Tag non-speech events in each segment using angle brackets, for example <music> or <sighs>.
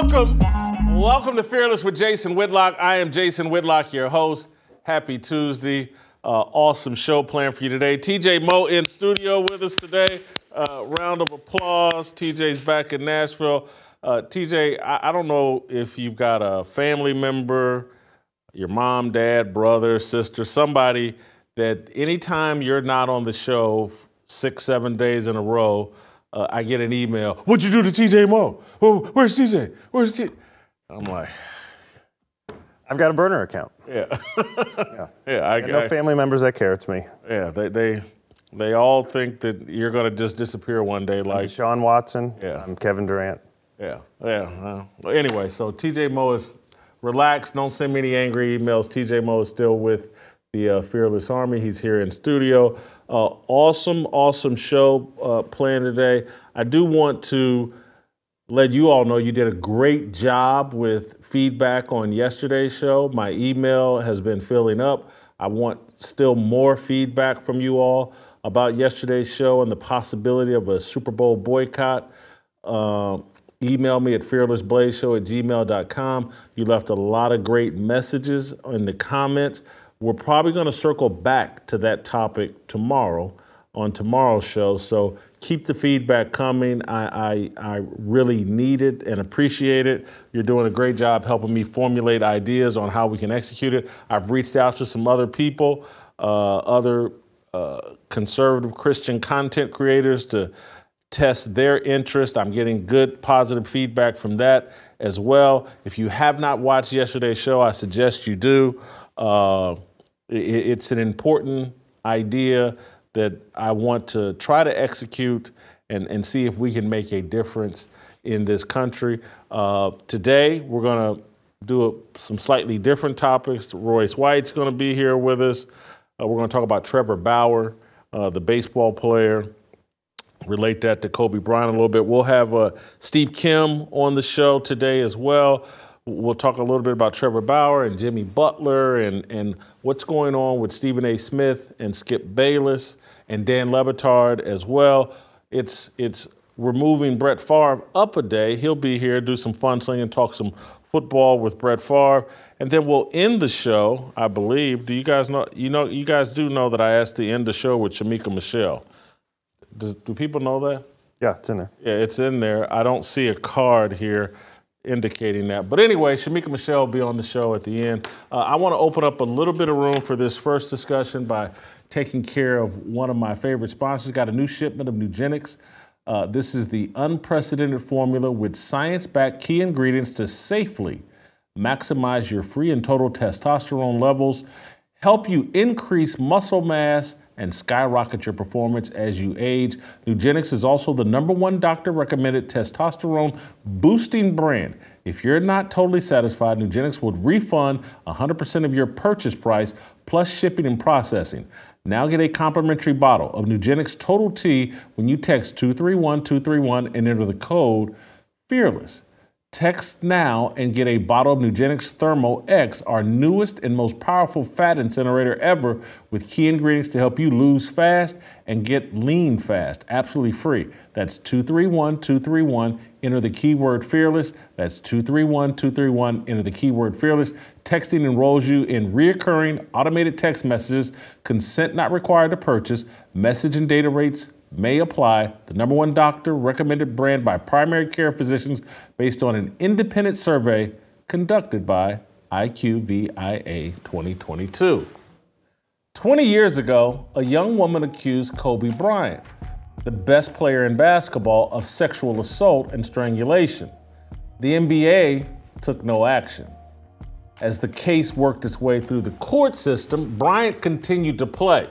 Welcome, welcome to Fearless with Jason Whitlock. I am Jason Whitlock, your host. Happy Tuesday. Uh, awesome show planned for you today. TJ Moe in studio with us today. Uh, round of applause. TJ's back in Nashville. Uh, TJ, I, I don't know if you've got a family member, your mom, dad, brother, sister, somebody that anytime you're not on the show six, seven days in a row, uh, I get an email. What'd you do to TJ Moe? Oh, where's TJ? Where's TJ? I'm like, I've got a burner account. yeah, <laughs> Yeah. yeah. I, And no I- family members that care. It's me. yeah. They, they, they all think that you're gonna just disappear one day, like Sean Watson. Yeah. I'm Kevin Durant. Yeah, yeah. uh, well, anyway, so TJ Moe is relaxed. Don't send me any angry emails. TJ Moe is still with the uh, Fearless Army. He's here in studio. Uh, awesome, awesome show uh, planned today. I do want to let you all know you did a great job with feedback on yesterday's show. My email has been filling up. I want still more feedback from you all about yesterday's show and the possibility of a Super Bowl boycott. Um, email me at fearlessblazeshow at gmail.com. You left a lot of great messages in the comments. We're probably going to circle back to that topic tomorrow on tomorrow's show. So keep the feedback coming. I, I, I really need it and appreciate it. You're doing a great job helping me formulate ideas on how we can execute it. I've reached out to some other people, uh, other uh, conservative Christian content creators to test their interest. I'm getting good, positive feedback from that as well. If you have not watched yesterday's show, I suggest you do. Uh, it's an important idea that I want to try to execute and, and see if we can make a difference in this country. Uh, today, we're going to do a, some slightly different topics. Royce White's going to be here with us. Uh, we're going to talk about Trevor Bauer, uh, the baseball player relate that to Kobe Bryant a little bit. We'll have uh, Steve Kim on the show today as well. We'll talk a little bit about Trevor Bauer and Jimmy Butler and, and what's going on with Stephen A. Smith and Skip Bayless and Dan Le Batard as well. It's it's we're moving Brett Favre up a day. He'll be here, do some fun slinging, talk some football with Brett Favre, and then we'll end the show. I believe. Do you guys know? You know, you guys do know that I asked to end the show with Shemeka Michelle. Does, do people know that? Yeah, it's in there. Yeah, it's in there. I don't see a card here indicating that. But anyway, Shemeka Michelle will be on the show at the end. Uh, I want to open up a little bit of room for this first discussion by taking care of one of my favorite sponsors. Got a new shipment of Nugenix. Uh, this is the unprecedented formula with science backed key ingredients to safely maximize your free and total testosterone levels, help you increase muscle mass, and skyrocket your performance as you age. Nugenix is also the number one doctor recommended testosterone boosting brand. If you're not totally satisfied, Nugenix would refund 100% of your purchase price plus shipping and processing. Now get a complimentary bottle of Nugenix Total T when you text 231231 and enter the code FEARLESS. Text now and get a bottle of Nugenix Thermo X, our newest and most powerful fat incinerator ever, with key ingredients to help you lose fast and get lean fast, absolutely free. That's 231231. Enter the keyword fearless. That's 231231. Enter the keyword fearless. Texting enrolls you in reoccurring automated text messages. Consent not required to purchase. Message and data rates may apply. The number one doctor recommended brand by primary care physicians based on an independent survey conducted by IQVIA 2022. 20 years ago, a young woman accused Kobe Bryant, the best player in basketball, of sexual assault and strangulation. The NBA took no action. As the case worked its way through the court system, Bryant continued to play.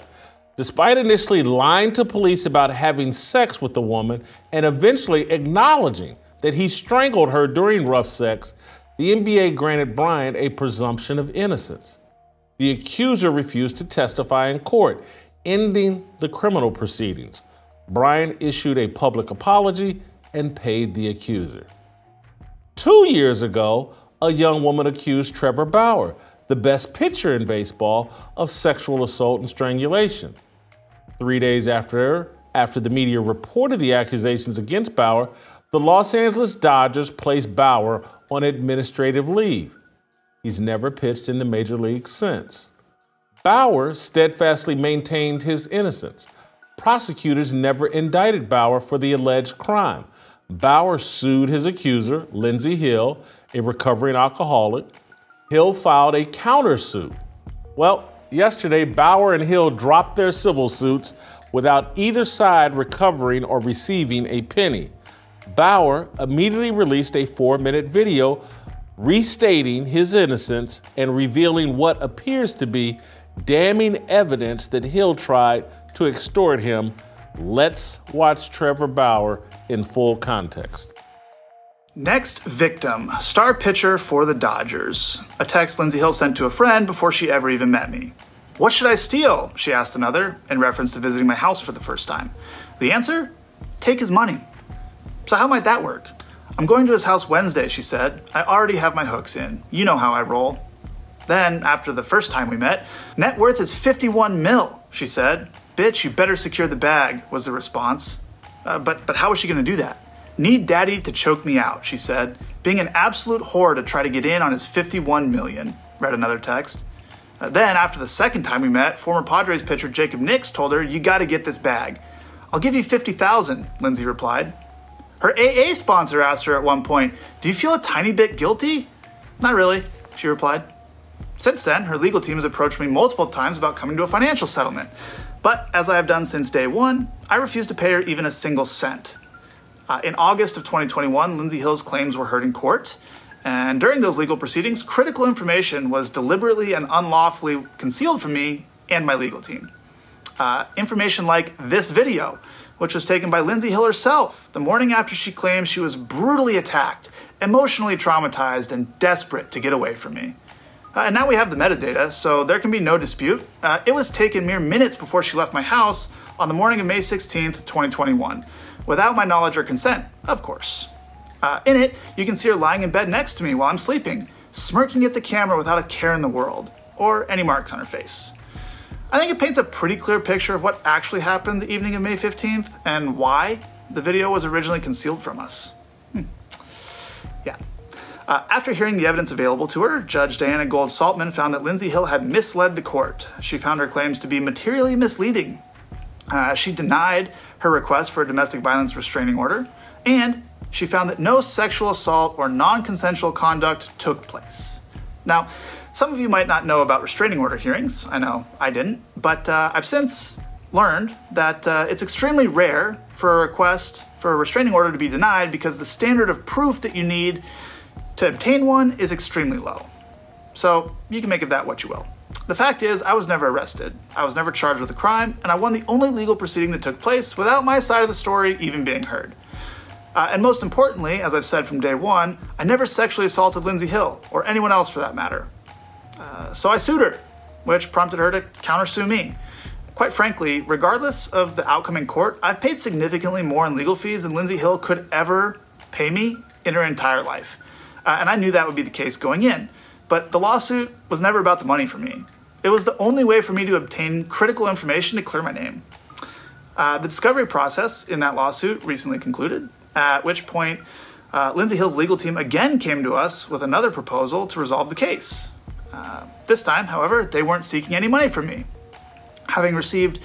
Despite initially lying to police about having sex with the woman and eventually acknowledging that he strangled her during rough sex, the NBA granted Bryant a presumption of innocence. The accuser refused to testify in court, ending the criminal proceedings. Bryant issued a public apology and paid the accuser. Two years ago, a young woman accused Trevor Bauer, the best pitcher in baseball, of sexual assault and strangulation. Three days after, after the media reported the accusations against Bauer, The Los Angeles Dodgers placed Bauer on administrative leave. He's never pitched in the major leagues since. Bauer steadfastly maintained his innocence. Prosecutors never indicted Bauer for the alleged crime. Bauer sued his accuser, Lindsey Hill, a recovering alcoholic. Hill filed a countersuit. Well, yesterday, Bauer and Hill dropped their civil suits without either side recovering or receiving a penny. Bauer immediately released a four minute video restating his innocence and revealing what appears to be damning evidence that Hill tried to extort him. Let's watch Trevor Bauer in full context. Next victim, star pitcher for the Dodgers. A text Lindsey Hill sent to a friend before she ever even met me. What should I steal? She asked another, in reference to visiting my house for the first time. The answer? Take his money. So, how might that work? I'm going to his house Wednesday, she said. I already have my hooks in. You know how I roll. Then, after the first time we met, net worth is 51 mil, she said. Bitch, you better secure the bag, was the response. Uh, but, but how is she going to do that? Need daddy to choke me out, she said, being an absolute whore to try to get in on his 51 million, read another text. Uh, then, after the second time we met, former Padres pitcher Jacob Nix told her, You gotta get this bag. I'll give you 50,000, Lindsey replied. Her AA sponsor asked her at one point, Do you feel a tiny bit guilty? Not really, she replied. Since then, her legal team has approached me multiple times about coming to a financial settlement. But as I have done since day one, I refuse to pay her even a single cent. Uh, in August of 2021, Lindsey Hill's claims were heard in court, and during those legal proceedings, critical information was deliberately and unlawfully concealed from me and my legal team. Uh, information like this video, which was taken by Lindsey Hill herself the morning after she claimed she was brutally attacked, emotionally traumatized, and desperate to get away from me. Uh, and now we have the metadata, so there can be no dispute. Uh, it was taken mere minutes before she left my house on the morning of May 16th, 2021, without my knowledge or consent, of course. Uh, in it, you can see her lying in bed next to me while I'm sleeping, smirking at the camera without a care in the world, or any marks on her face. I think it paints a pretty clear picture of what actually happened the evening of May 15th and why the video was originally concealed from us. Hmm. Yeah. Uh, after hearing the evidence available to her, Judge Dianna Gould-Saltman found that Lindsey Hill had misled the court. She found her claims to be materially misleading. Uh, she denied her request for a domestic violence restraining order, and she found that no sexual assault or non consensual conduct took place. Now, some of you might not know about restraining order hearings. I know I didn't, but uh, I've since learned that uh, it's extremely rare for a request for a restraining order to be denied because the standard of proof that you need to obtain one is extremely low. So you can make of that what you will. The fact is, I was never arrested. I was never charged with a crime, and I won the only legal proceeding that took place without my side of the story even being heard. Uh, and most importantly, as I've said from day one, I never sexually assaulted Lindsey Hill, or anyone else for that matter. Uh, so I sued her, which prompted her to countersue me. Quite frankly, regardless of the outcome in court, I've paid significantly more in legal fees than Lindsey Hill could ever pay me in her entire life. Uh, and I knew that would be the case going in. But the lawsuit was never about the money for me. It was the only way for me to obtain critical information to clear my name. Uh, the discovery process in that lawsuit recently concluded, at which point uh, Lindsey Hill's legal team again came to us with another proposal to resolve the case. Uh, this time, however, they weren't seeking any money from me. Having received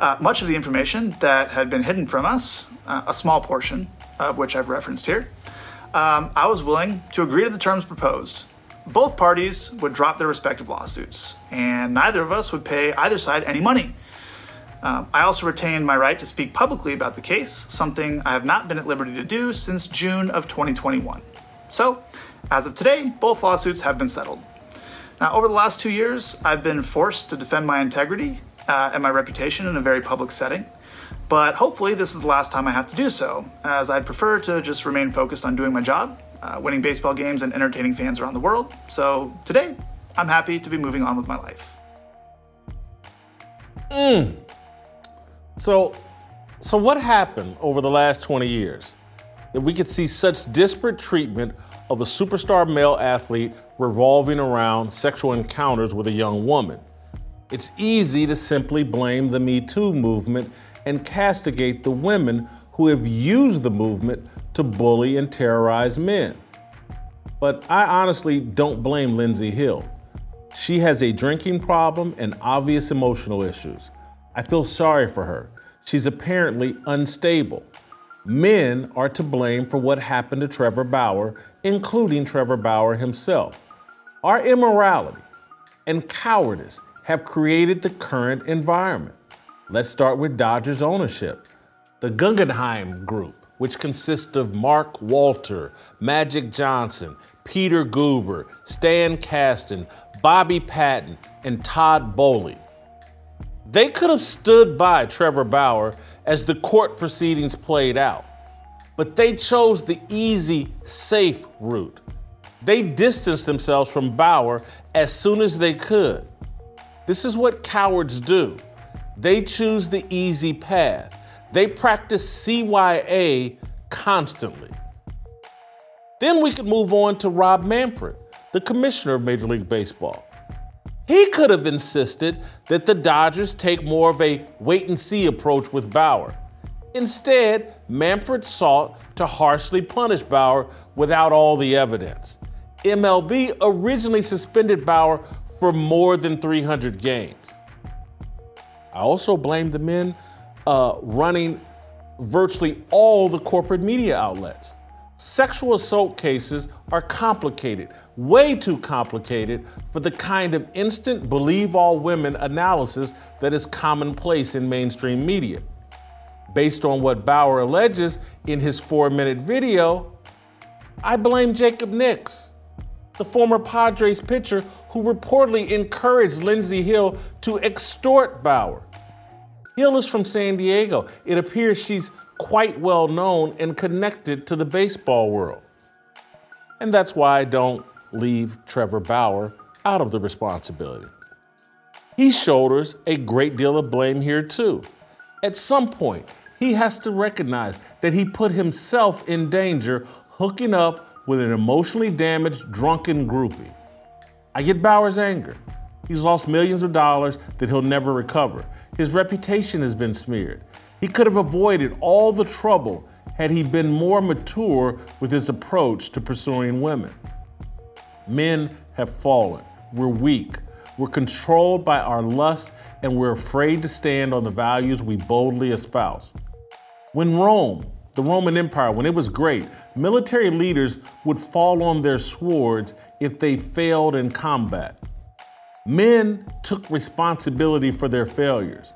uh, much of the information that had been hidden from us, uh, a small portion of which I've referenced here, um, I was willing to agree to the terms proposed. Both parties would drop their respective lawsuits, and neither of us would pay either side any money. Um, I also retained my right to speak publicly about the case, something I have not been at liberty to do since June of 2021. So, as of today, both lawsuits have been settled. Now, over the last two years, I've been forced to defend my integrity uh, and my reputation in a very public setting. But hopefully, this is the last time I have to do so, as I'd prefer to just remain focused on doing my job, uh, winning baseball games, and entertaining fans around the world. So today, I'm happy to be moving on with my life. Mm. So, so what happened over the last 20 years that we could see such disparate treatment of a superstar male athlete revolving around sexual encounters with a young woman? It's easy to simply blame the Me Too movement and castigate the women who have used the movement to bully and terrorize men. But I honestly don't blame Lindsey Hill. She has a drinking problem and obvious emotional issues. I feel sorry for her. She's apparently unstable. Men are to blame for what happened to Trevor Bauer, including Trevor Bauer himself. Our immorality and cowardice have created the current environment. Let's start with Dodgers ownership. The Guggenheim Group, which consists of Mark Walter, Magic Johnson, Peter Guber, Stan Kasten, Bobby Patton, and Todd Boehly. They could have stood by Trevor Bauer as the court proceedings played out, but they chose the easy, safe route. They distanced themselves from Bauer as soon as they could. This is what cowards do. They choose the easy path. They practice CYA constantly. Then we could move on to Rob Manfred, the commissioner of Major League Baseball. He could have insisted that the Dodgers take more of a wait and see approach with Bauer. Instead, Manfred sought to harshly punish Bauer without all the evidence. MLB originally suspended Bauer for more than 300 games. I also blame the men uh, running virtually all the corporate media outlets. Sexual assault cases are complicated, way too complicated for the kind of instant believe all women analysis that is commonplace in mainstream media. Based on what Bauer alleges in his four minute video, I blame Jacob Nix, the former Padres pitcher who reportedly encouraged Lindsey Hill to extort Bauer. Hill is from San Diego. It appears she's quite well known and connected to the baseball world. And that's why I don't leave Trevor Bauer out of the responsibility. He shoulders a great deal of blame here, too. At some point, he has to recognize that he put himself in danger hooking up with an emotionally damaged, drunken groupie. I get Bauer's anger. He's lost millions of dollars that he'll never recover. His reputation has been smeared. He could have avoided all the trouble had he been more mature with his approach to pursuing women. Men have fallen. We're weak. We're controlled by our lust, and we're afraid to stand on the values we boldly espouse. When Rome, the Roman Empire, when it was great, military leaders would fall on their swords if they failed in combat. Men took responsibility for their failures.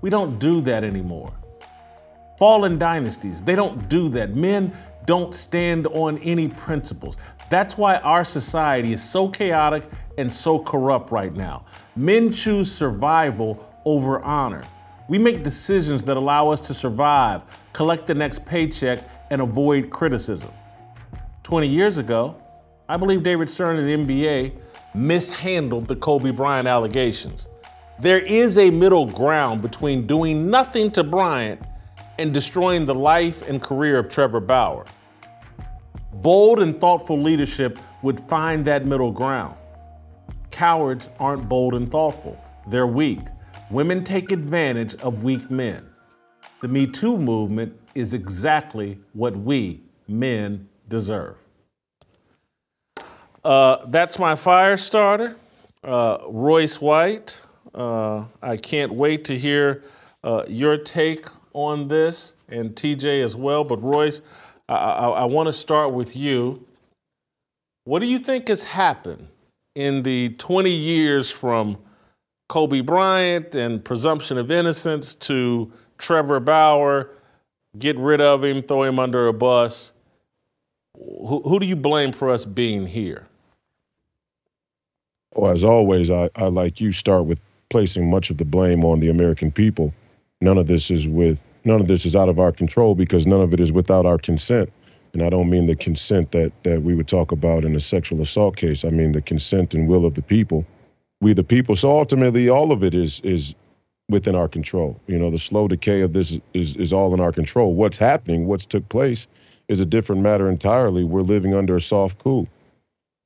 We don't do that anymore. Fallen dynasties, they don't do that. Men don't stand on any principles. That's why our society is so chaotic and so corrupt right now. Men choose survival over honor. We make decisions that allow us to survive, collect the next paycheck, and avoid criticism. 20 years ago, I believe David Stern of the NBA mishandled the Kobe Bryant allegations. There is a middle ground between doing nothing to Bryant and destroying the life and career of Trevor Bauer. Bold and thoughtful leadership would find that middle ground. Cowards aren't bold and thoughtful, they're weak. Women take advantage of weak men. The Me Too movement is exactly what we, men, deserve. Uh, that's my fire starter, uh, Royce White. Uh, I can't wait to hear uh, your take on this and TJ as well. But Royce, I, I, I want to start with you. What do you think has happened in the 20 years from Kobe Bryant and presumption of innocence to Trevor Bauer, get rid of him, throw him under a bus? Who, who do you blame for us being here? Well, as always, I, I, like you, start with placing much of the blame on the American people. None of this is with none of this is out of our control because none of it is without our consent. And I don't mean the consent that that we would talk about in a sexual assault case. I mean the consent and will of the people. We the people. So ultimately all of it is is within our control. You know, the slow decay of this is is all in our control. What's happening, what's took place is a different matter entirely. We're living under a soft coup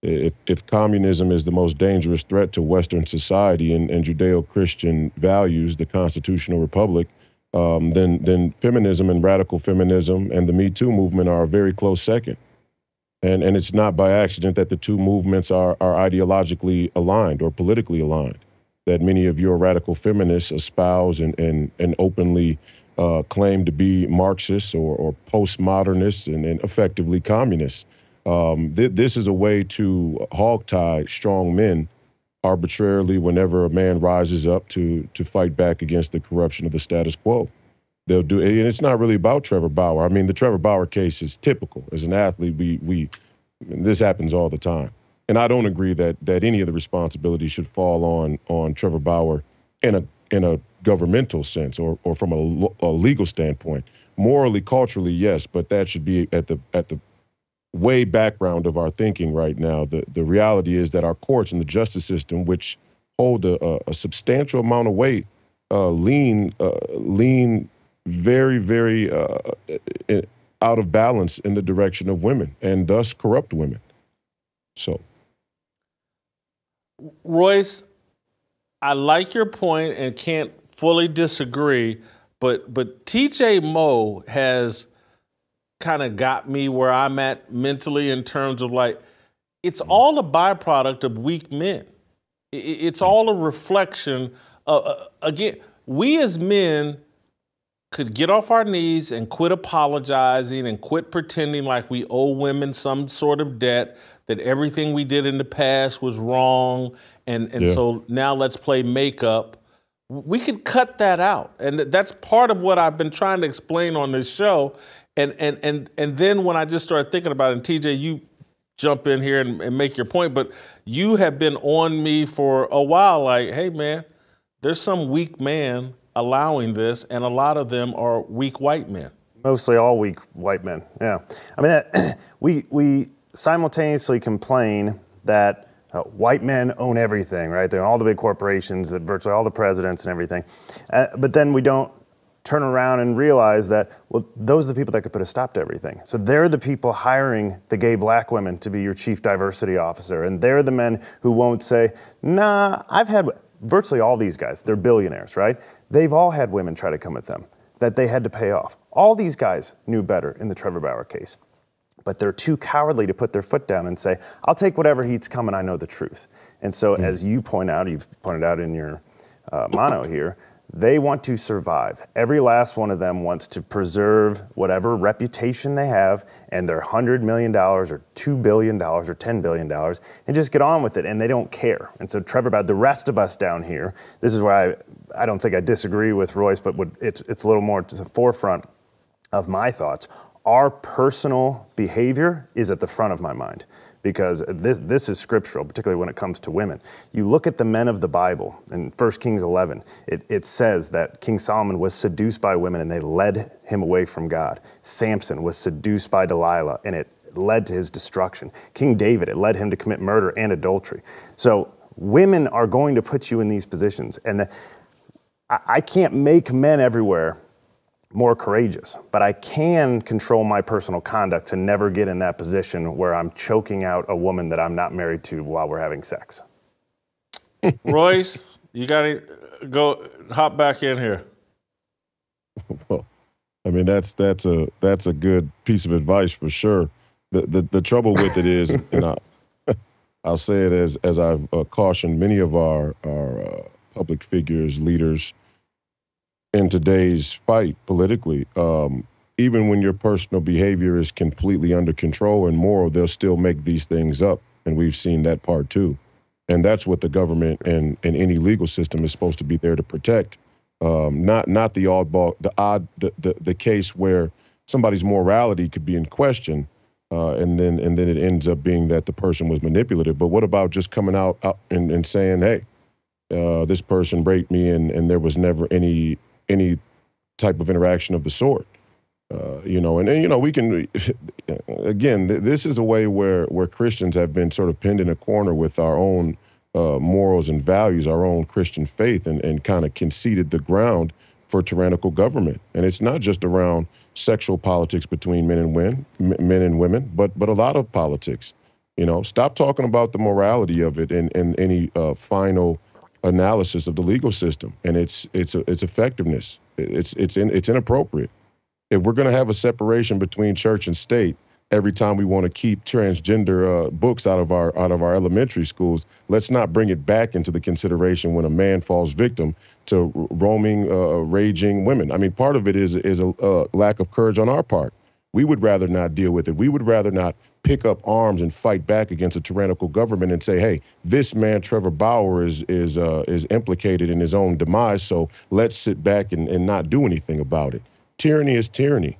if, if communism is the most dangerous threat to Western society and, and Judeo Christian values, the constitutional republic, um, then then feminism and radical feminism and the Me Too movement are a very close second. And and it's not by accident that the two movements are are ideologically aligned or politically aligned. That many of your radical feminists espouse and and and openly uh, claim to be Marxists or, or postmodernists and, and effectively communists. Um, th- this is a way to hogtie strong men arbitrarily whenever a man rises up to to fight back against the corruption of the status quo. They'll do, and it's not really about Trevor Bauer. I mean, the Trevor Bauer case is typical. As an athlete, we we this happens all the time, and I don't agree that that any of the responsibility should fall on on Trevor Bauer in a in a governmental sense or or from a, a legal standpoint. Morally, culturally, yes, but that should be at the at the way background of our thinking right now. The the reality is that our courts and the justice system, which hold a, a, substantial amount of weight, uh, lean uh, lean very very uh, out of balance in the direction of women, and thus corrupt women. So, Royce, I like your point and can't fully disagree, but but TJ Moe has kind of got me where I'm at mentally in terms of like, it's all a byproduct of weak men. It's all a reflection of, uh, again, we as men could get off our knees and quit apologizing and quit pretending like we owe women some sort of debt, that everything we did in the past was wrong, and, and yeah. so now let's play makeup. We could cut that out. And that's part of what I've been trying to explain on this show and and and and then when I just started thinking about it, and TJ, you jump in here and, and make your point, but you have been on me for a while, like, hey man, there's some weak man allowing this, and a lot of them are weak white men. Mostly all weak white men. Yeah, I mean, that, <clears throat> we we simultaneously complain that uh, white men own everything, right? They're all the big corporations, that virtually all the presidents and everything. Uh, but then we don't turn around and realize that, well, those are the people that could put a stop to everything. So they're the people hiring the gay black women to be your chief diversity officer. And they're the men who won't say, nah, I've had virtually all these guys, they're billionaires, right? They've all had women try to come at them that they had to pay off. All these guys knew better in the Trevor Bauer case. But they're too cowardly to put their foot down and say, I'll take whatever heat's coming, I know the truth. And so, mm-hmm. as you point out, you've pointed out in your uh, mono here, they want to survive. Every last one of them wants to preserve whatever reputation they have and their $100 million or $2 billion or $10 billion and just get on with it. And they don't care. And so, Trevor, about the rest of us down here, this is why I, I don't think I disagree with Royce, but would, it's, it's a little more to the forefront of my thoughts. Our personal behavior is at the front of my mind because this, this is scriptural, particularly when it comes to women. You look at the men of the Bible in 1 Kings 11, it, it says that King Solomon was seduced by women and they led him away from God. Samson was seduced by Delilah and it led to his destruction. King David, it led him to commit murder and adultery. So women are going to put you in these positions. And the, I, I can't make men everywhere more courageous, but I can control my personal conduct to never get in that position where I'm choking out a woman that I'm not married to while we're having sex. <laughs> Royce, you got to go hop back in here. <laughs> Well, I mean that's that's a that's a good piece of advice for sure. The the, the trouble with it is, <laughs> and I, I'll say it as as I've uh, cautioned many of our our uh, public figures, leaders in today's fight politically. Um, even when your personal behavior is completely under control and moral, they'll still make these things up. And we've seen that part too. And that's what the government and, and any legal system is supposed to be there to protect. Um, not not the oddball, the odd, the, the, the case where somebody's morality could be in question, uh, and then and then it ends up being that the person was manipulative. But what about just coming out, out and, and saying, hey, uh, this person raped me, and, and there was never any any type of interaction of the sort. Uh, you know, and, and, you know, we can <laughs> again. Th- this is a way where where Christians have been sort of pinned in a corner with our own uh, morals and values, our own Christian faith, and and kind of conceded the ground for tyrannical government. And it's not just around sexual politics between men and women, men and women, but but a lot of politics. You know, stop talking about the morality of it and and any uh, final analysis of the legal system and its its its effectiveness. It's it's in, it's inappropriate. If we're going to have a separation between church and state every time we want to keep transgender uh, books out of our out of our elementary schools, let's not bring it back into the consideration when a man falls victim to roaming, uh, raging women. I mean, part of it is is a, a lack of courage on our part. We would rather not deal with it. We would rather not pick up arms and fight back against a tyrannical government and say, "Hey, this man Trevor Bauer is is uh, is implicated in his own demise, so let's sit back and, and not do anything about it." Tyranny is tyranny,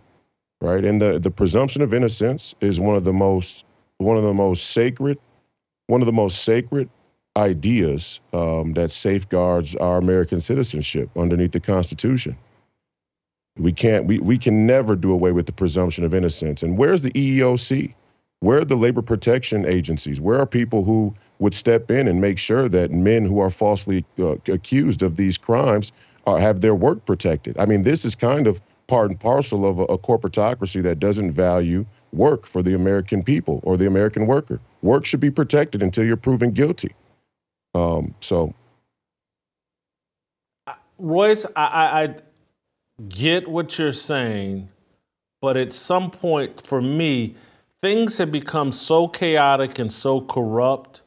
right? And the the presumption of innocence is one of the most one of the most sacred one of the most sacred ideas um, that safeguards our American citizenship underneath the Constitution. We can't, we, we can never do away with the presumption of innocence. And where's the EEOC? Where are the labor protection agencies? Where are people who would step in and make sure that men who are falsely uh, accused of these crimes are, have their work protected? I mean, this is kind of part and parcel of a, a corporatocracy that doesn't value work for the American people or the American worker. Work should be protected until you're proven guilty. Um, so, Royce, I, I, get what you're saying, but at some point, for me, things have become so chaotic and so corrupt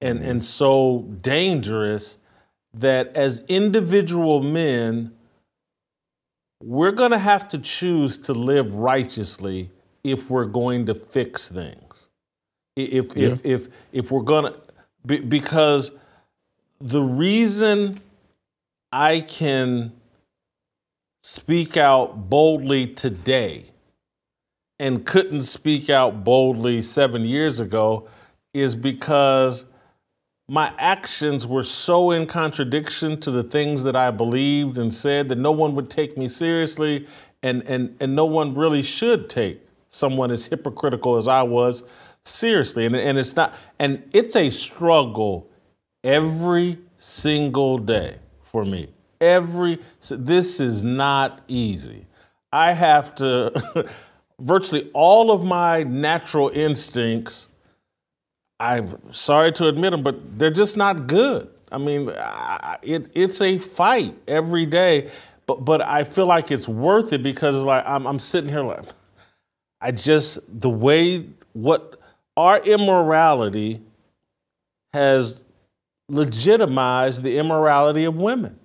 and, mm-hmm. and so dangerous that as individual men, we're going to have to choose to live righteously if we're going to fix things. If, yeah. if, if, if we're going to, because the reason I can speak out boldly today and couldn't speak out boldly seven years ago is because my actions were so in contradiction to the things that I believed and said that no one would take me seriously and, and, and no one really should take someone as hypocritical as I was seriously. And, and it's not, and it's a struggle every single day for me every this is not easy. I have to <laughs> virtually all of my natural instincts I'm sorry to admit them, but they're just not good. I mean, it, it's a fight every day, but but I feel like it's worth it because like I'm, I'm sitting here like I just the way what our immorality has legitimized the immorality of women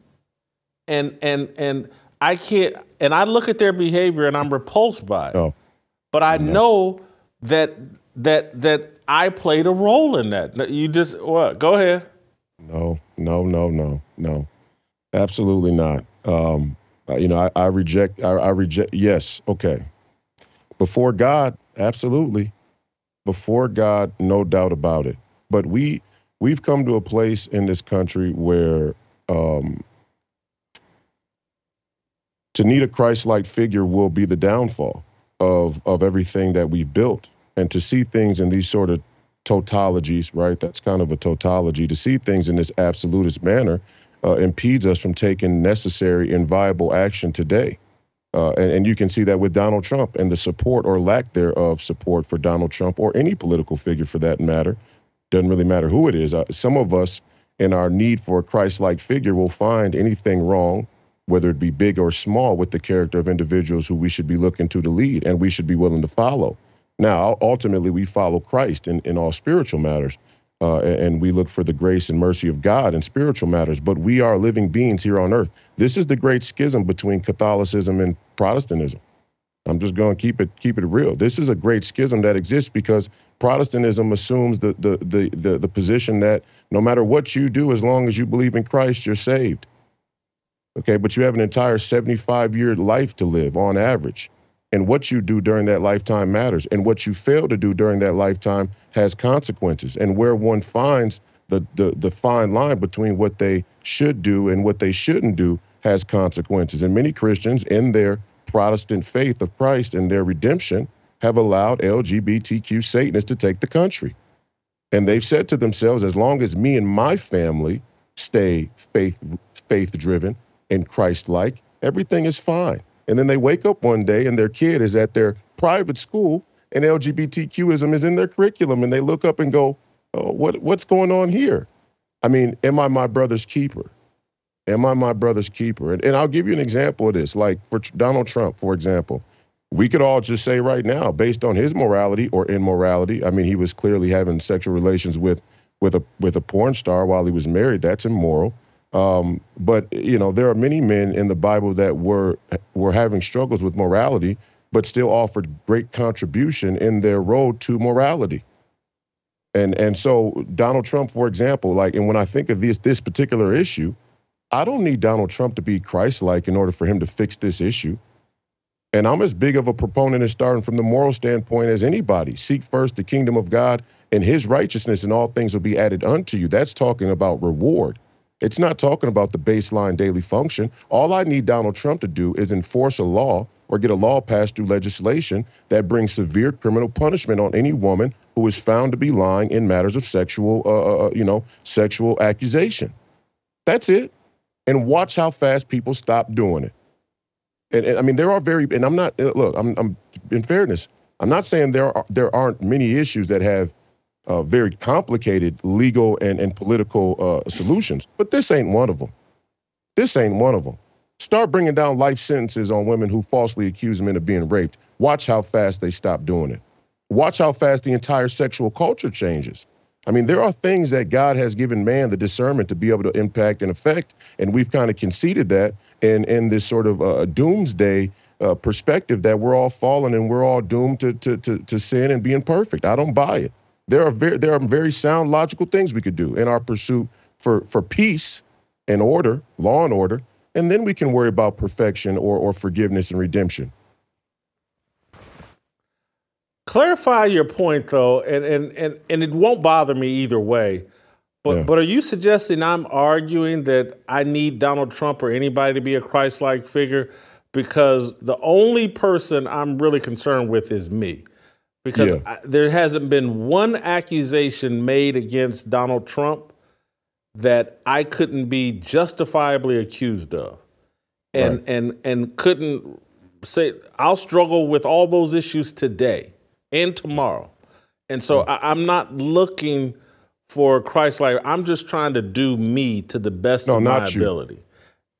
and and and I can't and I look at their behavior and I'm repulsed by it. Oh. But I know that that that I played a role in that. You just what? Go ahead. No, no, no, no, no. Absolutely not. Um, you know, I, I reject. I, I reject. Yes, okay. Before God, absolutely. Before God, no doubt about it. But we we've come to a place in this country where um, to need a Christ-like figure will be the downfall of of everything that we've built. And to see things in these sort of tautologies, right? That's kind of a tautology. To see things in this absolutist manner uh, impedes us from taking necessary and viable action today. Uh, and, and, you can see that with Donald Trump and the support or lack thereof support for Donald Trump or any political figure for that matter. Doesn't really matter who it is. Uh, some of us, in our need for a Christ like figure, will find anything wrong whether it be big or small, with the character of individuals who we should be looking to to lead and we should be willing to follow. Now, ultimately, we follow Christ in, in all spiritual matters, uh, and we look for the grace and mercy of God in spiritual matters. But we are living beings here on earth. This is the great schism between Catholicism and Protestantism. I'm just going to keep it keep it real. This is a great schism that exists because Protestantism assumes the the the the, the position that no matter what you do, as long as you believe in Christ, you're saved. Okay, but you have an entire 75 year life to live on average. And what you do during that lifetime matters. And what you fail to do during that lifetime has consequences. And where one finds the, the, the fine line between what they should do and what they shouldn't do has consequences. And many Christians, in their Protestant faith of Christ and their redemption, have allowed LGBTQ Satanists to take the country. And they've said to themselves, as long as me and my family stay faith faith driven, and Christ like, everything is fine. And then they wake up one day and their kid is at their private school and LGBTQism is in their curriculum and they look up and go, oh, what, what's going on here? I mean, am I my brother's keeper? Am I my brother's keeper? And, and I'll give you an example of this. Like for Donald Trump, for example, we could all just say right now, based on his morality or immorality, I mean, he was clearly having sexual relations with with a with a porn star while he was married. That's immoral. Um, but you know, there are many men in the Bible that were were having struggles with morality, but still offered great contribution in their road to morality. And and so Donald Trump, for example, like, and when I think of this this particular issue, I don't need Donald Trump to be Christ-like in order for him to fix this issue. And I'm as big of a proponent of starting from the moral standpoint as anybody. Seek first the kingdom of God and his righteousness, and all things will be added unto you. That's talking about reward. It's not talking about the baseline daily function. All I need Donald Trump to do is enforce a law or get a law passed through legislation that brings severe criminal punishment on any woman who is found to be lying in matters of sexual, uh, uh, uh, you know, sexual accusation. That's it. And watch how fast people stop doing it. And, and I mean, there are very, and I'm not uh, look. I'm, I'm in fairness. I'm not saying there are there aren't many issues that have uh, very complicated legal and, and political uh, solutions, but this ain't one of them. This ain't one of them. Start bringing down life sentences on women who falsely accuse men of being raped. Watch how fast they stop doing it. Watch how fast the entire sexual culture changes. I mean, there are things that God has given man the discernment to be able to impact and affect, and we've kind of conceded that in in this sort of uh, doomsday uh, perspective that we're all fallen and we're all doomed to, to to to sin and being perfect. I don't buy it. There are very there are very sound logical things we could do in our pursuit for for peace and order, law and order, and then we can worry about perfection or or forgiveness and redemption. Clarify your point though, and and and, and it won't bother me either way. But yeah. but are you suggesting I'm arguing that I need Donald Trump or anybody to be a Christ-like figure? Because the only person I'm really concerned with is me. Because yeah. I, there hasn't been one accusation made against Donald Trump that I couldn't be justifiably accused of. And right. and and couldn't say I'll struggle with all those issues today and tomorrow. And so mm. I, am not looking for Christ like I'm just trying to do me to the best no, of my you. ability.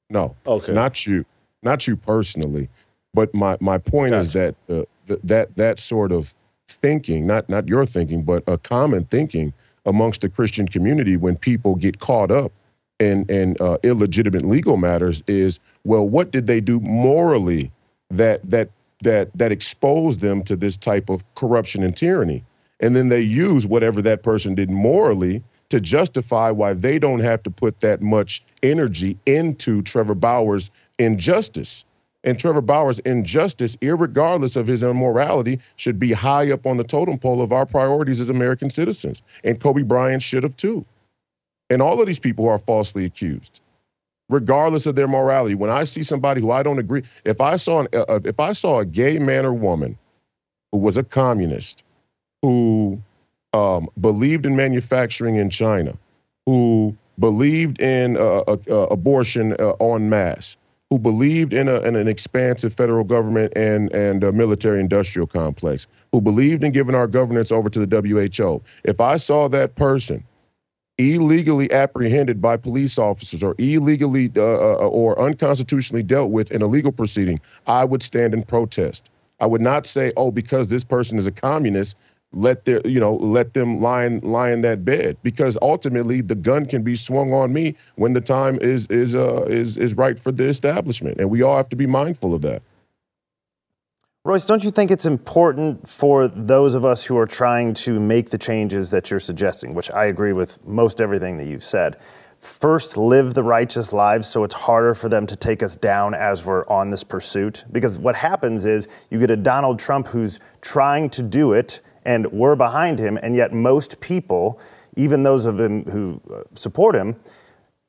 No. Okay. Not you. Not you personally. But my, my point gotcha. is that uh, th- that that sort of thinking, not not your thinking, but a common thinking amongst the Christian community when people get caught up in in uh, illegitimate legal matters is well, what did they do morally that that that that expose them to this type of corruption and tyranny. And then they use whatever that person did morally to justify why they don't have to put that much energy into Trevor Bauer's injustice. And Trevor Bauer's injustice, regardless of his immorality, should be high up on the totem pole of our priorities as American citizens. And Kobe Bryant should have too. And all of these people who are falsely accused regardless of their morality. When I see somebody who I don't agree, if I saw an, uh, uh, if I saw a gay man or woman who was a communist, who um, believed in manufacturing in China, who believed in uh, uh, uh abortion en masse, who believed in, a, in, an expansive federal government and and military industrial complex, who believed in giving our governance over to the WHO. If I saw that person illegally apprehended by police officers or illegally uh, uh, or unconstitutionally dealt with in a legal proceeding, I would stand in protest. I would not say, "Oh, because this person is a communist, let their you know let them lie in, lie in that bed," because ultimately the gun can be swung on me when the time is is uh, is is right for the establishment, and we all have to be mindful of that. Royce, don't you think it's important for those of us who are trying to make the changes that you're suggesting, which I agree with most everything that you've said, first live the righteous lives so it's harder for them to take us down as we're on this pursuit? Because what happens is you get a Donald Trump who's trying to do it and we're behind him, and yet most people, even those of them who uh, support him,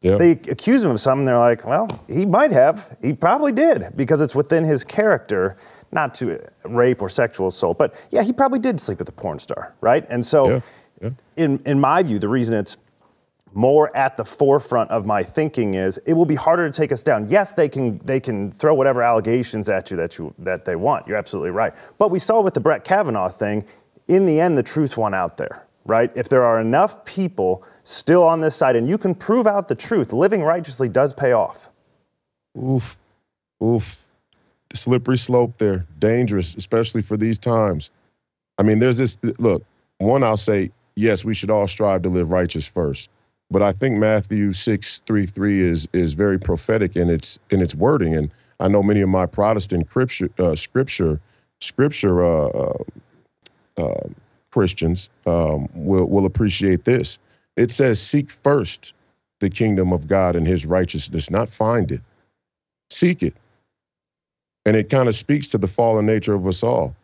yeah. They accuse him of something. They're like, well, he might have. He probably did because it's within his character not to rape or sexual assault, but yeah, he probably did sleep with a porn star, right? And so, yeah, yeah. in in my view, the reason it's more at the forefront of my thinking is it will be harder to take us down. Yes, they can they can throw whatever allegations at you that you that they want. You're absolutely right. But we saw with the Brett Kavanaugh thing, in the end, the truth won out there right? If there are enough people still on this side and you can prove out the truth, living righteously does pay off. Oof, oof. The slippery slope there, dangerous, especially for these times. I mean, there's this look, one, I'll say, yes, we should all strive to live righteous first. But I think Matthew 6 3 3 is, is very prophetic in its, in its wording. And I know many of my Protestant scripture, uh, scripture, scripture uh, uh, Christians um, will, will appreciate this. It says, Seek first the kingdom of God and his righteousness, not find it. Seek it. And it kind of speaks to the fallen nature of us all.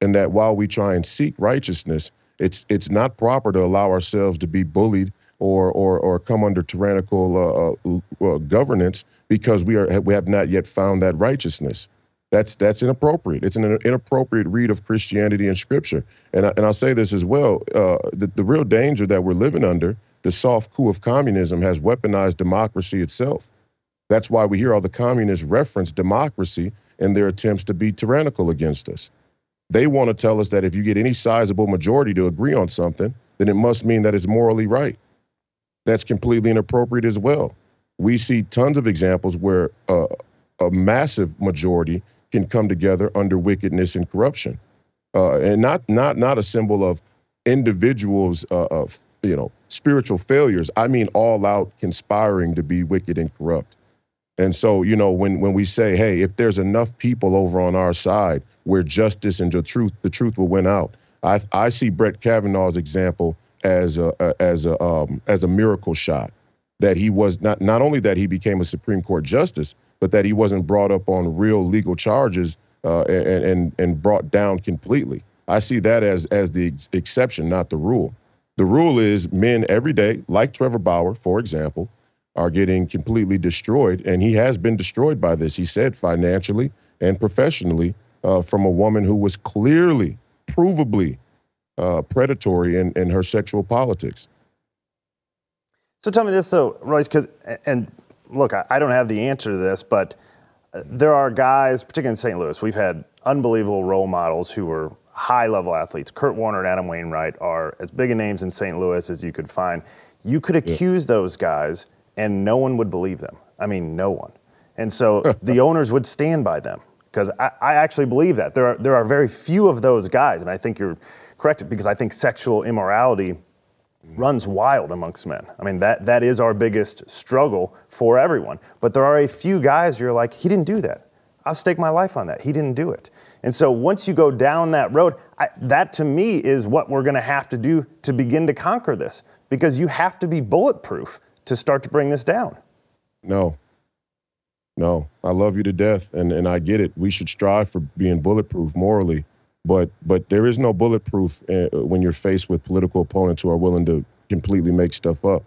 And that while we try and seek righteousness, it's it's not proper to allow ourselves to be bullied or or or come under tyrannical uh, uh, uh governance because we are we have not yet found that righteousness. That's that's inappropriate. It's an inappropriate read of Christianity and Scripture. And I, and I'll say this as well: uh, the the real danger that we're living under, the soft coup of communism, has weaponized democracy itself. That's why we hear all the communists reference democracy in their attempts to be tyrannical against us. They want to tell us that if you get any sizable majority to agree on something, then it must mean that it's morally right. That's completely inappropriate as well. We see tons of examples where uh, a massive majority can come together under wickedness and corruption, uh, and not not not a symbol of individuals uh, of you know spiritual failures. I mean all out conspiring to be wicked and corrupt. And so you know when when we say, hey, if there's enough people over on our side where justice and the truth the truth will win out, I I see Brett Kavanaugh's example as a, as a um, as a miracle shot that he was not not only that he became a Supreme Court justice, but that he wasn't brought up on real legal charges uh, and, and, and brought down completely. I see that as, as the ex- exception, not the rule. The rule is men every day, like Trevor Bauer, for example, are getting completely destroyed. And he has been destroyed by this, he said, financially and professionally, uh, from a woman who was clearly, provably uh, predatory in, in her sexual politics. So tell me this, though, Royce, because, and look, I, I don't have the answer to this, but uh, there are guys, particularly in St. Louis, we've had unbelievable role models who were high level athletes. Kurt Warner and Adam Wainwright are as big a names in St. Louis as you could find. You could accuse yeah. those guys and no one would believe them. I mean, no one. And so <laughs> the owners would stand by them because I, I, actually believe that. There are, there are very few of those guys, and I think you're correct because I think sexual immorality runs wild amongst men. I mean, that, that is our biggest struggle for everyone. But there are a few guys you're like, he didn't do that. I'll stake my life on that. He didn't do it. And so once you go down that road, I, that to me is what we're going to have to do to begin to conquer this because you have to be bulletproof to start to bring this down. No. No, I love you to death and, and I get it. We should strive for being bulletproof morally. But but there is no bulletproof uh, when you're faced with political opponents who are willing to completely make stuff up.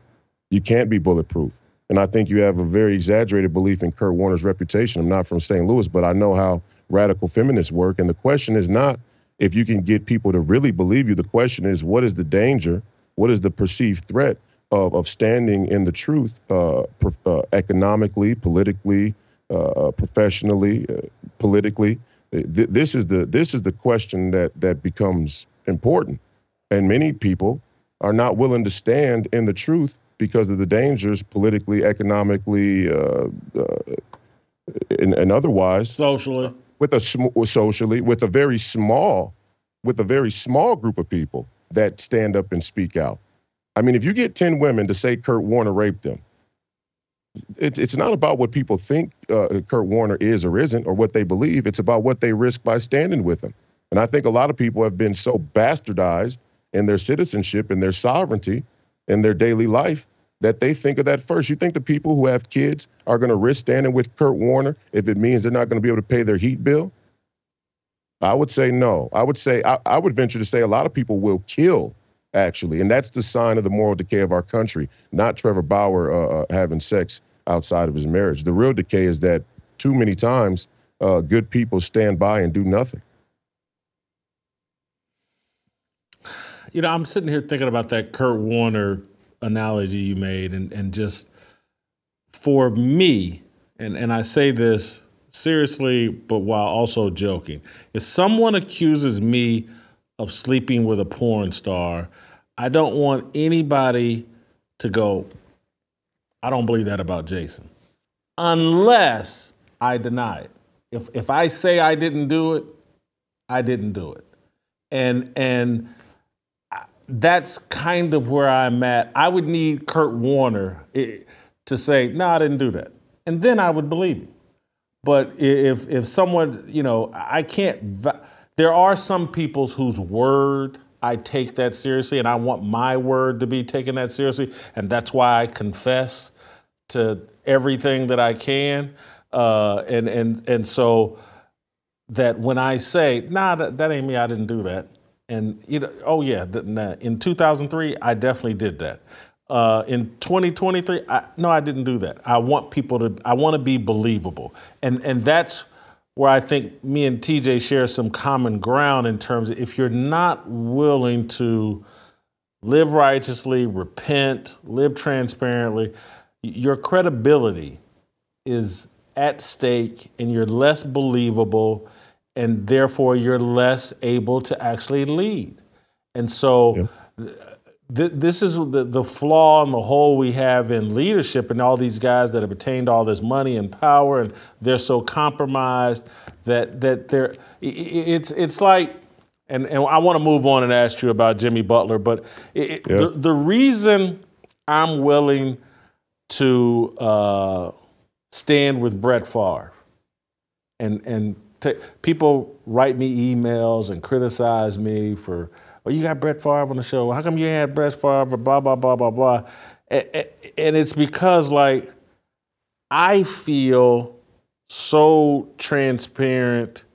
You can't be bulletproof. And I think you have a very exaggerated belief in Kurt Warner's reputation. I'm not from St. Louis, but I know how radical feminists work. And the question is not if you can get people to really believe you. The question is what is the danger? What is the perceived threat of, of standing in the truth uh, uh, economically, politically, uh, professionally, uh, this is the this is the question that that becomes important, and many people are not willing to stand in the truth because of the dangers politically, economically, uh, uh, and, and, otherwise. Socially, with a sm- socially with a very small, with a very small group of people that stand up and speak out. I mean, if you get ten women to say Kurt Warner raped them, it, it's not about what people think uh, Kurt Warner is or isn't, or what they believe. It's about what they risk by standing with him. And I think a lot of people have been so bastardized in their citizenship and their sovereignty in their daily life that they think of that first. You think the people who have kids are going to risk standing with Kurt Warner if it means they're not going to be able to pay their heat bill? I would say no. I would say I, I would venture to say a lot of people will kill actually. And that's the sign of the moral decay of our country, not Trevor Bauer uh, uh, having sex outside of his marriage. The real decay is that too many times uh, good people stand by and do nothing. You know, I'm sitting here thinking about that Kurt Warner analogy you made, and, and just for me, and, and I say this seriously, but while also joking, if someone accuses me of sleeping with a porn star, I don't want anybody to go, I don't believe that about Jason, unless I deny it. If, if I say I didn't do it, I didn't do it. And, and that's kind of where I'm at. I would need Kurt Warner eh, to say, no, I didn't do that. And then I would believe him. But if, if someone, you know, I can't, there are some people's whose word I take that seriously, and I want my word to be taken that seriously, and that's why I confess to everything that I can, uh, and and and so that when I say, "Nah, that, that ain't me. I didn't do that," and you know, oh yeah, in 2003, I definitely did that. Uh, in 2023, I, no, I didn't do that. I want people to, I want to be believable, and and that's where I think me and TJ share some common ground in terms of if you're not willing to live righteously, repent, live transparently, your credibility is at stake and you're less believable and therefore you're less able to actually lead. And so yeah th- this is the, the flaw and the hole we have in leadership and all these guys that have attained all this money and power and they're so compromised that that they're it's it's like and, and I want to move on and ask you about Jimmy Butler, but it, the, the reason I'm willing to uh, stand with Brett Favre and and t- people write me emails and criticize me for oh, you got Brett Favre on the show. How come you ain't had Brett Favre? Blah, blah, blah, blah, blah. And, it's because, like, I feel so transparent,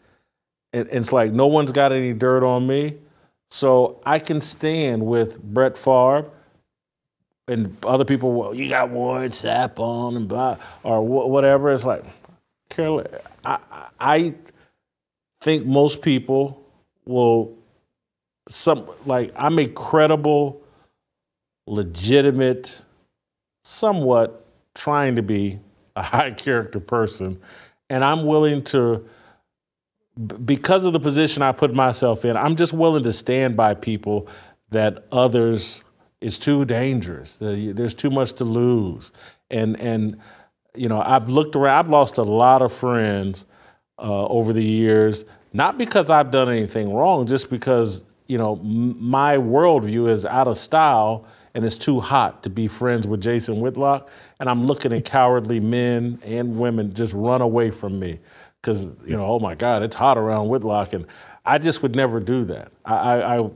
and, and it's like no one's got any dirt on me. So I can stand with Brett Favre and other people, well, you got Warren Sapp on and blah, or whatever. It's like, Carol, I, I think most people will some like I'm a credible, legitimate, somewhat trying to be a <laughs> high character person, and I'm willing to because of the position I put myself in, I'm just willing to stand by people that others is too dangerous. There's too much to lose. And and you know, I've looked around. I've lost a lot of friends uh, over the years, not because I've done anything wrong, just because you know, my worldview is out of style and it's too hot to be friends with Jason Whitlock. And I'm looking at cowardly men and women just run away from me because, you know, oh my God, it's hot around Whitlock. And I just would never do that. I, I,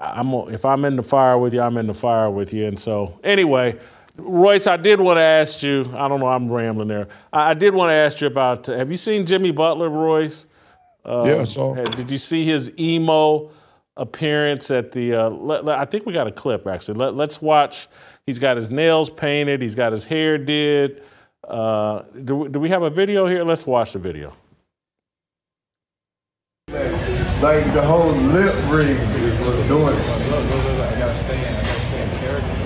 I'm, if I'm in the fire with you, I'm in the fire with you. And so, anyway, Royce, I did want to ask you. I don't know. I'm rambling there. I, I did want to ask you about. Have you seen Jimmy Butler, Royce? Um, yeah, so did you see his emo appearance at the? Uh, let, let, I think we got a clip actually. Let, us watch. He's got his nails painted. He's got his hair did. Uh, do, do we have a video here? Let's watch the video. Like the whole lip ring is what doing it. I gotta stay in. I gotta stay in character.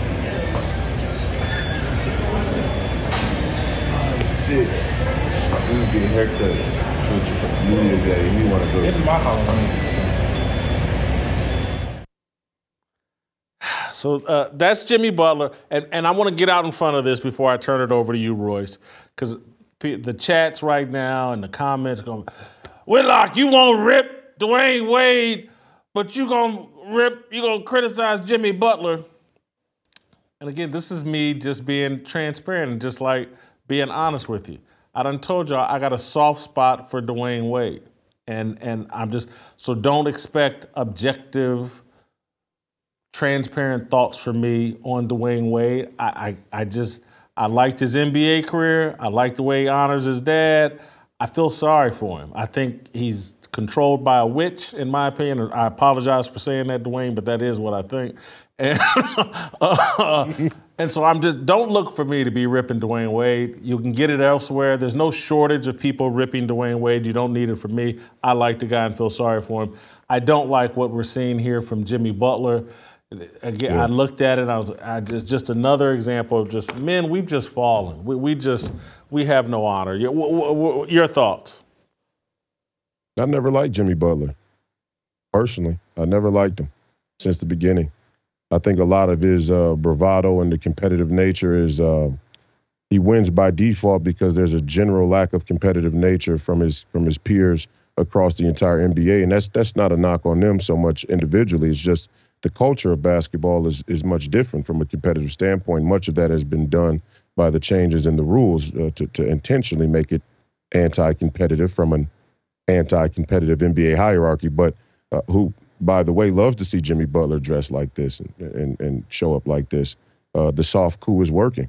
Shit. We was Media Day, you want to go. It's my Halloween. So uh, that's Jimmy Butler, and, and I want to get out in front of this before I turn it over to you, Royce, because the chats right now and the comments going, Whitlock, you won't rip Dwyane Wade, but you gonna rip, you gonna criticize Jimmy Butler. And again, this is me just being transparent and just like being honest with you. I done told y'all I got a soft spot for Dwyane Wade. And and I'm just so don't expect objective, transparent thoughts from me on Dwyane Wade. I, I, I just I liked his NBA career. I like the way he honors his dad. I feel sorry for him. I think he's controlled by a witch, in my opinion. I apologize for saying that, Dwyane, but that is what I think. And, <laughs> uh, and so I'm just don't look for me to be ripping Dwyane Wade. You can get it elsewhere. There's no shortage of people ripping Dwyane Wade. You don't need it from me. I like the guy and feel sorry for him. I don't like what we're seeing here from Jimmy Butler. Again, yeah. I looked at it. I was I just just another example of just men. We've just fallen. We, we just we have no honor. Your, your thoughts? I never liked Jimmy Butler. Personally, I never liked him. since the beginning. I think a lot of his uh, bravado and the competitive nature is uh, he wins by default because there's a general lack of competitive nature from his from his peers across the entire NBA, and that's that's not a knock on them so much individually. It's just the culture of basketball is is much different from a competitive standpoint. Much of that has been done by the changes in the rules uh, to to intentionally make it anti-competitive from an anti-competitive NBA hierarchy, but uh, who, by the way, love to see Jimmy Butler dress like this and and, and show up like this. Uh, the soft coup is working.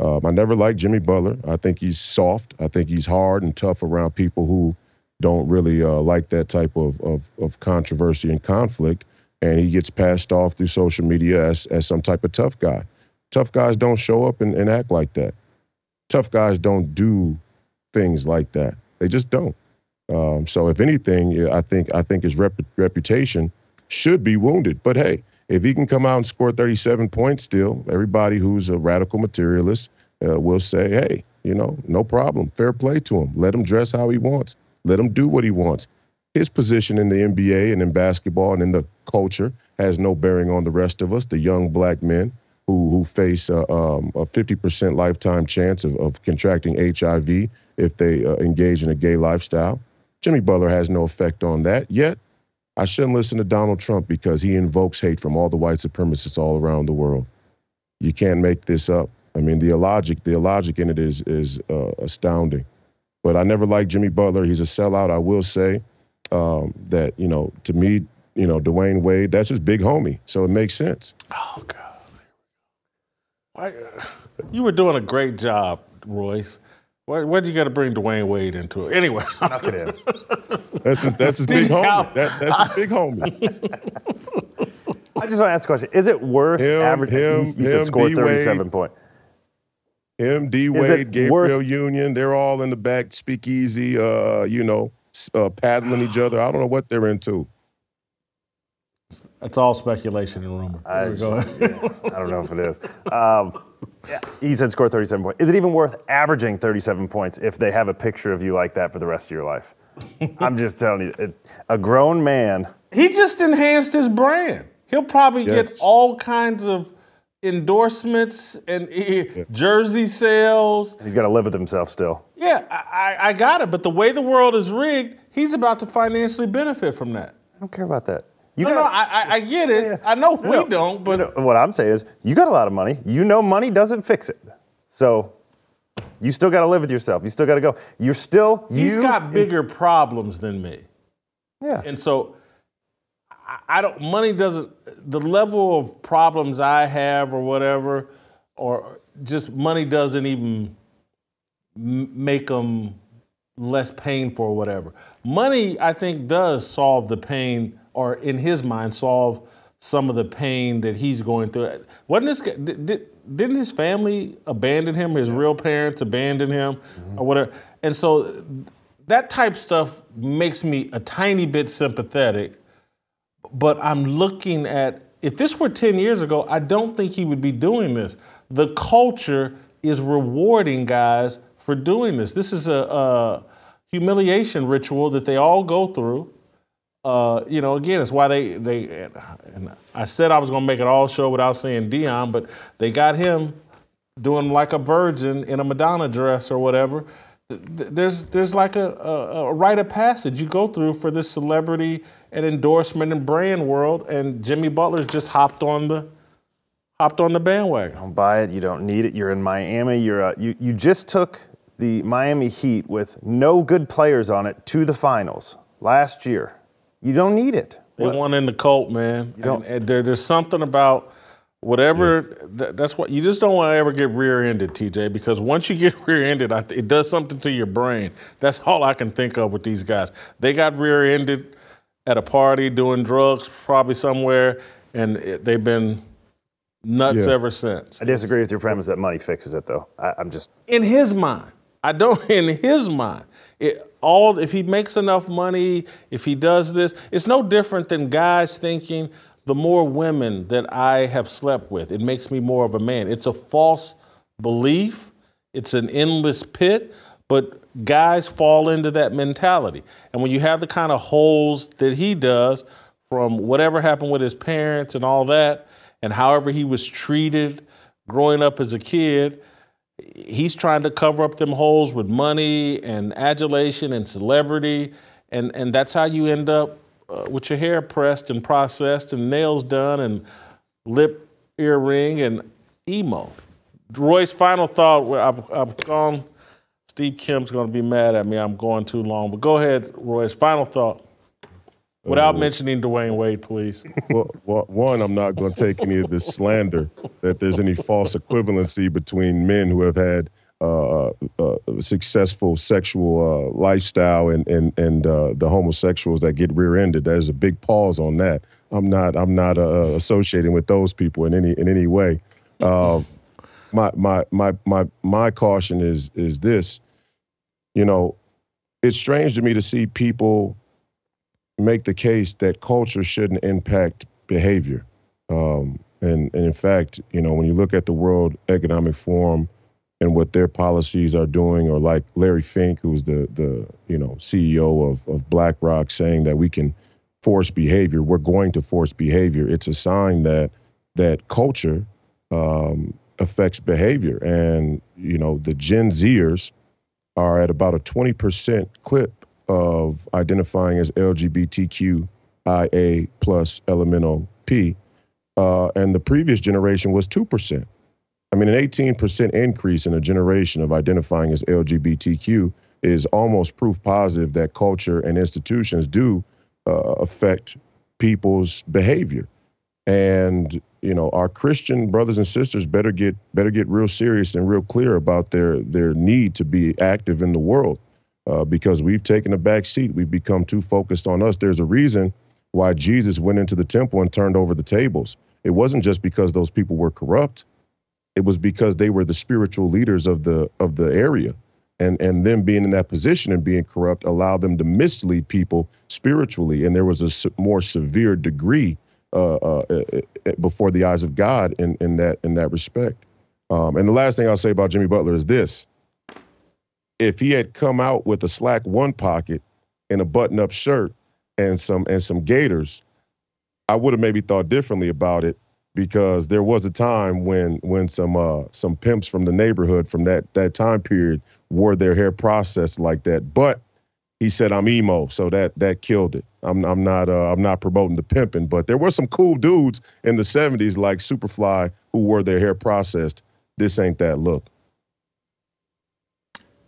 Um, I never liked Jimmy Butler. I think he's soft. I think he's hard and tough around people who don't really uh, like that type of, of, of controversy and conflict. And he gets passed off through social media as, as some type of tough guy. Tough guys don't show up and, and act like that. Tough guys don't do things like that. They just don't. Um, so if anything, I think I think his rep- reputation should be wounded. But hey, if he can come out and score 37 points still, everybody who's a radical materialist uh, will say, hey, you know, no problem. Fair play to him. Let him dress how he wants. Let him do what he wants. His position in the NBA and in basketball and in the culture has no bearing on the rest of us, the young black men who, who face uh, um, a 50% lifetime chance of, of contracting HIV if they uh, engage in a gay lifestyle. Jimmy Butler has no effect on that yet. I shouldn't listen to Donald Trump because he invokes hate from all the white supremacists all around the world. You can't make this up. I mean, the illogic, the illogic in it is is uh, astounding. But I never liked Jimmy Butler. He's a sellout. I will say um, that you know, to me, you know, Dwyane Wade, that's his big homie, so it makes sense. Oh God, you were doing a great job, Royce. Why, why'd you got to bring Dwyane Wade into it? Anyway, Snuck it in. <laughs> That's his, that's his big you- homie. That, that's his <laughs> big homie. I just want to ask a question. Is it worth Him, average? him, you said him, score 37 Wade. point. Him, D. Wade, Gabrielle worth- Union, they're all in the back, speakeasy, uh, you know, uh, paddling each other. I don't know what they're into. That's all speculation and rumor. I, yeah, I don't know if it is. Um, yeah, he said score 37 points. Is it even worth averaging 37 points if they have a picture of you like that for the rest of your life? <laughs> I'm just telling you, it, a grown man. He just enhanced his brand. He'll probably get all kinds of endorsements and eh, jersey sales. He's got to live with himself still. Yeah, I, I, I got it. But the way the world is rigged, he's about to financially benefit from that. I don't care about that. You No, no, got- I, I, I get it. I know we No, don't, but you know, what I'm saying is, you got a lot of money. You know, money doesn't fix it. So, you still got to live with yourself. You still got to go. You're still. he's you, got bigger problems than me. Yeah. And so I, I don't money doesn't the level of problems I have or whatever or just money doesn't even make them less painful or whatever. Money I think does solve the pain or in his mind solve some of the pain that he's going through. Wasn't this did, did, didn't his family abandon him? His real parents abandoned him mm-hmm. or whatever. And so that type stuff makes me a tiny bit sympathetic but I'm looking at if this were 10 years ago, I don't think he would be doing this. The culture is rewarding guys for doing this. This is a, a humiliation ritual that they all go through. Uh, you know, again, it's why they they. And I said I was going to make it all show without saying Dion, but they got him doing like a virgin in a Madonna dress or whatever. Th- th- There's there's like a, a, a rite of passage you go through for this celebrity and endorsement and brand world, and Jimmy Butler's just hopped on the hopped on the bandwagon. Don't buy it. You don't need it. You're in Miami. You're uh, you you just took the Miami Heat with no good players on it to the finals last year. You don't need it. They want in the cult, man. And, and there, there's something about whatever. That, that's what you just don't want to ever get rear-ended, TJ, because once you get <laughs> rear-ended, I, it does something to your brain. That's all I can think of with these guys. They got rear-ended at a party doing drugs, probably somewhere, and it, they've been nuts Yeah. ever since. I disagree with your premise that money fixes it, though. I, I'm just in his mind. I don't <laughs> in his mind. It, all if he makes enough money, if he does this, it's no different than guys thinking the more women that I have slept with, it makes me more of a man. It's a false belief. It's an endless pit, but guys fall into that mentality. And when you have the kind of holes that he does from whatever happened with his parents and all that, and however he was treated growing up as a kid. He's trying to cover up them holes with money and adulation and celebrity, and, and that's how you end up uh, with your hair pressed and processed and nails done and lip earring and emo. Royce final thought. I've, I've gone. Steve Kim's going to be mad at me. I'm going too long. But go ahead, Royce Final thought. Without uh, mentioning Dwyane Wade, please. <laughs> Well, well, one, I'm not going to take any of this slander that there's any false equivalency between men who have had uh, uh, uh successful sexual uh, lifestyle and and and uh, the homosexuals that get rear-ended. There's a big pause on that. I'm not I'm not associating with those people in any in any way. my my my my my caution is is this. You know, it's strange to me to see people make the case that culture shouldn't impact behavior. Um, and, and in fact, you know, when you look at the World Economic Forum and what their policies are doing, or like Larry Fink, who's the the you know CEO of of BlackRock, saying that we can force behavior, we're going to force behavior. It's a sign that that culture um, affects behavior, and you know the Gen Zers are at about a 20% clip of identifying as LGBTQIA plus elemental P, uh, and the previous generation was two percent. I mean, an 18% increase in a generation of identifying as LGBTQ is almost proof positive that culture and institutions do uh, affect people's behavior. And you know, our Christian brothers and sisters better get better get real serious and real clear about their their need to be active in the world uh, because we've taken a back seat. We've become too focused on us. There's a reason why Jesus went into the temple and turned over the tables. It wasn't just because those people were corrupt. It was because they were the spiritual leaders of the of the area. And, and them being in that position and being corrupt allowed them to mislead people spiritually. And there was a more severe degree uh, uh, uh, uh, before the eyes of God in, in that in that respect. Um, and the last thing I'll say about Jimmy Butler is this: if he had come out with a slack one pocket and a button-up shirt and some and some gaiters, I would have maybe thought differently about it because there was a time when when some uh, some pimps from the neighborhood from that that time period wore their hair processed like that. But he said I'm emo, so that that killed it. I'm I'm not uh, I'm not promoting the pimping, but there were some cool dudes in the '70s like Superfly who wore their hair processed. This ain't that look.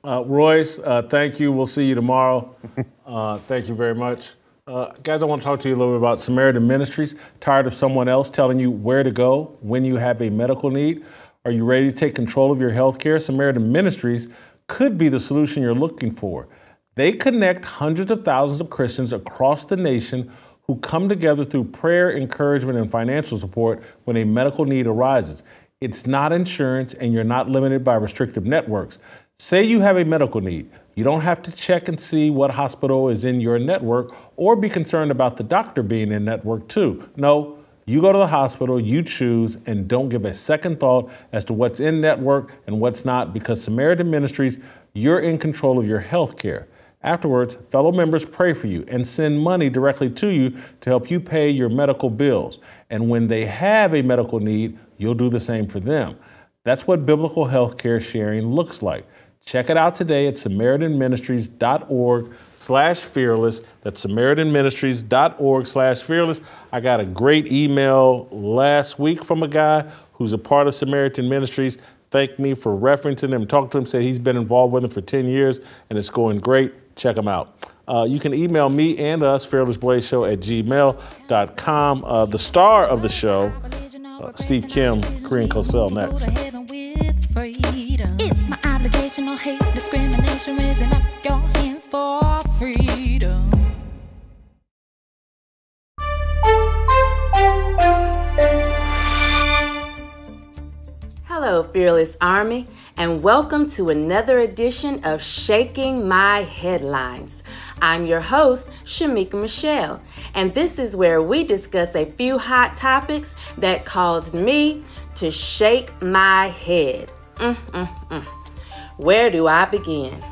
Uh, Royce, uh, thank you. We'll see you tomorrow. <laughs> Uh, thank you very much. Uh, guys, I want to talk to you a little bit about Samaritan Ministries. Tired of someone else telling you where to go when you have a medical need? Are you ready to take control of your health care? Samaritan Ministries could be the solution you're looking for. They connect hundreds of thousands of Christians across the nation who come together through prayer, encouragement, and financial support when a medical need arises. It's not insurance, and you're not limited by restrictive networks. Say you have a medical need. You don't have to check and see what hospital is in your network or be concerned about the doctor being in network too. No, you go to the hospital, you choose, and don't give a second thought as to what's in network and what's not because Samaritan Ministries, you're in control of your health care. Afterwards, fellow members pray for you and send money directly to you to help you pay your medical bills. And when they have a medical need, you'll do the same for them. That's what biblical health care sharing looks like. Check it out today at samaritanministries.org slash fearless. That's samaritanministries.org slash fearless. I got a great email last week from a guy who's a part of Samaritan Ministries. Thanked me for referencing him, talked to him, said he's been involved with them for 10 years and it's going great. Check him out. Uh, you can email me and us, fearlessblaze at gmail.com. Uh, the star of the show, uh, Steve Kim, Korean Cosell, next. Obligation, no hate, discrimination, raising up your hands for freedom. Hello, Fearless Army, and welcome to another edition of Shaking My Headlines. I'm your host, Shemeka Michelle, and this is where we discuss a few hot topics that caused me to shake my head. Mm, mm, mm. Where do I begin?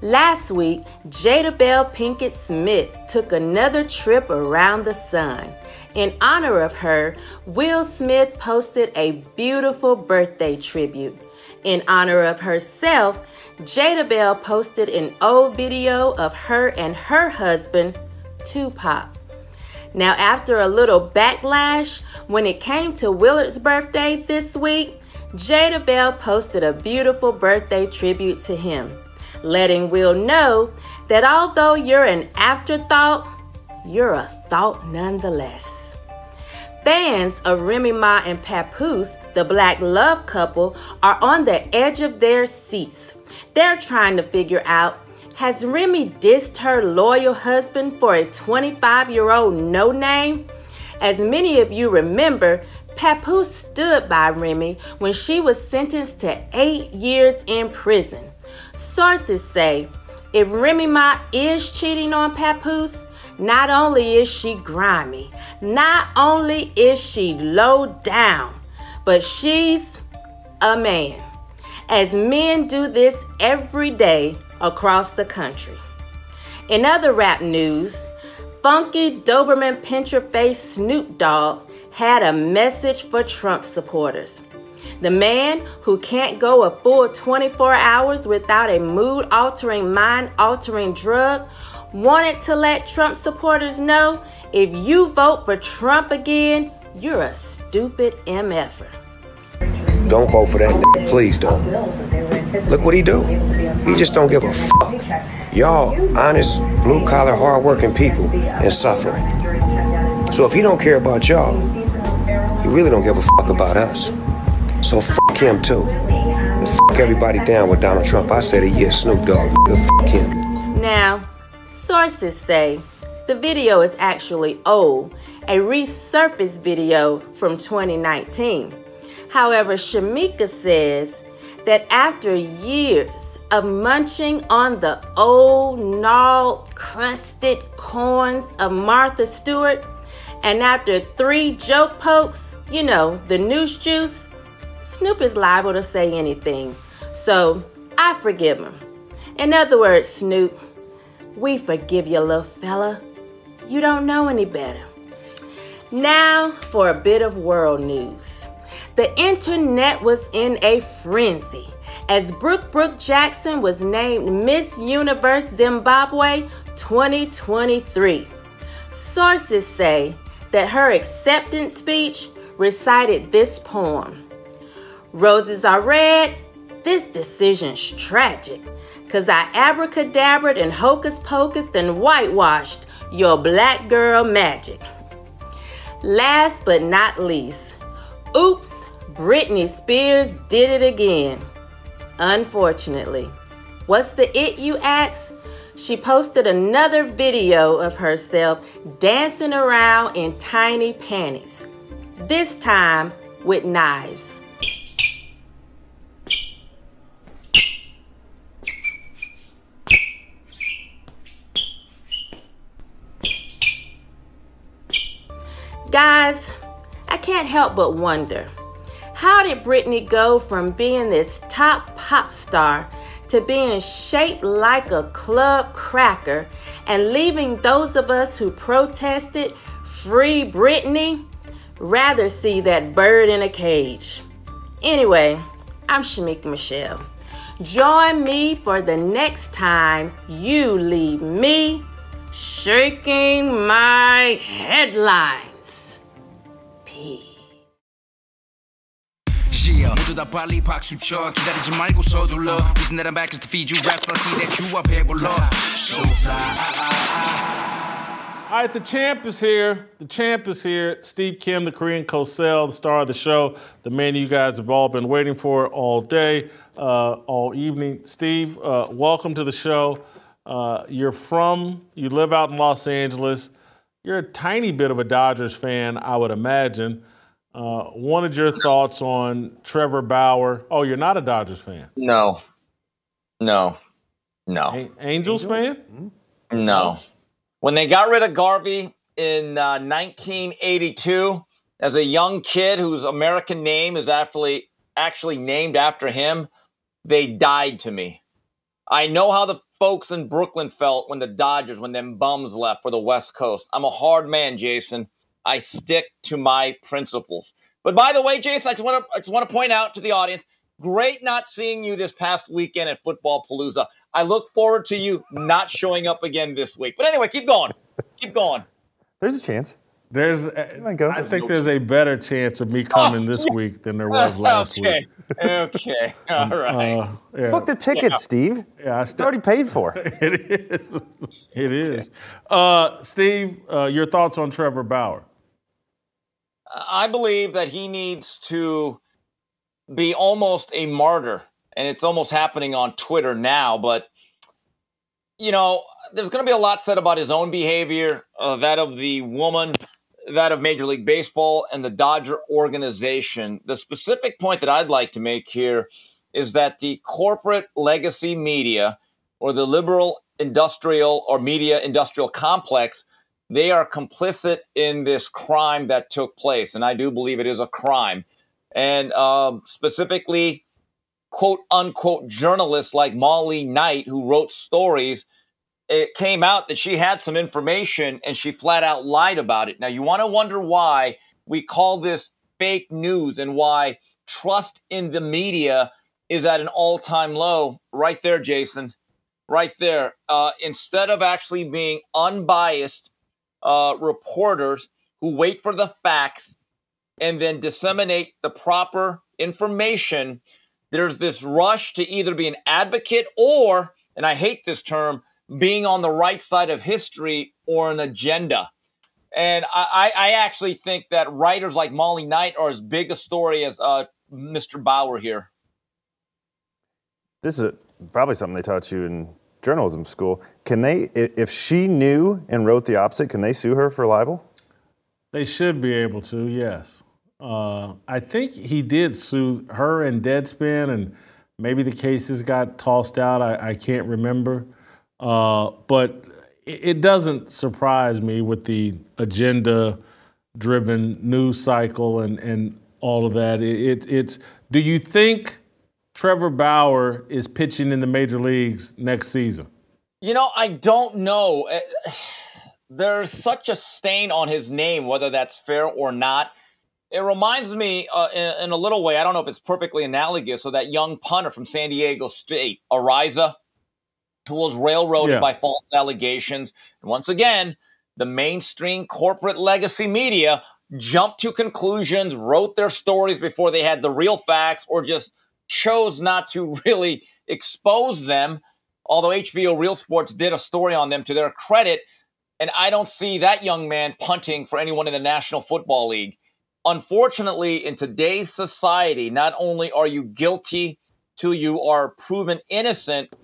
Last week, Jada Belle Pinkett Smith took another trip around the sun. In honor of her, Will Smith posted a beautiful birthday tribute. In honor of herself, Jada Belle posted an old video of her and her husband, Tupac. Now, after a little backlash, when it came to Willard's birthday this week, Jada Belle posted a beautiful birthday tribute to him, letting Will know that although you're an afterthought, you're a thought nonetheless. Fans of Remy Ma and Papoose, the black love couple, are on the edge of their seats. They're trying to figure out has Remy dissed her loyal husband for a 25 year old no name? As many of you remember, Papoose stood by Remy when she was sentenced to eight years in prison. Sources say if Remy Ma is cheating on Papoose, not only is she grimy, not only is she low down, but she's a man. As men do this every day across the country. In other rap news, funky Doberman pinscher face Snoop Dogg had a message for Trump supporters. The man who can't go a full 24 hours without a mood altering, mind altering drug wanted to let Trump supporters know if you vote for Trump again, you're a stupid MFer. Don't vote for that please don't. Look what he do. He just don't give a fuck. Y'all honest, blue collar, hard working people and suffering. So if he don't care about y'all, he really don't give a fuck about us. So fuck him too. And fuck everybody down with Donald Trump. I said a year, Snoop Dogg. Fuck him. Now, sources say the video is actually old, a resurfaced video from 2019. However, Shemeka says that after years of munching on the old, gnarled, crusted corns of Martha Stewart, and after three joke pokes, you know, the noose juice, Snoop is liable to say anything. So I forgive him. In other words, Snoop, we forgive you, little fella. You don't know any better. Now for a bit of world news. The internet was in a frenzy as Brooke Bruk-Jackson was named Miss Universe Zimbabwe 2023. Sources say that her acceptance speech recited this poem Roses are red, this decision's tragic, cause I abracadabraed and hocus pocus and whitewashed your black girl magic. Last but not least, oops, Britney Spears did it again. Unfortunately. What's the it, you ask? She posted another video of herself dancing around in tiny panties, this time with knives. Guys, I can't help but wonder how did Britney go from being this top pop star to being shaped like a club cracker and leaving those of us who protested free Britney rather see that bird in a cage? Anyway, I'm Shemeka Michelle. Join me for the next time you leave me shaking my headlines. Yeah, 모두 다 빨리 박수 쳐 기다리지 말고 서둘러 Listen that I'm back just to feed you raps I see that you are 배불러 So fly All right, the champ is here. The champ is here. Steve Kim, the Korean Cosell, the star of the show, the man you guys have all been waiting for all day, uh, all evening. Steve, uh, welcome to the show. Uh, you're from, you live out in Los Angeles. You're a tiny bit of a Dodgers fan, I would imagine. Uh, wanted your thoughts on Trevor Bauer. Oh, you're not a Dodgers fan? No. No. No. A- Angels, fan? No. When they got rid of Garvey in uh, 1982, as a young kid whose American name is actually actually named after him, they died to me. I know how the folks in Brooklyn felt when the Dodgers, when them bums left for the West Coast. I'm a hard man, Jason. I stick to my principles. But by the way, Jason, I just want to I just want to point out to the audience, great not seeing you this past weekend at Football Palooza. I look forward to you not showing up again this week. But anyway, keep going. Keep going. There's a chance. There's, I think there's a better chance of me coming this week than there was last okay. week. Okay. <laughs> All right. Uh, yeah. Book the ticket, Yeah. Steve. Yeah, I It's already paid for. <laughs> it is. It is. Uh, Steve, uh, your thoughts on Trevor Bauer? I believe that he needs to be almost a martyr, and it's almost happening on Twitter now. But you know, there's going to be a lot said about his own behavior, uh, that of the woman, that of Major League Baseball, and the Dodger organization. The specific point that I'd like to make here is that the corporate legacy media, or the liberal industrial or media industrial complex, they are complicit in this crime that took place, and I do believe it is a crime. And um, specifically, quote unquote journalists like Molly Knight, who wrote stories, it came out that she had some information and she flat out lied about it. Now, you want to wonder why we call this fake news and why trust in the media is at an all time low. Right there, Jason. Right there. Uh, instead of actually being unbiased uh, reporters who wait for the facts and then disseminate the proper information, there's this rush to either be an advocate or, and I hate this term, being on the right side of history or an agenda. And I, I actually think that writers like Molly Knight are as big a story as uh, Mr. Bauer here. This is probably something they taught you in journalism school. Can they, if she knew and wrote the opposite, can they sue her for libel? They should be able to, yes. Uh, I think he did sue her and Deadspin, and maybe the cases got tossed out. I, I can't remember. Uh, but it, it doesn't surprise me with the agenda driven news cycle and, and all of that. It, it, it's, do you think Trevor Bauer is pitching in the major leagues next season? You know, I don't know. Eh, <sighs> There's such a stain on his name, whether that's fair or not. It reminds me, uh, in, in a little way, I don't know if it's perfectly analogous, of that young punter from San Diego State, Araiza, who was railroaded Yeah. by false allegations. And once again, the mainstream corporate legacy media jumped to conclusions, wrote their stories before they had the real facts, or just chose not to <laughs> really expose them. Although HBO Real Sports did a story on them to their credit, and I don't see that young man punting for anyone in the National Football League. Unfortunately, in today's society, not only are you guilty till you are proven innocent,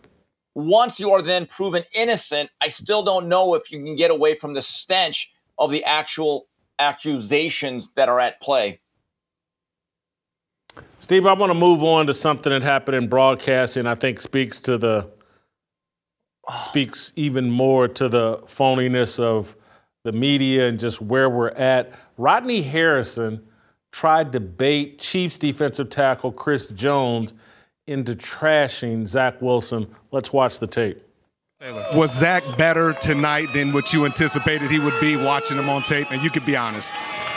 once you are then proven innocent, I still don't know if you can get away from the stench of the actual accusations that are at play. Steve, I want to move on to something that happened in broadcasting. I think speaks to the speaks even more to the phoniness of the media and just where we're at. Rodney Harrison tried to bait Chiefs defensive tackle Chris Jones into trashing Zach Wilson. Let's watch the tape. Was Zach better tonight than what you anticipated he would be watching him on tape? And you could be honest.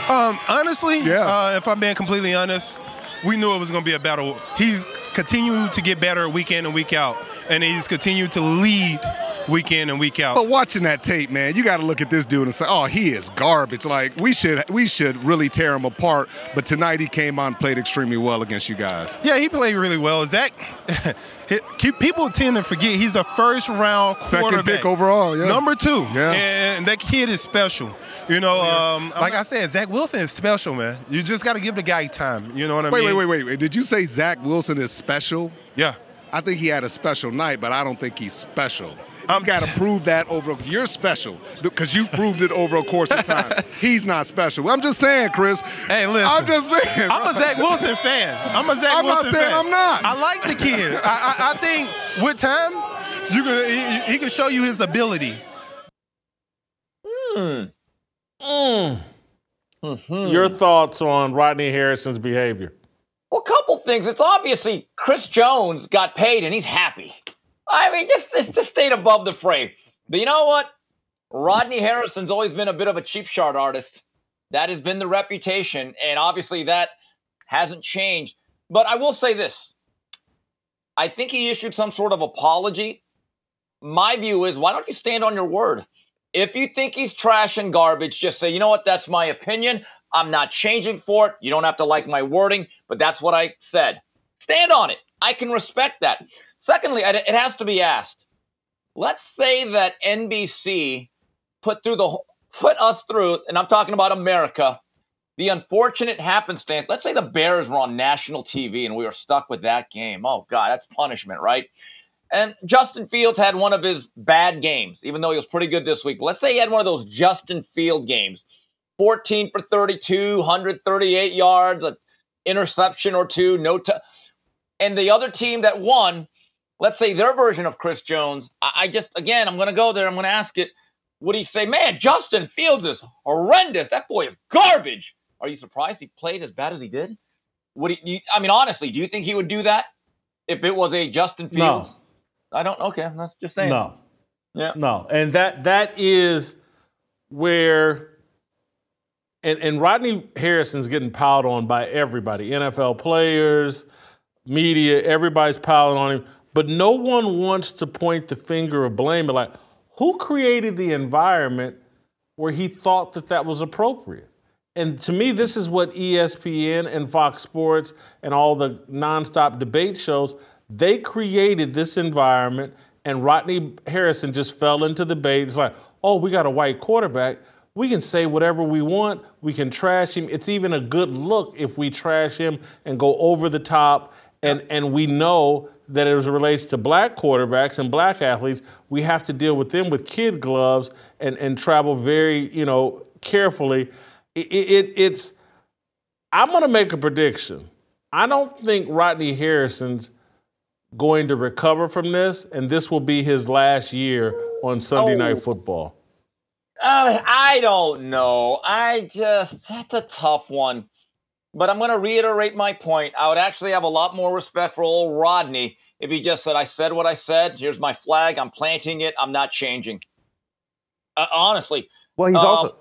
Um, honestly, Yeah. uh, if I'm being completely honest, we knew it was going to be a battle. He's continued to get better week in and week out, and he's continued to lead week in and week out. But watching that tape, man, you got to look at this dude and say, "Oh, he is garbage." Like we should we should really tear him apart. But tonight he came on and played extremely well against you guys. Yeah, he played really well. Zach, <laughs> he- keep- people tend to forget he's a first round quarterback. Second pick overall, yeah. Number two. Yeah. And that kid is special. You know, um, like I said, Zach Wilson is special, man. You just got to give the guy time. You know what I Wait, mean? wait, wait, wait, wait. Did you say Zach Wilson is special? Yeah. I think he had a special night, but I don't think he's special. He's got to prove that over. You're special because you proved it over a course of time. <laughs> He's not special. I'm just saying, Chris. Hey, listen. I'm just saying. I'm a Zach Wilson fan. I'm a Zach I'm not Wilson saying fan. I'm not. I like the kid. I, I, I think with time, you can he, he can show you his ability. Hmm. Mm. Your thoughts on Rodney Harrison's behavior? Well, a couple things. It's obviously Chris Jones got paid and he's happy. I mean, just, just just stayed above the fray. But you know what? Rodney Harrison's always been a bit of a cheap shot artist. That has been the reputation, and obviously that hasn't changed. But I will say this: I think he issued some sort of apology. My view is, why don't you stand on your word? If you think he's trash and garbage, just say, you know what? That's my opinion. I'm not changing for it. You don't have to like my wording, but that's what I said. Stand on it. I can respect that. Secondly, it has to be asked. Let's say that NBC put through the put us through, and I'm talking about America, the unfortunate happenstance. Let's say the Bears were on national TV and we were stuck with that game. Oh God, that's punishment, right? And Justin Fields had one of his bad games, even though he was pretty good this week. Let's say he had one of those Justin Field games 14 for 32, 138 yards, an interception or two, no t- And the other team that won, let's say their version of Chris Jones, I, I just, again, I'm going to go there. I'm going to ask it. Would he say, man, Justin Fields is horrendous. That boy is garbage. Are you surprised he played as bad as he did? Would he, you, I mean, honestly, do you think he would do that if it was a Justin Fields? No. I don't. Okay, that's just saying. No. Yeah. No. And that that is where and, and Rodney Harrison's getting piled on by everybody, NFL players, media, everybody's piling on him. But no one wants to point the finger of blame. at Like, who created the environment where he thought that that was appropriate? And to me, this is what ESPN and Fox Sports and all the nonstop debate shows, they created this environment, and Rodney Harrison just fell into the bait. It's like, oh, we got a white quarterback. We can say whatever we want. We can trash him. It's even a good look if we trash him and go over the top. And, and we know that as it relates to black quarterbacks and black athletes, we have to deal with them with kid gloves and, and travel very, you know, carefully. It, it, it's, I'm going to make a prediction. I don't think Rodney Harrison's going to recover from this, and this will be his last year on Sunday Oh. Night Football. Uh, I don't know. I just that's a tough one. But I'm going to reiterate my point. I would actually have a lot more respect for old Rodney if he just said, "I said what I said. Here's my flag. I'm planting it. I'm not changing." Uh, honestly. Well, he's Um, also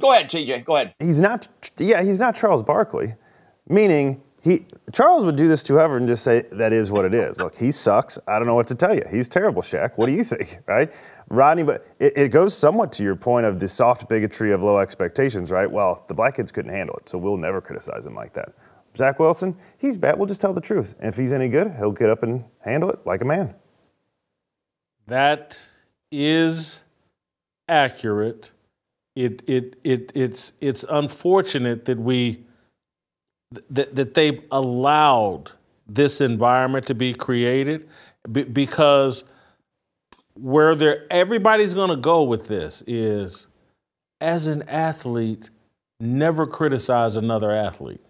Go ahead, TJ. Go ahead. he's not yeah he's not Charles Barkley, meaning he Charles would do this to whoever and just say that is what it is. Look, he sucks. I don't know what to tell you. He's terrible, Shaq. What do you think, right? Rodney, but it, it goes somewhat to your point of the soft bigotry of low expectations, right? Well, the black kids couldn't handle it, so we'll never criticize him like that. Zach Wilson, he's bad. We'll just tell the truth. And if he's any good, he'll get up and handle it like a man. That is accurate. It, it, it, it's, it's unfortunate that we that, that they've allowed this environment to be created be- because where they're, everybody's going to go with this is as an athlete, never criticize another athlete.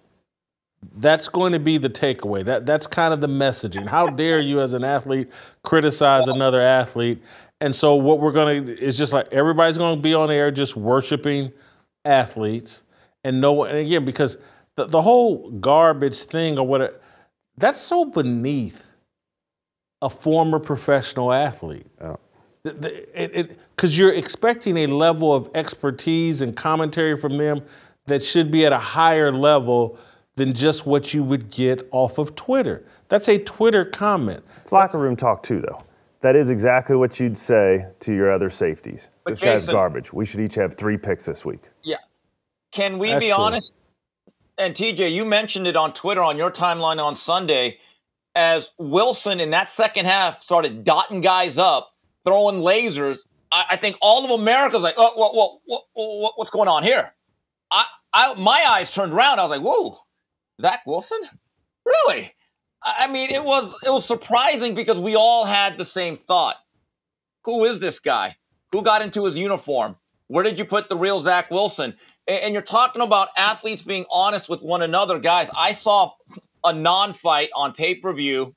That's going to be the takeaway. That that's kind of the messaging. How dare you as an athlete criticize another athlete? And so what we're going to is just like everybody's going to be on air just worshiping athletes and no one and again because the, the whole garbage thing or whatever that's so beneath a former professional athlete. Oh Because you're expecting a level of expertise and commentary from them that should be at a higher level than just what you would get off of Twitter. That's a Twitter comment. It's locker room talk too, though. That is exactly what you'd say to your other safeties. But this guy's garbage. We should each have three picks this week. Yeah. Can we That's be true. honest? And TJ, you mentioned it on Twitter on your timeline on Sunday as Wilson in that second half started dotting guys up, throwing lasers. I, I think all of America's like, oh, what, what, what, what, what's going on here? I, I, my eyes turned around. I was like, whoa, Zach Wilson? Really? I mean, it was it was surprising because we all had the same thought. Who is this guy? Who got into his uniform? Where did you put the real Zach Wilson? And you're talking about athletes being honest with one another, guys. I saw a non-fight on pay-per-view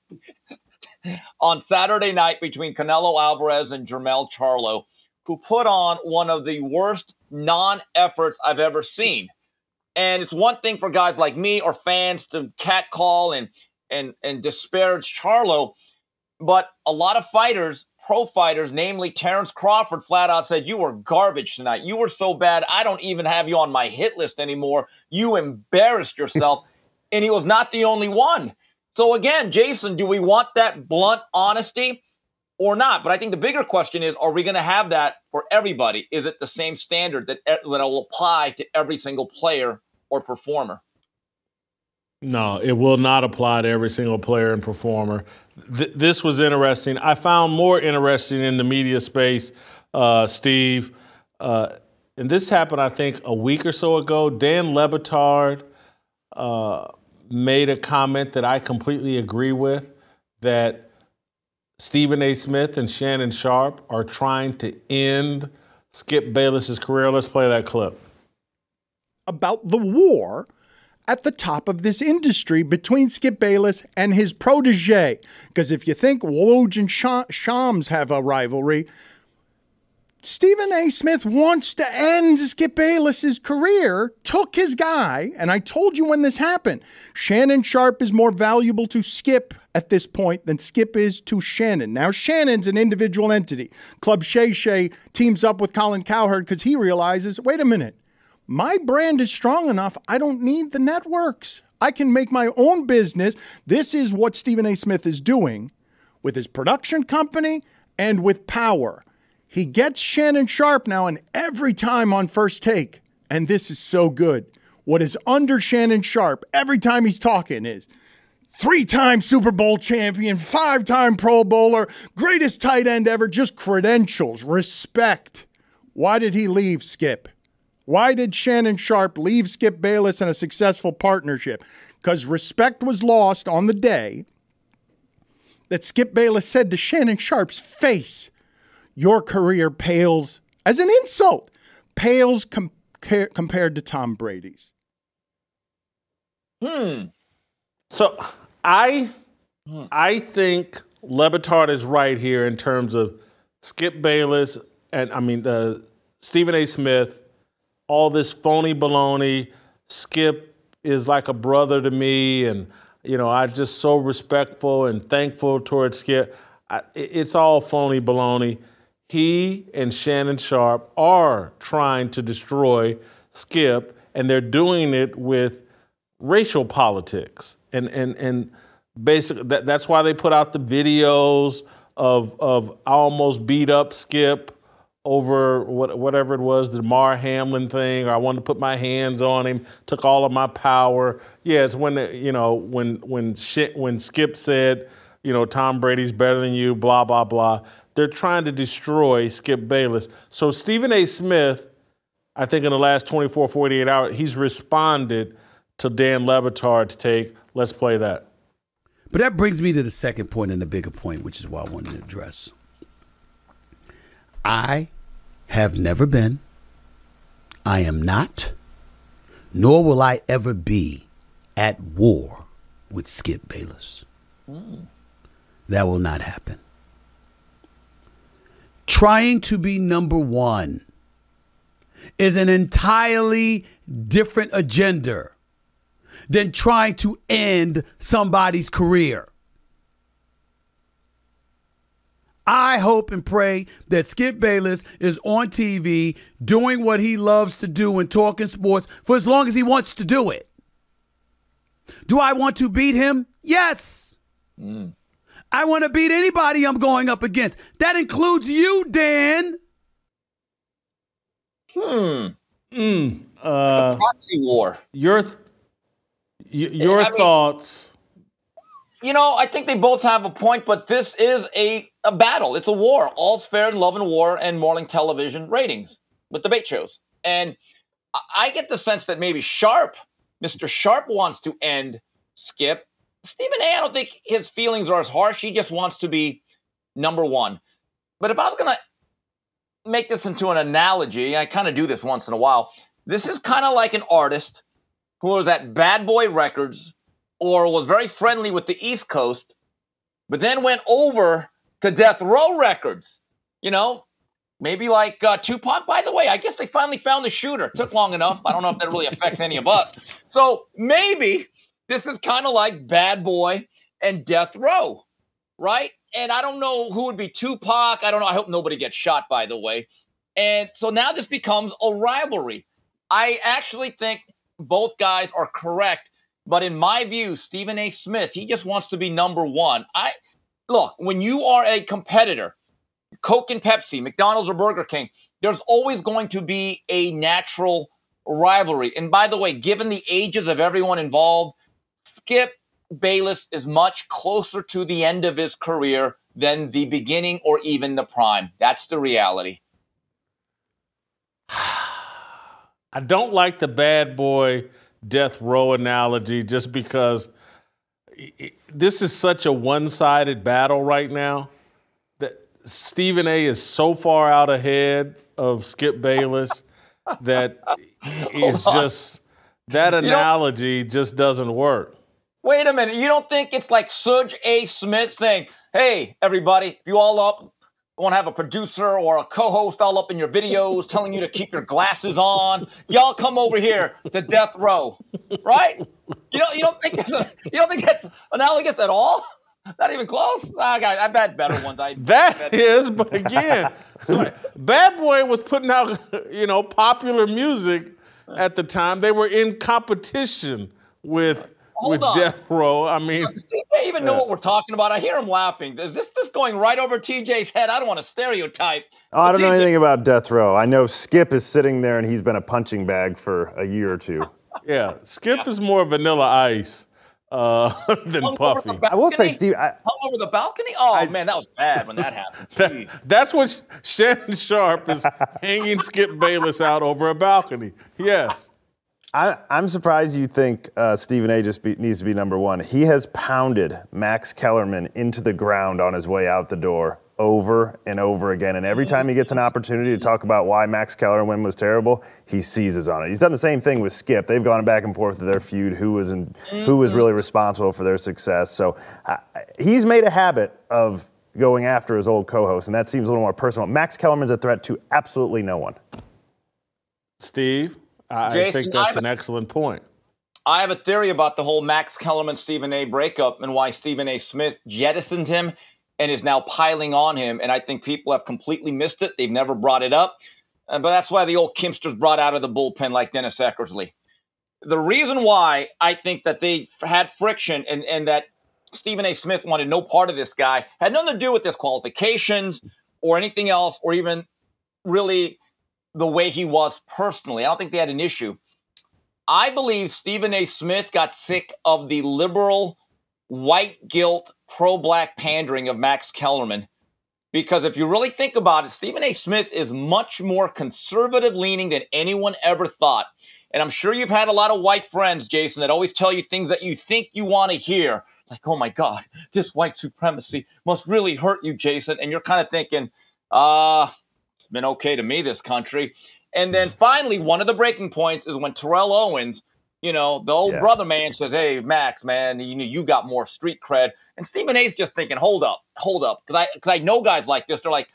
<laughs> on Saturday night between Canelo Alvarez and Jermell Charlo, who put on one of the worst non-efforts I've ever seen. And it's one thing for guys like me or fans to catcall and and and disparage Charlo. But a lot of fighters, pro fighters, namely Terrence Crawford, flat out said, You were garbage tonight. You were so bad. I don't even have you on my hit list anymore. You embarrassed yourself. <laughs> and he was not the only one. So, again, Jason, do we want that blunt honesty or not? But I think the bigger question is are we going to have that for everybody? Is it the same standard that, that will apply to every single player or performer? No, it will not apply to every single player and performer. Th- this was interesting. I found more interesting in the media space, uh, Steve. Uh, and this happened, I think, a week or so ago. Dan Le Batard uh, made a comment that I completely agree with that Stephen A. Smith and Shannon Sharpe are trying to end Skip Bayless's career. Let's play that clip. About the war at the top of this industry between Skip Bayless and his protege. Because if you think Woj and Shams have a rivalry, Stephen A. Smith wants to end Skip Bayless's career, took his guy, and I told you when this happened. Shannon Sharpe is more valuable to Skip at this point than Skip is to Shannon. Now, Shannon's an individual entity. Club Shay Shay teams up with Colin Cowherd because he realizes wait a minute, my brand is strong enough. I don't need the networks. I can make my own business. This is what Stephen A. Smith is doing with his production company and with power. He gets Shannon Sharpe now, and every time on first take, and this is so good. What is under Shannon Sharpe every time he's talking is three time Super Bowl champion, five time Pro Bowler, greatest tight end ever, just credentials, respect. Why did he leave Skip? Why did Shannon Sharpe leave Skip Bayless in a successful partnership? Because respect was lost on the day that Skip Bayless said to Shannon Sharpe's face, Your career pales as an insult, pales com- compared to Tom Brady's. Hmm. So I I think Le is right here in terms of Skip Bayless and I mean uh, Stephen A. Smith all this phony baloney. Skip is like a brother to me, and you know I just so respectful and thankful towards Skip. I, it's all phony baloney. He and Shannon Sharpe are trying to destroy Skip, and they're doing it with racial politics, and and and basically that, that's why they put out the videos of of almost beat up Skip over what, whatever it was, the Mar Hamlin thing, or I wanted to put my hands on him, took all of my power. Yeah, it's when you know when when shit when Skip said, you know, Tom Brady's better than you, blah blah blah. They're trying to destroy Skip Bayless. So Stephen A. Smith, I think in the last 24, 48 hours, he's responded to Dan Le Batard's take. Let's play that. But that brings me to the second point and the bigger point, which is what I wanted to address. I have never been, I am not, nor will I ever be at war with Skip Bayless. Mm. That will not happen. Trying to be number one is an entirely different agenda than trying to end somebody's career. I hope and pray that Skip Bayless is on TV doing what he loves to do and talking sports for as long as he wants to do it. Do I want to beat him? Yes. Mm. I want to beat anybody I'm going up against. That includes you, Dan. Hmm. Mm. Uh, proxy war. Your th- your I thoughts. Mean, you know, I think they both have a point, but this is a, a battle. It's a war. All's fair in love and war and morning television ratings with debate shows. And I get the sense that maybe Sharpe, Mr. Sharpe, wants to end Skip. Stephen A, I don't think his feelings are as harsh. He just wants to be number one. But if I was going to make this into an analogy, I kind of do this once in a while. This is kind of like an artist who was at Bad Boy Records or was very friendly with the East Coast, but then went over to Death Row Records. You know, maybe like uh, Tupac. By the way, I guess they finally found the shooter. It took long enough. I don't know if that really affects any of us. So maybe this is kind of like Bad Boy and Death Row, right? and I don't know who would be Tupac. I don't know. I hope nobody gets shot, by the way. And so now this becomes a rivalry. I actually think both guys are correct, but in my view, Stephen A. Smith, he just wants to be number one. I look when you are a competitor, Coke and Pepsi, McDonald's or Burger King, there's always going to be a natural rivalry. And by the way, given the ages of everyone involved, Skip Bayless is much closer to the end of his career than the beginning or even the prime. That's the reality. <sighs> I don't like the bad boy death row analogy just because this is such a one sided battle right now that Stephen A is so far out ahead of Skip Bayless that <laughs> it's just that analogy just doesn't work. Wait a minute. You don't think it's like Suge A. Smith saying, hey, everybody, if you all up want to have a producer or a co-host all up in your videos telling you to keep your glasses on, y'all come over here to death row, right? You don't you don't think that's a, you don't think that's analogous at all? Not even close. Ah, I got I've had better ones. I that is, but again, Bad Boy was putting out you know popular music at the time. They were in competition with Hold with on. Death Row. I mean, Does TJ even know what we're talking about? I hear him laughing. Is this just going right over TJ's head? I don't want to stereotype. Oh, I don't know anything about death row. I know Skip is sitting there and he's been a punching bag for a year or two. Yeah, Skip is more Vanilla Ice uh, <laughs> than Hung Puffy. I will say. Steve, I, Hung over the balcony? Oh man, that was bad when that happened. <laughs> Jeez. That's what Shannon Sharpe is <laughs> hanging Skip Bayless out over a balcony. Yes. I, I'm surprised you think uh, Stephen A. just be, needs to be number one. He has pounded Max Kellerman into the ground on his way out the door over and over again. And every time he gets an opportunity to talk about why Max Kellerman was terrible, he seizes on it. He's done the same thing with Skip. They've gone back and forth with their feud, who was in, who was really responsible for their success. So uh, he's made a habit of going after his old co-host, and that seems a little more personal. Max Kellerman's a threat to absolutely no one. Steve, I, I Jason, think that's I'm- an excellent point. I have a theory about the whole Max Kellerman Stephen A breakup and why Stephen A Smith jettisoned him and is now piling on him. And I think people have completely missed it. They've never brought it up. Uh, but that's why the old Kimsters brought out of the bullpen like Dennis Eckersley. The reason why I think that they had friction and, and that Stephen A. Smith wanted no part of this guy had nothing to do with his qualifications or anything else, or even really the way he was personally. I don't think they had an issue. I believe Stephen A. Smith got sick of the liberal, white guilt, pro black pandering of Max Kellerman. Because if you really think about it, Stephen A. Smith is much more conservative leaning than anyone ever thought. And I'm sure you've had a lot of white friends, Jason, that always tell you things that you think you want to hear. Like, oh my God, this white supremacy must really hurt you, Jason. And you're kind of thinking, uh, it's been okay to me, this country. And then finally, one of the breaking points is when Terrell Owens, you know, the old Yes. brother man says, Hey, Max, man, you know, you got more street cred. And Stephen A's just thinking, hold up, hold up. Cause I cause I know guys like this. They're like,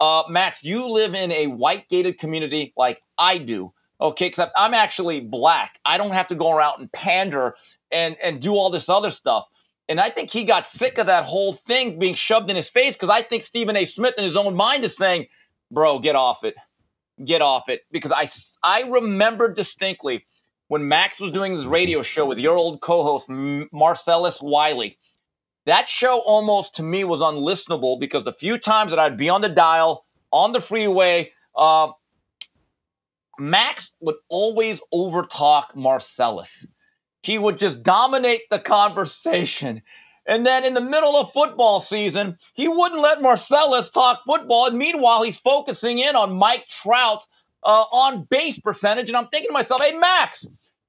uh, Max, you live in a white gated community like I do. Okay, except I'm actually black. I don't have to go around and pander and and do all this other stuff. And I think he got sick of that whole thing being shoved in his face because I think Stephen A. Smith in his own mind is saying, "Bro, get off it, get off it." Because I I remember distinctly when Max was doing his radio show with your old co-host Marcellus Wiley. That show almost to me was unlistenable because the few times that I'd be on the dial on the freeway, uh, Max would always overtalk Marcellus. He would just dominate the conversation. And then in the middle of football season, he wouldn't let Marcellus talk football. And meanwhile, he's focusing in on Mike Trout's uh, on base percentage. And I'm thinking to myself, hey, Max,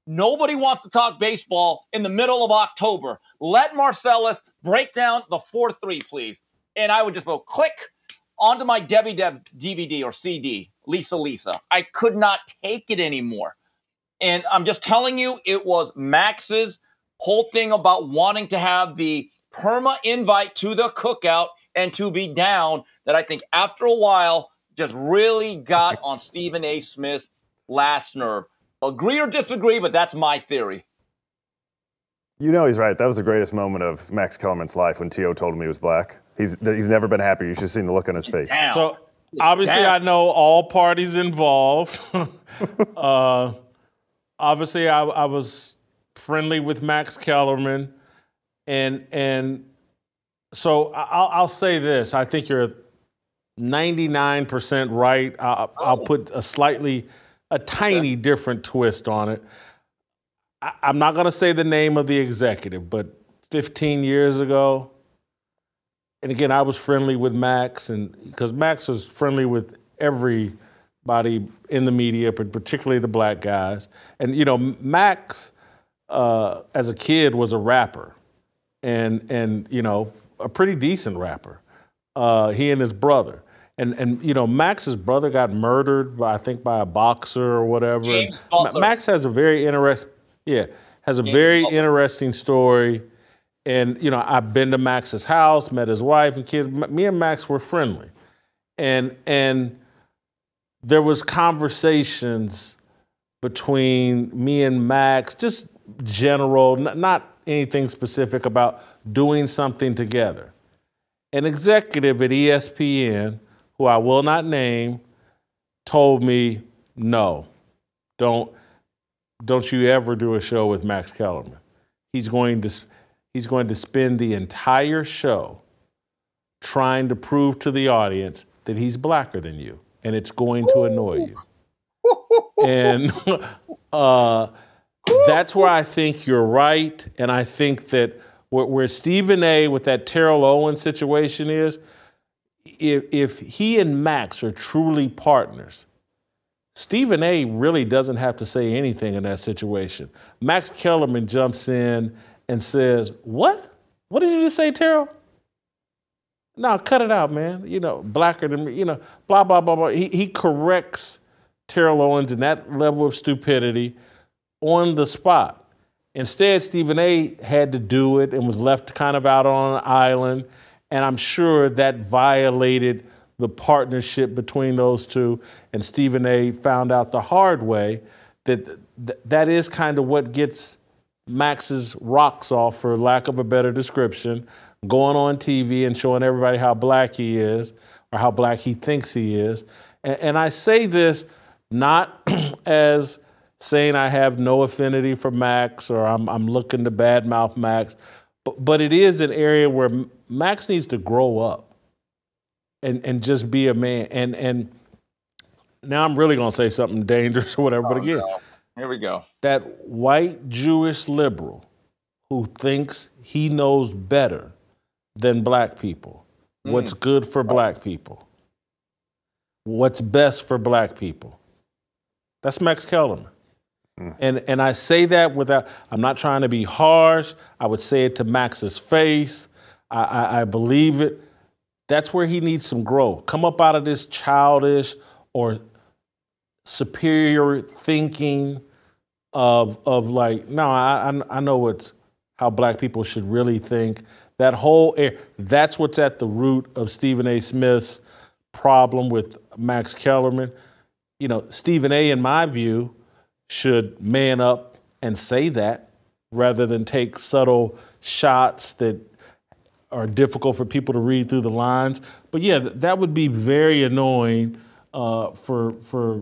nobody wants to talk baseball in the middle of October. Let Marcellus break down the 4 3, please. And I would just go click onto my Debbie Deb DVD or CD, Lisa Lisa. I could not take it anymore. And I'm just telling you, it was Max's whole thing about wanting to have the perma invite to the cookout and to be down that I think after a while just really got on Stephen A. Smith's last nerve. Agree or disagree, but that's my theory. You know he's right. That was the greatest moment of Max Kellerman's life when T.O. told him he was black. He's, he's never been happier. You should have seen the look on his face. So obviously, I know all parties involved. <laughs> uh, obviously, I, I was friendly with Max Kellerman, and and so I- I'll, I'll say this: I think you're 99% right. I'll, I'll put a slightly, a tiny different twist on it. I, I'm not going to say the name of the executive, but 15 years ago, and again, I was friendly with Max, and because Max was friendly with everybody in the media, but particularly the black guys. And you know, Max, uh, as a kid, was a rapper, and and you know, a pretty decent rapper. Uh, he and his brother. And, and you know Max's brother got murdered by I think by a boxer or whatever. James Max has a very interesting yeah has a very interesting story and you know I've been to Max's house, met his wife and kids. Me and Max were friendly, and and there was conversations between me and Max, just general, not anything specific about doing something together. An executive at ESPN, who I will not name, told me, "No, don't don't you ever do a show with Max Kellerman. He's going to he's going to spend the entire show trying to prove to the audience that he's blacker than you, and it's going to annoy you." <laughs> and <laughs> uh, that's where I think you're right, and I think that where, where Stephen A. with that Terrell Owens situation is, if if he and Max are truly partners, Stephen A. really doesn't have to say anything in that situation. Max Kellerman jumps in and says, "What? What did you just say, Terrell?" No, cut it out, man. You know, blacker than me. You know, blah blah blah blah. He he corrects Terrell Owens in that level of stupidity on the spot. Instead, Stephen A. had to do it and was left kind of out on an island. And I'm sure that violated the partnership between those two. And Stephen A. found out the hard way that th- that is kind of what gets Max's rocks off, for lack of a better description, going on TV and showing everybody how black he is or how black he thinks he is. And, and I say this not <clears throat> as saying I have no affinity for Max or I'm, I'm looking to badmouth Max, but, but it is an area where Max needs to grow up and, and just be a man. And, and now I'm really going to say something dangerous or whatever, but Oh, again, no. Here we go. that white Jewish liberal who thinks he knows better than black people, hmm. what's good for black people, what's best for black people. That's Max Kellerman. Mm. And, and I say that without, I'm not trying to be harsh. I would say it to Max's face. I, I, I believe it. That's where he needs some growth. Come up out of this childish or superior thinking of of like no I I, know what's how black people should really think that whole air that's what's at the root of Stephen A Smith's problem with Max Kellerman you know Stephen A in my view should man up and say that rather than take subtle shots that are difficult for people to read through the lines but yeah that would be very annoying uh, for for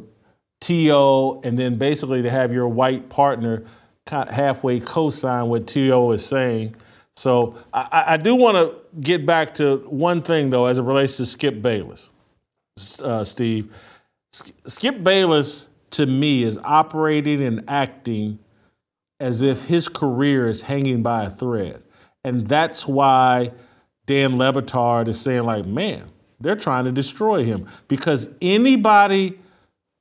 TO, and then basically to have your white partner halfway co-sign what TO is saying. So I, I- I do want to get back to one thing though, as it relates to Skip Bayless, uh, Steve. Skip Bayless to me is operating and acting as if his career is hanging by a thread, and that's why Dan Le Batard is saying like, man, they're trying to destroy him because anybody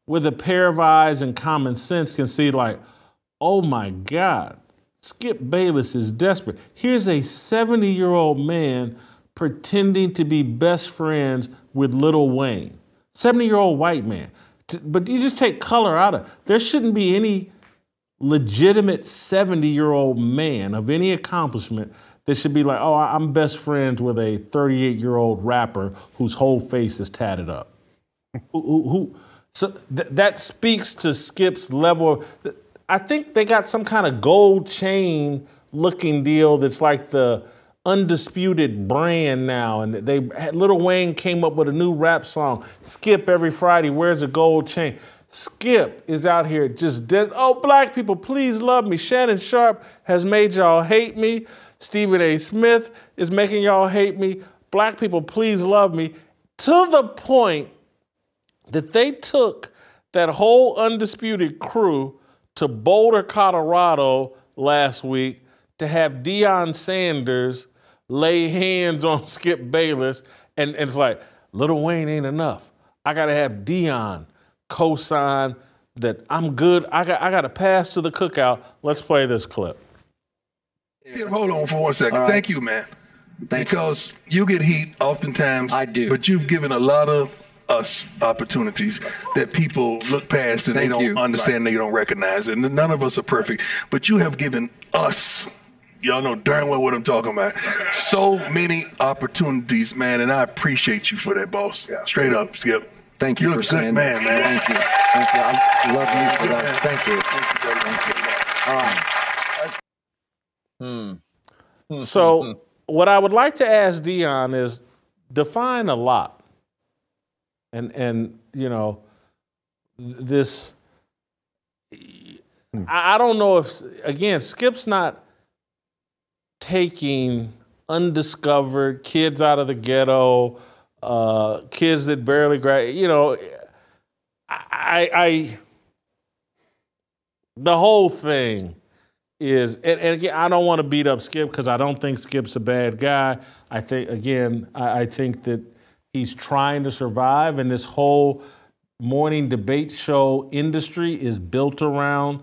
with a pair of eyes and common sense can see like, oh my God, Skip Bayless is desperate. Here's a 70 year old man pretending to be best friends with Lil Wayne. 70 year old white man. T- But you just take color out of There shouldn't be any legitimate 70 year old man of any accomplishment that should be like, oh, I'm best friends with a 38 year old rapper whose whole face is tatted up. <laughs> who, who, who- so th- that speaks to Skip's level. I think they got some kind of gold chain looking deal that's like the undisputed brand now. And they Lil Wayne came up with a new rap song. Skip every Friday Where's a gold chain. Skip is out here just dead. Oh, black people, please love me. Shannon Sharpe has made y'all hate me. Stephen A. Smith is making y'all hate me. Black people, please love me. To the point that they took that whole undisputed crew to Boulder, Colorado last week to have Deion Sanders lay hands on <laughs> Skip Bayless. And, and it's like, Lil Wayne ain't enough. I got to have Deion co-sign that I'm good. I got, I got to pass to the cookout. Let's play this clip. Skip, hold on for one second. right. Thank you, man. Thanks. because you get heat oftentimes. I do. But you've given a lot of us opportunities that people look past and they don't you. understand, they don't recognize. And none of us are perfect. But you have given us, y'all know darn well what I'm talking about, so many opportunities, man. And I appreciate you for that, boss. Straight up, Skip. Thank you You're for a good saying man, that. man. Thank you. Thank you. I love you for that. Thank you. Thank you. All right. Hmm. So, what I would like to ask Deion is define a lot. And and you know this I, I don't know if again Skip's not taking undiscovered kids out of the ghetto, uh, kids that barely grad. You know, I, I the whole thing is, and, and again, I don't want to beat up Skip because I don't think Skip's a bad guy. I think, again, I, I think that he's trying to survive, and this whole morning debate show industry is built around.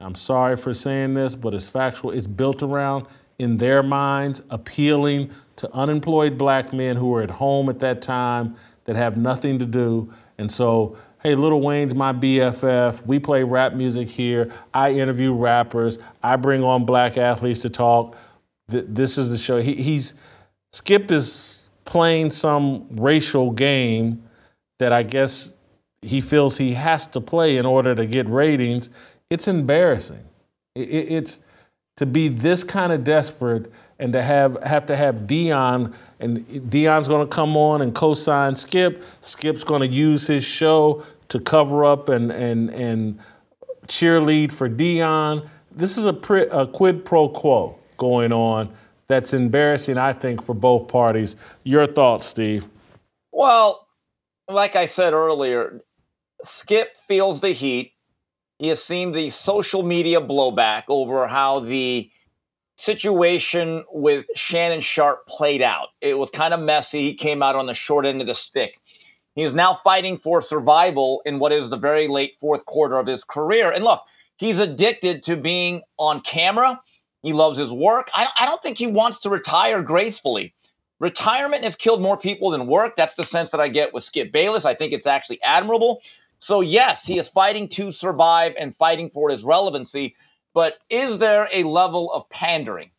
I'm sorry for saying this, but it's factual. It's built around, in their minds, appealing to unemployed black men who are at home at that time that have nothing to do. And so, hey, Lil Wayne's my BFF. We play rap music here. I interview rappers. I bring on black athletes to talk. This is the show. He, he's Skip is playing some racial game that I guess he feels he has to play in order to get ratings. It's embarrassing. It- it- it's to be this kind of desperate and to have have to have Deion and Deion's going to come on and co-sign Skip. Skip's going to use his show to cover up and and and cheerlead for Deion. This is a, pri- a quid pro quo going on that's embarrassing, I think, for both parties. Your thoughts, Steve? Well, like I said earlier, Skip feels the heat. He has seen the social media blowback over how the situation with Shannon Sharpe played out. It was kind of messy. He came out on the short end of the stick. He is now fighting for survival in what is the very late fourth quarter of his career. And look, he's addicted to being on camera. He loves his work. I, I don't think he wants to retire gracefully. Retirement has killed more people than work. That's the sense that I get with Skip Bayless. I think it's actually admirable. So, yes, he is fighting to survive and fighting for his relevancy. But is there a level of pandering?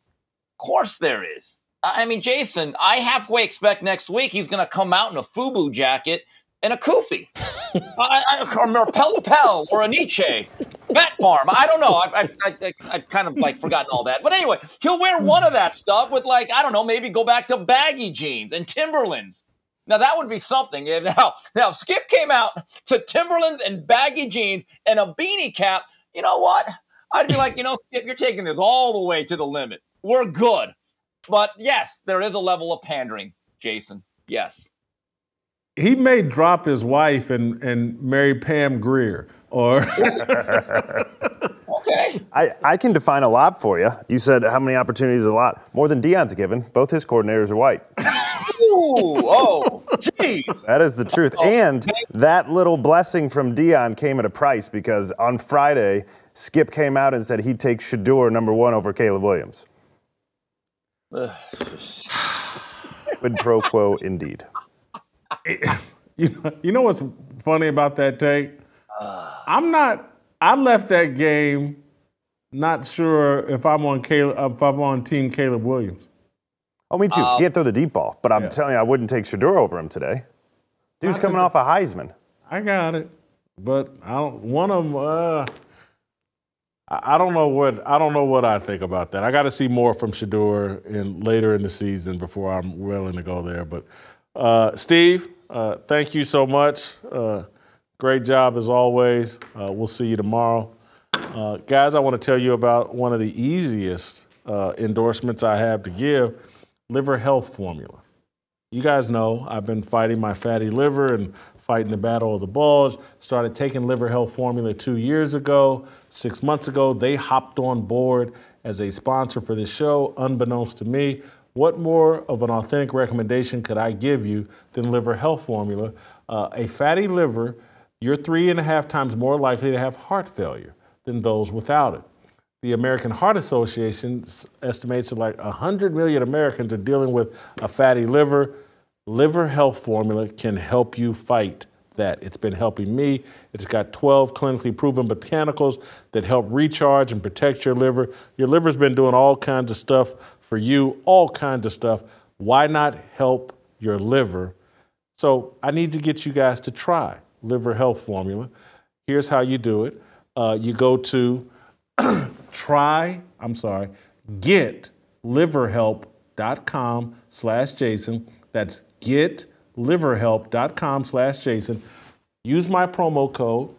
Of course there is. I mean, Jason, I halfway expect next week he's going to come out in a FUBU jacket and a kufi, <laughs> I, I, or a lapel or a Nietzsche, Bat Farm. I don't know. I, I, I, I've kind of like forgotten all that. But anyway, he'll wear one of that stuff with like I don't know, maybe go back to baggy jeans and Timberlands. Now that would be something. If <laughs> now, now if Skip came out to Timberlands and baggy jeans and a beanie cap. You know what? I'd be like, you know, Skip, you're taking this all the way to the limit. We're good. But yes, there is a level of pandering, Jason. Yes. He may drop his wife and, and marry Pam Grier or <laughs> Okay. I, I can define a lot for you. You said how many opportunities a lot? More than Deion's given. Both his coordinators are white. <laughs> Ooh, oh, geez. That is the truth. Oh, and that little blessing from Deion came at a price because on Friday, Skip came out and said he'd take Shedeur number one over Caleb Williams. <sighs> Quid pro quo indeed. <laughs> you know, you know what's funny about that take? I'm not. I left that game not sure if I'm on Caleb, if I'm on Team Caleb Williams. Oh, me too. Uh, he can't throw the deep ball, but I'm yeah. telling you, I wouldn't take Shedeur over him today. Dude's Not coming to- off a Heisman. I got it, but I don't. One of them. Uh, I I don't know what I don't know what I think about that. I got to see more from Shedeur in later in the season before I'm willing to go there. But uh, Steve, uh, thank you so much. Uh, great job as always. Uh, we'll see you tomorrow, uh, guys. I want to tell you about one of the easiest uh, endorsements I have to give: Liver Health Formula. You guys know I've been fighting my fatty liver and fighting the battle of the bulge. Started taking liver health formula two years ago. Six months ago, they hopped on board as a sponsor for this show, unbeknownst to me. What more of an authentic recommendation could I give you than liver health formula? Uh, a fatty liver, you're three and a half times more likely to have heart failure than those without it. The American Heart Association estimates that like 100 million Americans are dealing with a fatty liver. Liver Health Formula can help you fight that. It's been helping me. It's got 12 clinically proven botanicals that help recharge and protect your liver. Your liver's been doing all kinds of stuff for you, all kinds of stuff. Why not help your liver? So I need to get you guys to try Liver Health Formula. Here's how you do it. Uh, you go to <clears throat> try, I'm sorry, getliverhelp.com slash Jason. That's getliverhelp.com slash Jason. Use my promo code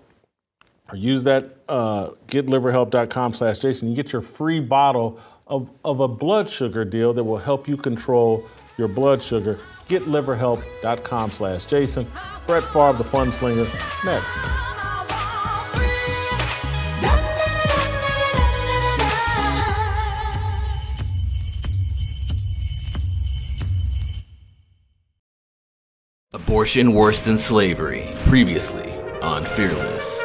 or use that uh, getliverhelp.com slash Jason. You get your free bottle of, of a blood sugar deal that will help you control your blood sugar. Getliverhelp.com slash Jason. Brett Favre, the Fun Slinger, next. Abortion worse than slavery. Previously on Fearless.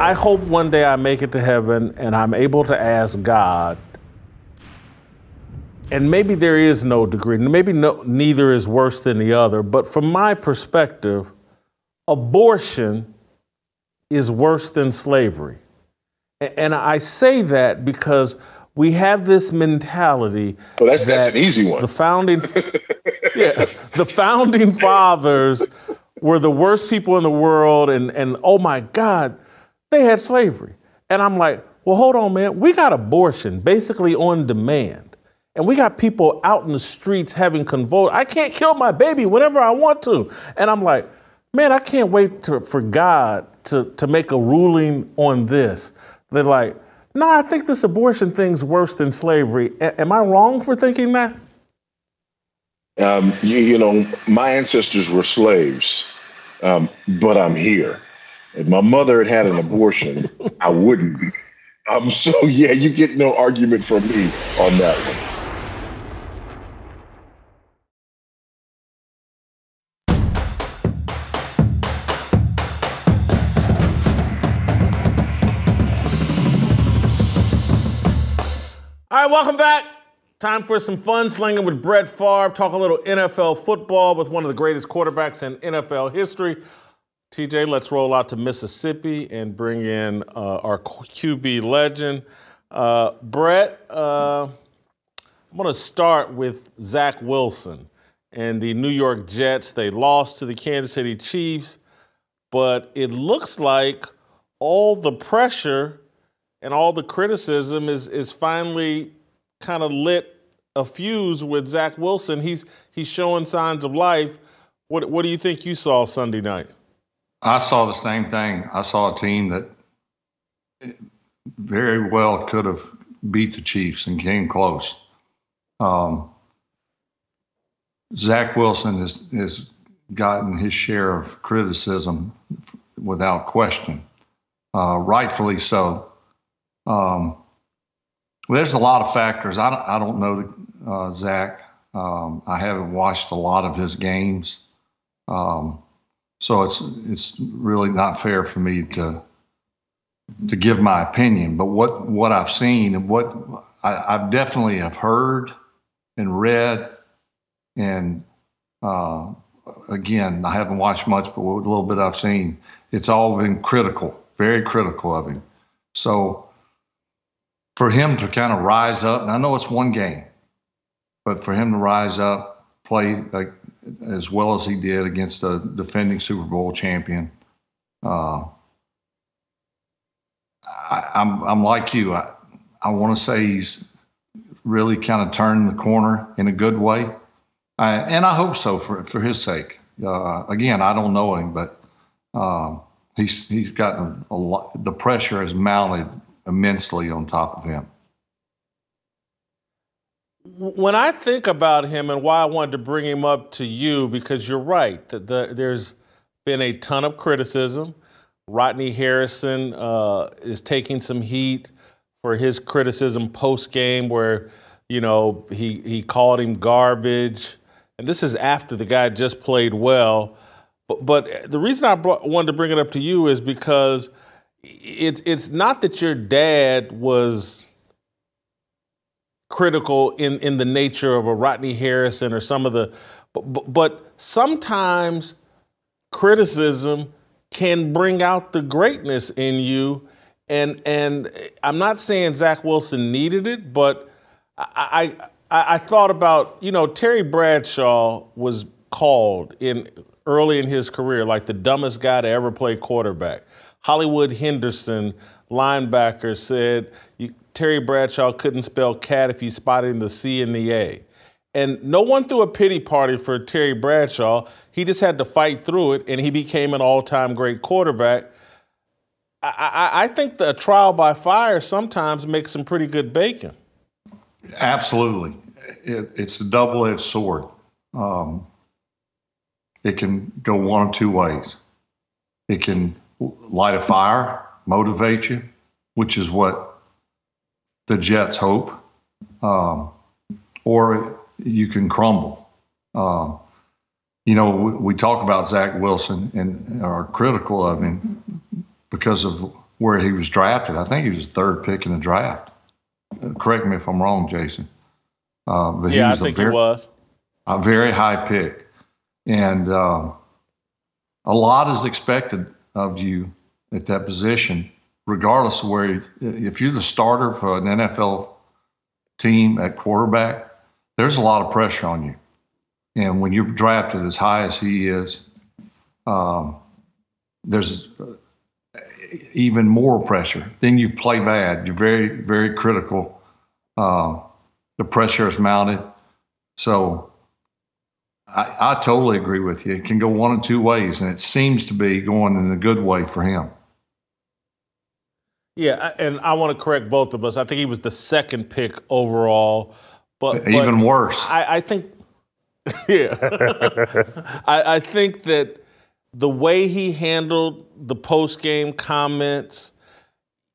I hope one day I make it to heaven and I'm able to ask God. And maybe there is no degree, maybe no, neither is worse than the other, but from my perspective, abortion is worse than slavery. And I say that because we have this mentality. Well, that's- that's an easy one. The founding, <laughs> yeah, the founding fathers were the worst people in the world, and and oh my God, they had slavery. And I'm like, well, hold on, man. We got abortion basically on demand. And we got people out in the streets having convulsions. I can't kill my baby whenever I want to. And I'm like, man, I can't wait to, for God to, to make a ruling on this. They're like, no, I think this abortion thing's worse than slavery. A- am I wrong for thinking that? Um, you, you know, my ancestors were slaves, um, but I'm here. If my mother had had an abortion, I wouldn't be. Um, so yeah, you get no argument from me on that one. Right, welcome back. Time for some fun slinging with Brett Favre. Talk a little NFL football with one of the greatest quarterbacks in NFL history. TJ, let's roll out to Mississippi and bring in uh, our QB legend. Uh, Brett, uh, I'm going to start with Zach Wilson and the New York Jets. They lost to the Kansas City Chiefs, but it looks like all the pressure and all the criticism is is finally kind of lit a fuse with Zach Wilson. He's he's showing signs of life. What what do you think you saw Sunday night? I saw the same thing. I saw a team that very well could have beat the Chiefs and came close. Um, Zach Wilson has, has gotten his share of criticism without question, uh, rightfully so. Um, well, there's a lot of factors. I don't, I don't know uh, Zach. Um, I haven't watched a lot of his games. Um, so it's it's really not fair for me to to give my opinion. But what what I've seen and what I, I've definitely have heard and read, and uh, again, I haven't watched much, but what a little bit I've seen, it's all been critical, very critical of him. So for him to kind of rise up, and I know it's one game, but for him to rise up, play like as well as he did against a defending Super Bowl champion, Uh, I, I'm I'm like you. I I want to say he's really kind of turned the corner in a good way, I, and I hope so for for his sake. Uh, again, I don't know him, but uh, he's he's gotten a lot. The pressure has mounted immensely on top of him. When I think about him and why I wanted to bring him up to you, because you're right that the, there's been a ton of criticism. Rodney Harrison uh, is taking some heat for his criticism post game, where you know he he called him garbage, and this is after the guy just played well. But, but the reason I brought, wanted to bring it up to you is because it's it's not that your dad was critical in in the nature of a Rodney Harrison or some of the, but, but sometimes criticism can bring out the greatness in you. And and I'm not saying Zach Wilson needed it, but I I, I thought about you know Terry Bradshaw was called in early in his career like the dumbest guy to ever play quarterback. Hollywood Henderson, linebacker, said Terry Bradshaw couldn't spell cat if he spotted the C and the A. And no one threw a pity party for Terry Bradshaw. He just had to fight through it, and he became an all time great quarterback. I, I, I think the trial by fire sometimes makes some pretty good bacon. Absolutely. It, it's a double edged sword. Um, it can go one of two ways. It can light a fire, motivate you, which is what the Jets hope, um, or you can crumble. Um, you know, we, we, talk about Zach Wilson and are critical of him because of where he was drafted. I think he was the third pick in the draft. Uh, correct me if I'm wrong, Jason. Uh, but yeah, I think very, he was a very high pick, and uh, a lot is expected of you at that position, regardless of where. You, if you're the starter for an NFL team at quarterback, there's a lot of pressure on you. And when you're drafted as high as he is, um, there's even more pressure. Then you play bad. You're very, very critical. Uh, the pressure is mounted. So I, I, totally agree with you. It can go one of two ways, and it seems to be going in a good way for him. Yeah, and I want to correct both of us. I think he was the second pick overall, but even but worse. I, I think, <laughs> yeah, <laughs> I, I think that the way he handled the post game comments,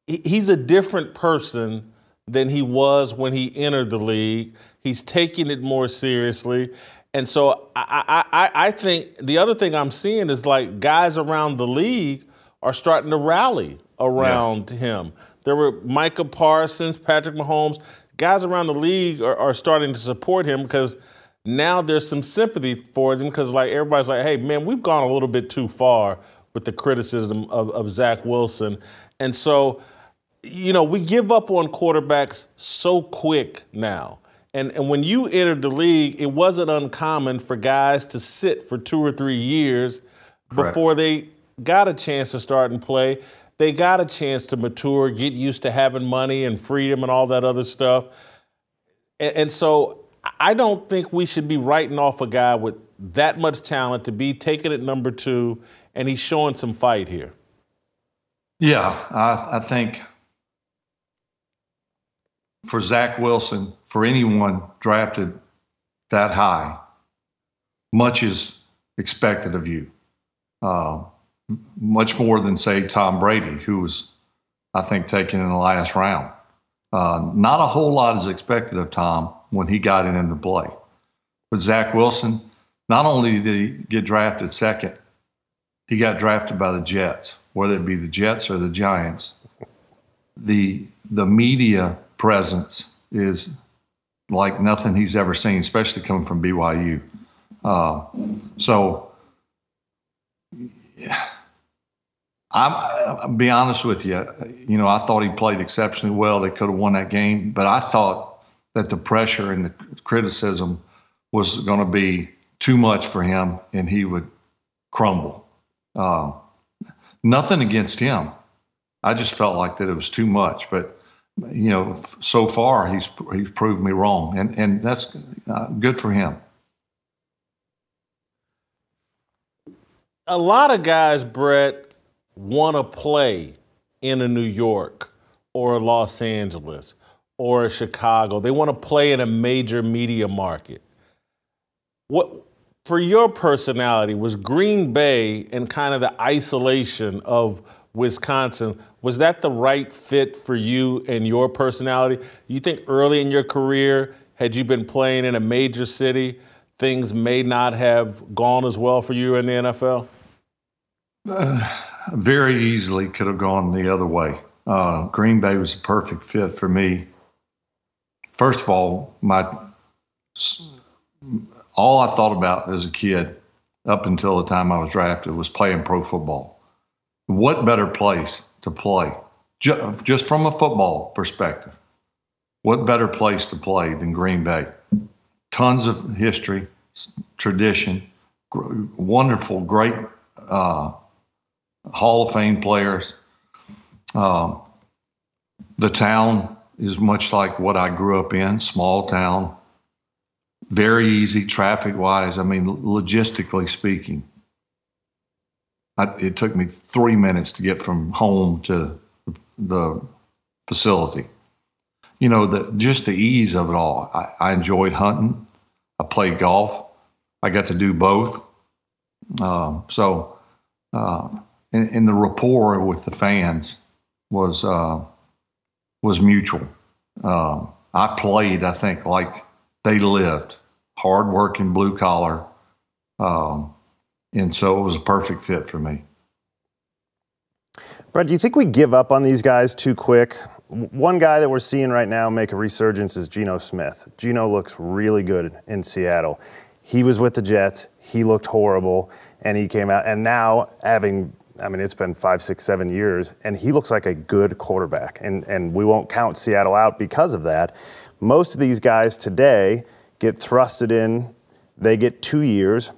he's a different person than he was when he entered the league. He's taking it more seriously. And so I, I, I think the other thing I'm seeing is like guys around the league are starting to rally around yeah. him. There were Micah Parsons, Patrick Mahomes, guys around the league are, are starting to support him because – now there's some sympathy for them because like everybody's like, hey man, we've gone a little bit too far with the criticism of, of Zach Wilson. And so, you know, we give up on quarterbacks so quick now. And, and when you entered the league, it wasn't uncommon for guys to sit for two or three years Correct. before they got a chance to start and play. They got a chance to mature, get used to having money and freedom and all that other stuff. And, and so I don't think we should be writing off a guy with that much talent to be taken at number two, and he's showing some fight here. Yeah, I, I think for Zach Wilson, for anyone drafted that high, much is expected of you. Uh, much more than, say, Tom Brady, who was, I think, taken in the last round. Uh, not a whole lot is expected of Tom when he got in into play. But Zach Wilson, not only did he get drafted second, he got drafted by the Jets, whether it be the Jets or the Giants. The the media presence is like nothing he's ever seen, especially coming from BYU. Uh, so, yeah, I'm, I'll be honest with you. You know, I thought he played exceptionally well. They could have won that game, but I thought that the pressure and the criticism was going to be too much for him, and he would crumble. Uh, nothing against him. I just felt like that it was too much. But you know, so far he's he's proved me wrong, and and that's uh, good for him. A lot of guys, Brett, want to play in a New York or a Los Angeles or a Chicago. They want to play in a major media market. What for your personality was Green Bay and kind of the isolation of Wisconsin, was that the right fit for you and your personality? You think early in your career, had you been playing in a major city, things may not have gone as well for you in the NFL? Uh, very easily could have gone the other way. Uh, Green Bay was a perfect fit for me. First of all, my all I thought about as a kid, up until the time I was drafted, was playing pro football. What better place to play, just from a football perspective? What better place to play than Green Bay? Tons of history, tradition, wonderful, great uh, Hall of Fame players. Um, the town is much like what I grew up in, small town, very easy traffic wise. I mean, logistically speaking, I, it took me three minutes to get from home to the facility. You know, the, just the ease of it all. I, I enjoyed hunting. I played golf. I got to do both. Um, so, uh, and, and, the rapport with the fans was uh, was mutual. Um, I played, I think, like they lived, hardworking, blue collar, um, and so it was a perfect fit for me. Brett, do you think we give up on these guys too quick? One guy that we're seeing right now make a resurgence is Geno Smith. Geno looks really good in Seattle. He was with the Jets. He looked horrible, and he came out. And now, having I mean, it's been five, six, seven years, and he looks like a good quarterback. And, and we won't count Seattle out because of that. Most of these guys today get thrusted in, they get two years.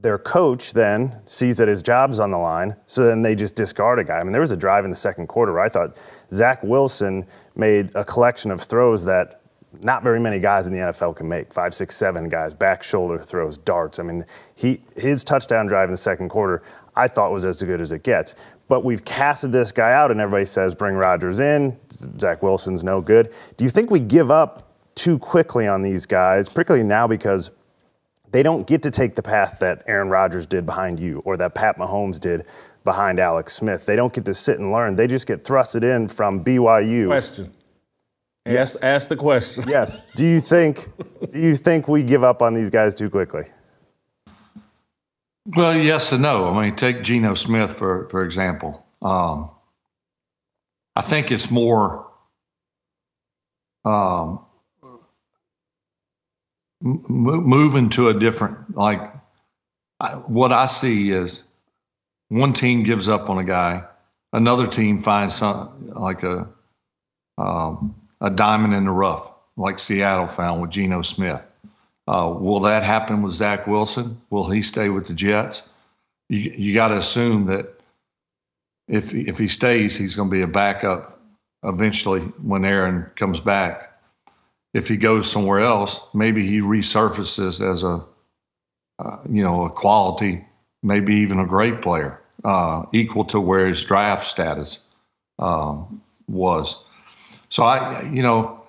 Their coach then sees that his job's on the line, so then they just discard a guy. I mean, there was a drive in the second quarter where I thought Zach Wilson made a collection of throws that not very many guys in the NFL can make. Five, six, seven guys, back shoulder throws, darts. I mean, he his touchdown drive in the second quarter. I thought was as good as it gets. But we've casted this guy out, and everybody says bring Rodgers in. Zach Wilson's no good. Do you think we give up too quickly on these guys, particularly now because they don't get to take the path that Aaron Rodgers did behind you or that Pat Mahomes did behind Alex Smith? They don't get to sit and learn. They just get thrusted in from BYU. Question. Yes, ask, ask the question. <laughs> yes. Do you think do you think we give up on these guys too quickly? Well, yes and no. I mean, take Geno Smith for for example. Um, I think it's more um, m- moving to a different like. I, what I see is one team gives up on a guy, another team finds some like a um, a diamond in the rough, like Seattle found with Geno Smith. Uh, will that happen with Zach Wilson? Will he stay with the Jets? You you got to assume that if if he stays, he's going to be a backup eventually when Aaron comes back. If he goes somewhere else, maybe he resurfaces as a uh, you know a quality, maybe even a great player, uh, equal to where his draft status um, was. So I you know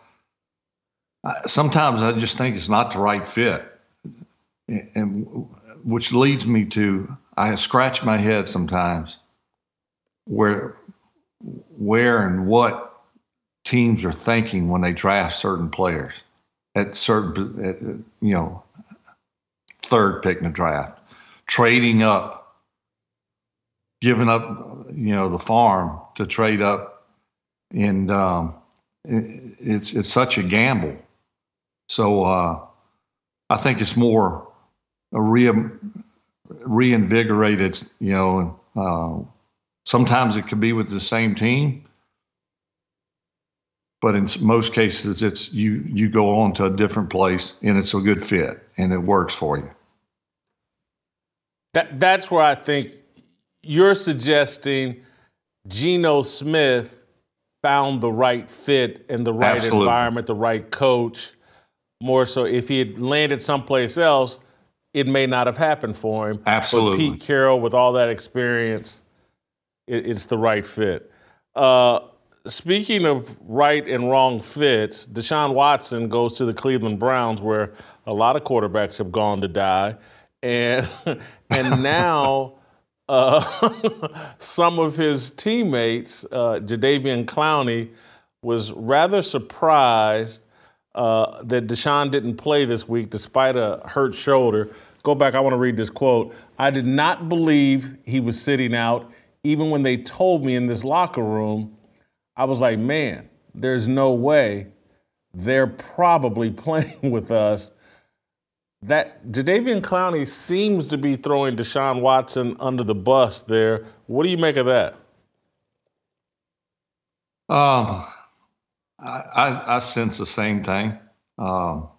sometimes I just think it's not the right fit, and which leads me to I scratch my head sometimes where where and what teams are thinking when they draft certain players at certain at, you know third pick in the draft, trading up, giving up you know the farm to trade up, and um, it, it's it's such a gamble. So uh, I think it's more a re- reinvigorated, you know, uh, sometimes it could be with the same team, but in most cases it's you you go on to a different place and it's a good fit and it works for you. That that's where I think you're suggesting Geno Smith found the right fit and the right Absolutely. environment, the right coach. More so, if he had landed someplace else, it may not have happened for him. Absolutely. But Pete Carroll, with all that experience, it, it's the right fit. Uh, speaking of right and wrong fits, Deshaun Watson goes to the Cleveland Browns, where a lot of quarterbacks have gone to die, and <laughs> and <laughs> now. Uh, <laughs> some of his teammates, uh, Jadeveon Clowney, was rather surprised uh, that Deshaun didn't play this week despite a hurt shoulder. Go back, I want to read this quote. I did not believe he was sitting out, even when they told me in this locker room. I was like, man, there's no way they're probably <laughs> playing with us. That Jadeveon Clowney seems to be throwing Deshaun Watson under the bus there. What do you make of that? Um, I, I, I sense the same thing. Um,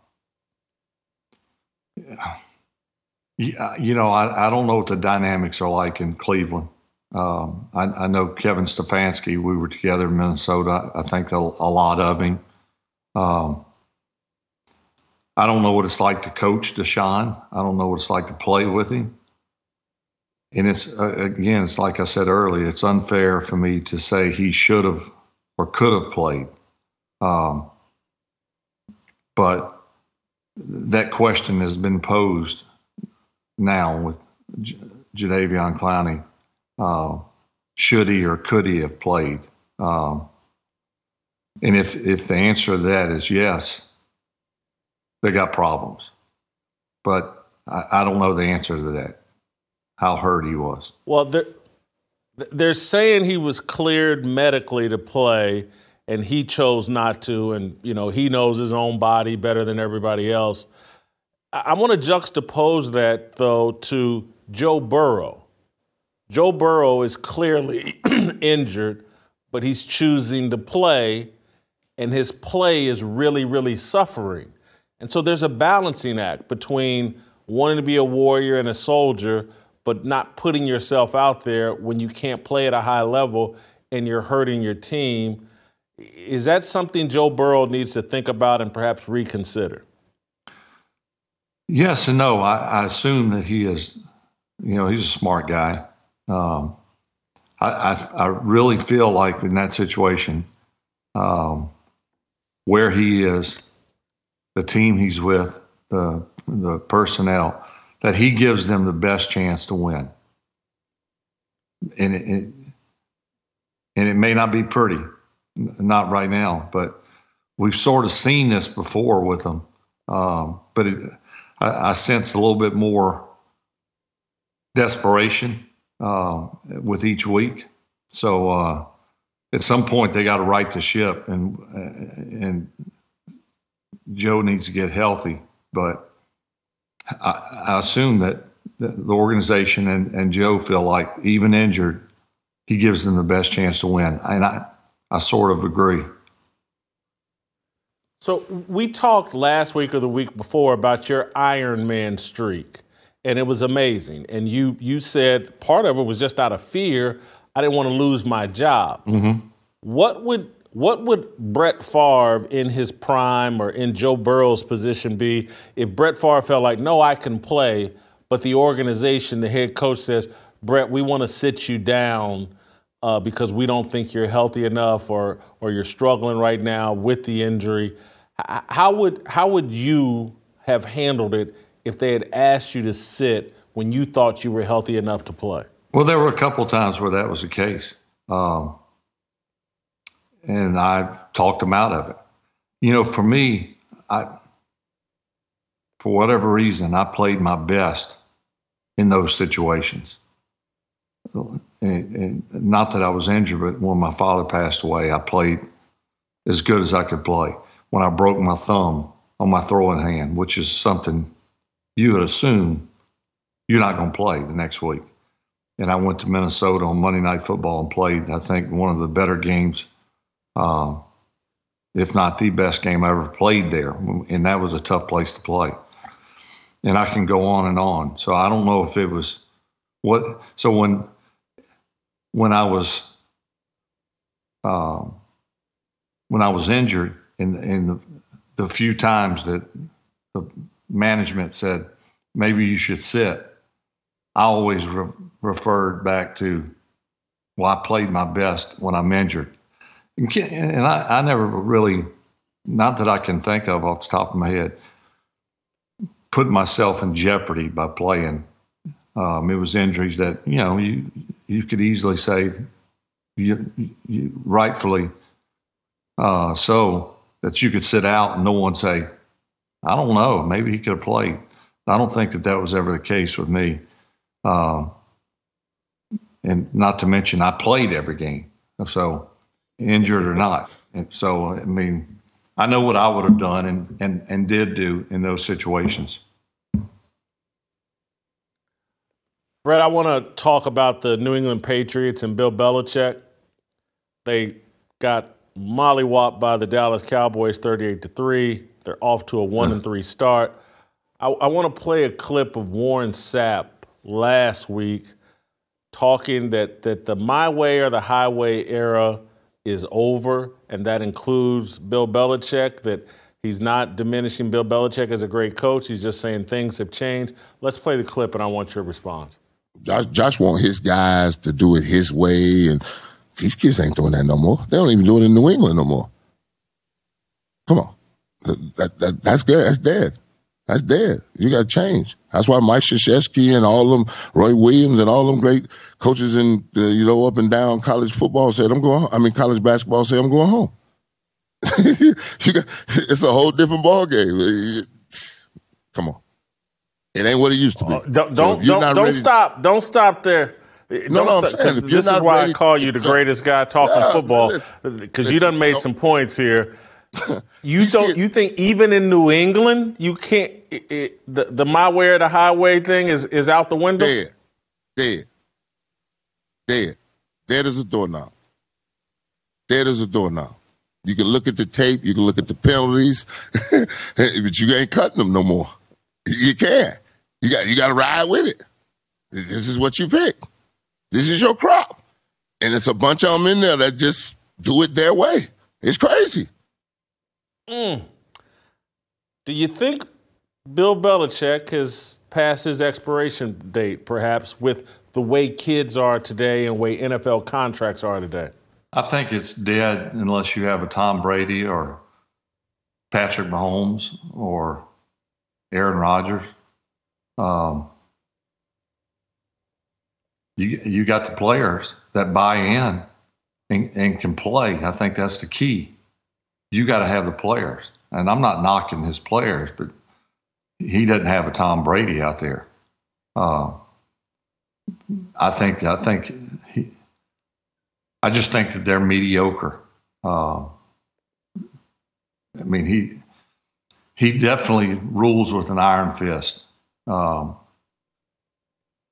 yeah. You know, I, I don't know what the dynamics are like in Cleveland. Um, I, I know Kevin Stefanski. We were together in Minnesota. I think a, a lot of him. Um, I don't know what it's like to coach Deshaun. I don't know what it's like to play with him. And it's uh, again, it's like I said earlier. It's unfair for me to say he should have or could have played. Um, but that question has been posed now with J- Jadeveon Clowney. Uh, should he or could he have played? Um, and if if the answer to that is yes, they got problems. But I, I don't know the answer to that. How hurt he was. Well, they're, they're saying he was cleared medically to play, and he chose not to. And you know he knows his own body better than everybody else. I, I want to juxtapose that though to Joe Burrow. Joe Burrow is clearly <clears throat> injured, but he's choosing to play, and his play is really, really suffering. And so there's a balancing act between wanting to be a warrior and a soldier, but not putting yourself out there when you can't play at a high level and you're hurting your team. Is that something Joe Burrow needs to think about and perhaps reconsider? Yes and no. I, I assume that he is, you know, he's a smart guy. Um, I, I, I really feel like in that situation, um, where he is, the team he's with, the the personnel, that he gives them the best chance to win. And it, it and it may not be pretty, not right now, but we've sort of seen this before with them. Um, but it, I, I sense a little bit more desperation uh, with each week. So uh, at some point they got to right the ship, and and Joe needs to get healthy. But I, I assume that the the organization and, and Joe feel like even injured, he gives them the best chance to win, and I I sort of agree. So we talked last week or the week before about your Iron Man streak, and it was amazing. And you you said part of it was just out of fear. I didn't want to lose my job. Mm-hmm. What would what would Brett Favre in his prime or in Joe Burrow's position be if Brett Favre felt like, no, I can play, but the organization, the head coach says, Brett, we want to sit you down uh, because we don't think you're healthy enough or or you're struggling right now with the injury. How would how would you have handled it if they had asked you to sit when you thought you were healthy enough to play? Well, there were a couple times where that was the case. Um, and I talked them out of it. You know, for me, I, for whatever reason, I played my best in those situations. And, and not that I was injured, but when my father passed away, I played as good as I could play. When I broke my thumb on my throwing hand, which is something you would assume you're not going to play the next week. And I went to Minnesota on Monday Night Football and played, I think, one of the better games, uh, if not the best game I ever played there. And that was a tough place to play. And I can go on and on. So I don't know if it was what. So when when I was uh, when I was injured, in in the, the few times that the management said maybe you should sit, I always re- referred back to, well, I played my best when I'm injured, and, and I, I never really, not that I can think of off the top of my head, put myself in jeopardy by playing. Um, it was injuries that you know you you could easily say you, you rightfully uh, so that you could sit out and no one say, I don't know, maybe he could have played. I don't think that that was ever the case with me. Uh, and not to mention, I played every game, so injured or not. And so, I mean, I know what I would have done and, and, and did do in those situations. Brett, I want to talk about the New England Patriots and Bill Belichick. They got mollywopped by the Dallas Cowboys 38 to 3. They're off to a 1 and hmm. 3 start. I, I want to play a clip of Warren Sapp last week talking that, that the my way or the highway era is over, and that includes Bill Belichick, that he's not diminishing Bill Belichick as a great coach. He's just saying things have changed. Let's play the clip, and I want your response. Josh, Josh want his guys to do it his way, and these kids ain't doing that no more. They don't even do it in New England no more. Come on, that, that, that that's good. That's dead. That's dead. You got to change. That's why Mike Krzyzewski and all them, Roy Williams and all them great coaches in, the, you know, up and down college football said, I'm going, home. I mean, college basketball said, I'm going home. <laughs> got, it's a whole different ball game. Come on. It ain't what it used to be. Uh, don't so don't, don't, don't stop. Don't stop there. No, no, I'm saying, this is why I call you the <laughs> greatest guy talking yeah, football because you done made some points here. <laughs> You don't. You think even in New England you can't? It, it, the the my way or the highway thing is is out the window. Dead, dead, dead, dead as a doorknob. Dead as a doorknob. You can look at the tape. You can look at the penalties, <laughs> but you ain't cutting them no more. You can't. You got you got to ride with it. This is what you pick. This is your crop, and it's a bunch of them in there that just do it their way. It's crazy. Mm. Do you think Bill Belichick has passed his expiration date, perhaps, with the way kids are today and way NFL contracts are today? I think it's dead unless you have a Tom Brady or Patrick Mahomes or Aaron Rodgers. Um, you you got the players that buy in and, and can play. I think that's the key. You got to have the players, and I'm not knocking his players, but he doesn't have a Tom Brady out there. Uh, I think I think he. I just think that they're mediocre. Uh, I mean, he he definitely rules with an iron fist. Um,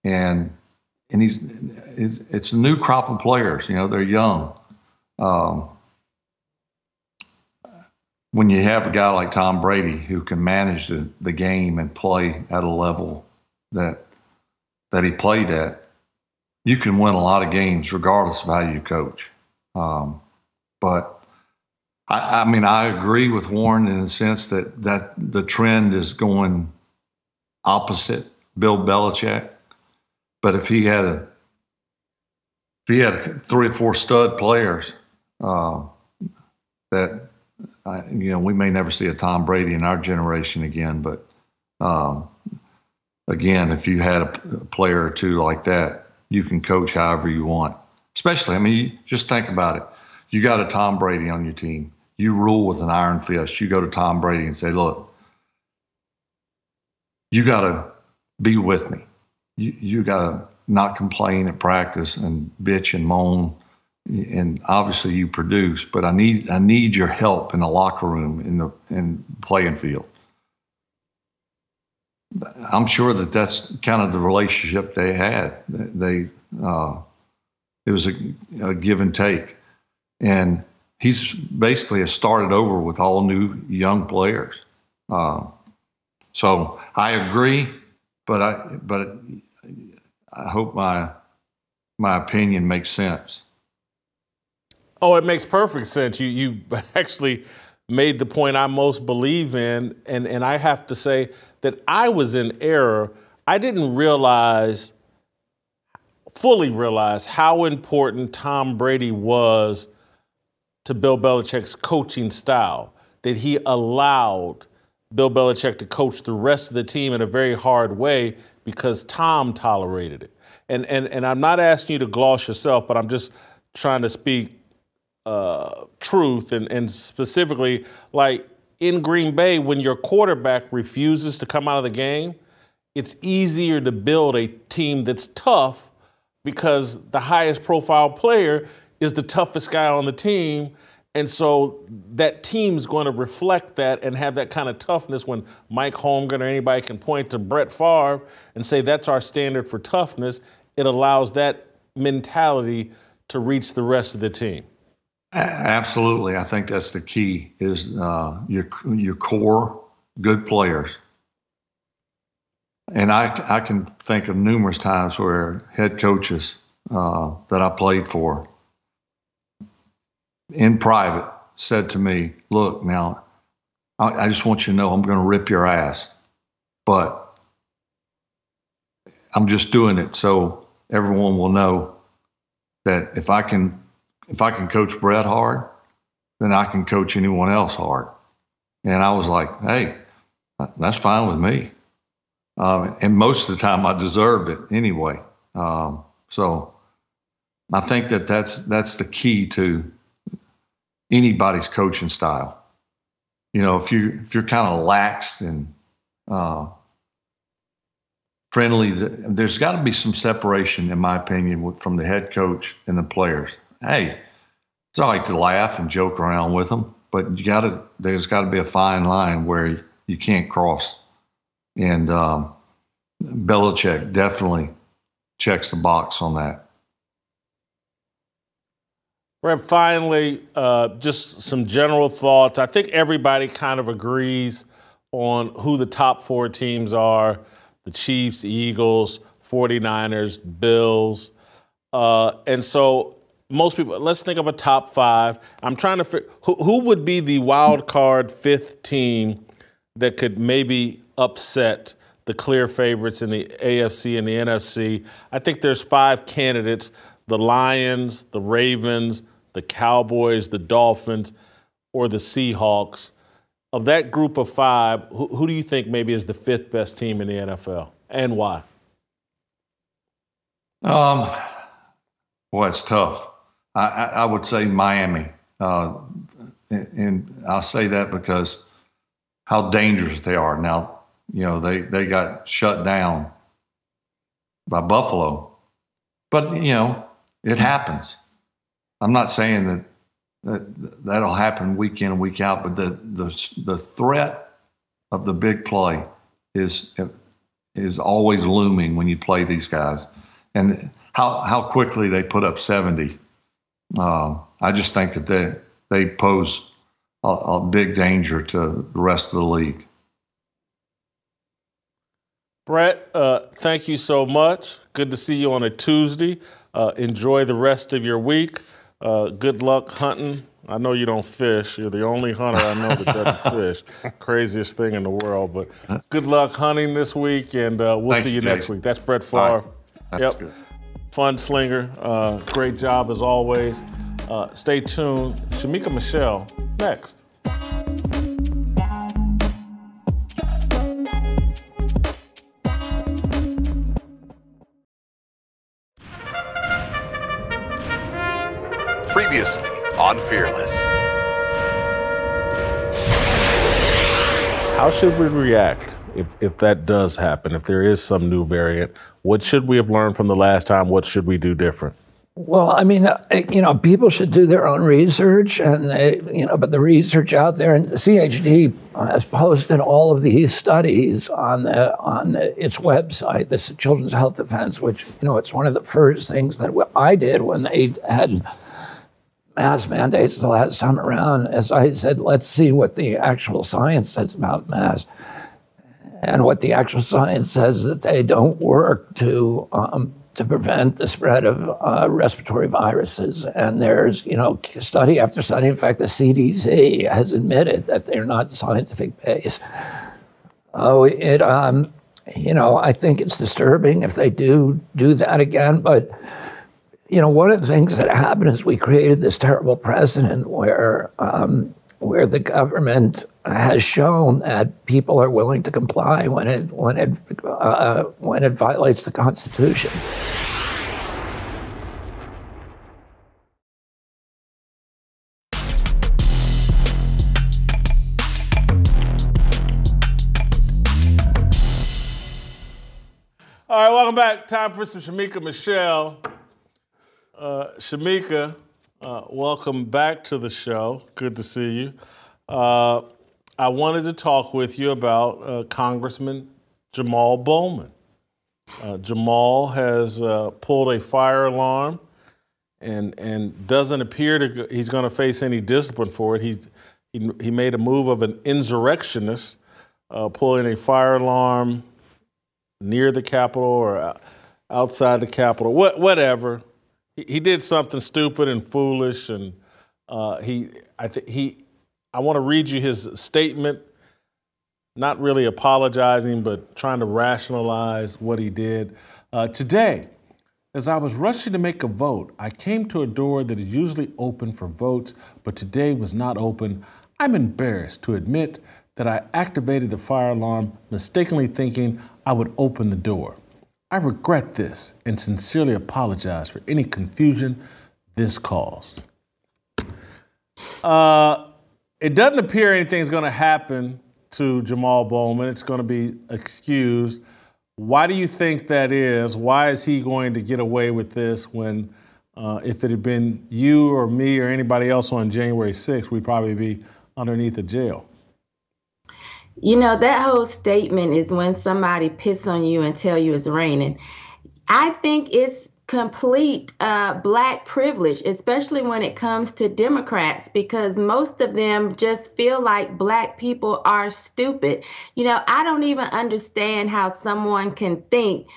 and and he's it's a new crop of players. You know, they're young. Um, when you have a guy like Tom Brady who can manage the, the game and play at a level that that he played at, you can win a lot of games regardless of how you coach. Um, but I, I mean, I agree with Warren in the sense that that the trend is going opposite Bill Belichick. But if he had a if he had three or four stud players, uh, that you know we may never see a Tom Brady in our generation again. But um, again, if you had a, a, player or two like that, you can coach however you want. Especially, I mean, just think about it. You got a Tom Brady on your team you rule with an iron fist. You go to Tom Brady and say, look, you got to be with me. You, you got to not complain at practice and bitch and moan. And obviously you produce, but I need I need your help in the locker room in the in playing field. I'm sure that that's kind of the relationship they had. They uh, it was a, a give and take, and he's basically started over with all new young players. Uh, so I agree, but I but I hope my my opinion makes sense. Oh, it makes perfect sense. You you <laughs> actually made the point I most believe in, and and I have to say that I was in error. I didn't realize fully realize how important Tom Brady was to Bill Belichick's coaching style. That he allowed Bill Belichick to coach the rest of the team in a very hard way because Tom tolerated it. And and and I'm not asking you to gloss yourself, but I'm just trying to speak uh, truth and, and specifically like in Green Bay, when your quarterback refuses to come out of the game, it's easier to build a team that's tough because the highest profile player is the toughest guy on the team. And so that team's going to reflect that and have that kind of toughness when Mike Holmgren or anybody can point to Brett Favre and say that's our standard for toughness. It allows that mentality to reach the rest of the team. Absolutely, I think that's the key. Is uh, your your core good players, and I I can think of numerous times where head coaches uh, that I played for, in private, said to me, "Look, now, I, I just want you to know I'm going to rip your ass, but I'm just doing it so everyone will know that if I can if I can coach Brett hard, then I can coach anyone else hard. And I was like, hey, that's fine with me. Um, and most of the time, I deserved it anyway. Um, so I think that that's that's the key to anybody's coaching style. You know, if you if you're kind of lax and uh, friendly, there's got to be some separation, in my opinion, from the head coach and the players hey, it's all right to laugh and joke around with them, but you got to there's got to be a fine line where you can't cross. And um, Belichick definitely checks the box on that. Brett, finally, uh, just some general thoughts. I think everybody kind of agrees on who the top four teams are the Chiefs, Eagles, 49ers, Bills. Uh, and so most people, let's think of a top five. I'm trying to figure who, who would be the wild card fifth team that could maybe upset the clear favorites in the AFC and the NFC. I think there's five candidates the Lions, the Ravens, the Cowboys, the Dolphins, or the Seahawks. Of that group of five, who, who do you think maybe is the fifth best team in the NFL and why? Um, well, it's tough. I, I would say Miami. Uh, and, I'll say that because how dangerous they are. Now, you know, they, they got shut down by Buffalo. But, you know, it happens. I'm not saying that, that that'll happen week in and week out, but the, the, the threat of the big play is, is always looming when you play these guys. And how, how quickly they put up 70 uh, I just think that they they pose a, a, big danger to the rest of the league. Brett, uh, thank you so much. Good to see you on a Tuesday. Uh, enjoy the rest of your week. Uh, good luck hunting. I know you don't fish. You're the only hunter I know that doesn't <laughs> fish. Craziest thing in the world. But good luck hunting this week, and uh, we'll Thank see you, you next week. That's Brett Favre. Right. That's yep. good. Gunslinger. Uh, great job as always. Uh, stay tuned. Shemeka Michelle next. Previously on Fearless. How should we react if, if that does happen, if there is some new variant? What should we have learned from the last time? What should we do different? Well, I mean, uh, you know, people should do their own research, and they, you know, but the research out there, and CHD has posted all of these studies on the, on its website, the Children's Health Defense, which you know, it's one of the first things that I did when they had mask mandates the last time around. As I said, let's see what the actual science says about masks and what the actual science says is that they don't work to um, to prevent the spread of uh, respiratory viruses. And there's, you know, study after study. In fact, the CDC has admitted that they're not scientific based. Oh, it, um, you know, I think it's disturbing if they do do that again. But, you know, one of the things that happened is we created this terrible precedent where, um, where the government has shown that people are willing to comply when it when it uh, when it violates the Constitution. All right, welcome back. Time for some Shemeka Michelle. Uh, Shemeka, uh, welcome back to the show. Good to see you. I wanted to talk with you about uh, Congressman Jamaal Bowman. Uh, Jamaal has uh, pulled a fire alarm and and doesn't appear to he's going to face any discipline for it. He's, he he made a move of an insurrectionist, uh, pulling a fire alarm near the Capitol or outside the Capitol, what, whatever. He, he did something stupid and foolish, and uh, he I think he I want to read you his statement, not really apologizing, but trying to rationalize what he did. Uh, today, as I was rushing to make a vote, I came to a door that is usually open for votes, but today was not open. I'm embarrassed to admit that I activated the fire alarm, mistakenly thinking I would open the door. I regret this and sincerely apologize for any confusion this caused. Uh, it doesn't appear anything's going to happen to Jamaal Bowman. It's going to be excused. Why do you think that is? Why is he going to get away with this when, uh, if it had been you or me or anybody else on January 6th, we'd probably be underneath the jail? You know, that whole statement is when somebody piss on you and tell you it's raining. I think it's complete uh, black privilege, especially when it comes to Democrats, because most of them just feel like black people are stupid. You know, I don't even understand how someone can think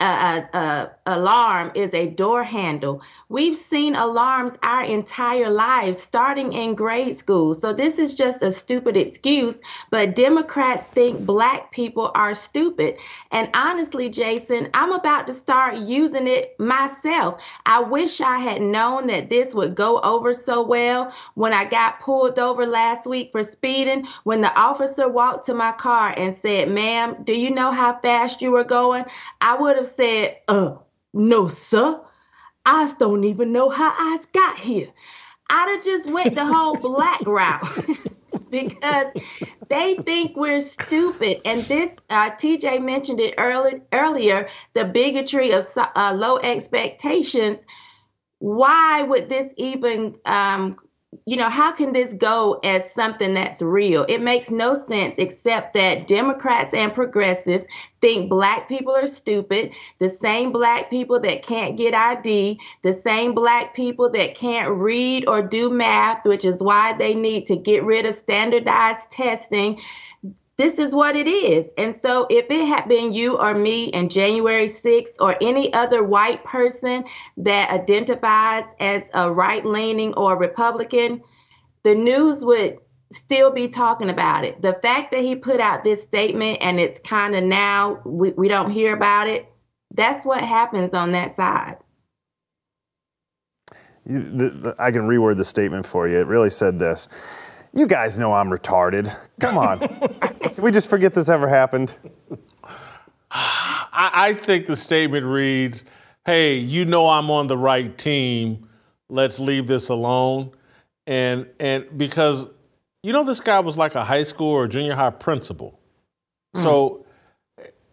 alarm is a door handle. We've seen alarms our entire lives, starting in grade school. So this is just a stupid excuse. But Democrats think black people are stupid. And honestly, Jason, I'm about to start using it myself. I wish I had known that this would go over so well when I got pulled over last week for speeding. When the officer walked to my car and said, "Ma'am, do you know how fast you were going?" I would have said, uh, no, sir. I don't even know how I got here. I'd have just went the whole <laughs> black route <laughs> because they think we're stupid. And this, uh, TJ mentioned it early, earlier, the bigotry of uh, low expectations. Why would this even um, you know, how can this go as something that's real? It makes no sense except that Democrats and progressives think black people are stupid, the same black people that can't get ID, the same black people that can't read or do math, which is why they need to get rid of standardized testing this is what it is. And so if it had been you or me in January 6th or any other white person that identifies as a right leaning or Republican, the news would still be talking about it. The fact that he put out this statement and it's kind of now we, we don't hear about it, that's what happens on that side. You, the, the, I can reword the statement for you. It really said this you guys know I'm retarded. Come on. <laughs> Can we just forget this ever happened? I, I think the statement reads, hey, you know I'm on the right team. Let's leave this alone. And and because you know this guy was like a high school or junior high principal. Mm. So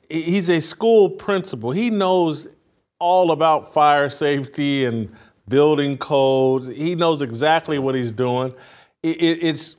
he's a school principal. He knows all about fire safety and building codes. He knows exactly what he's doing it's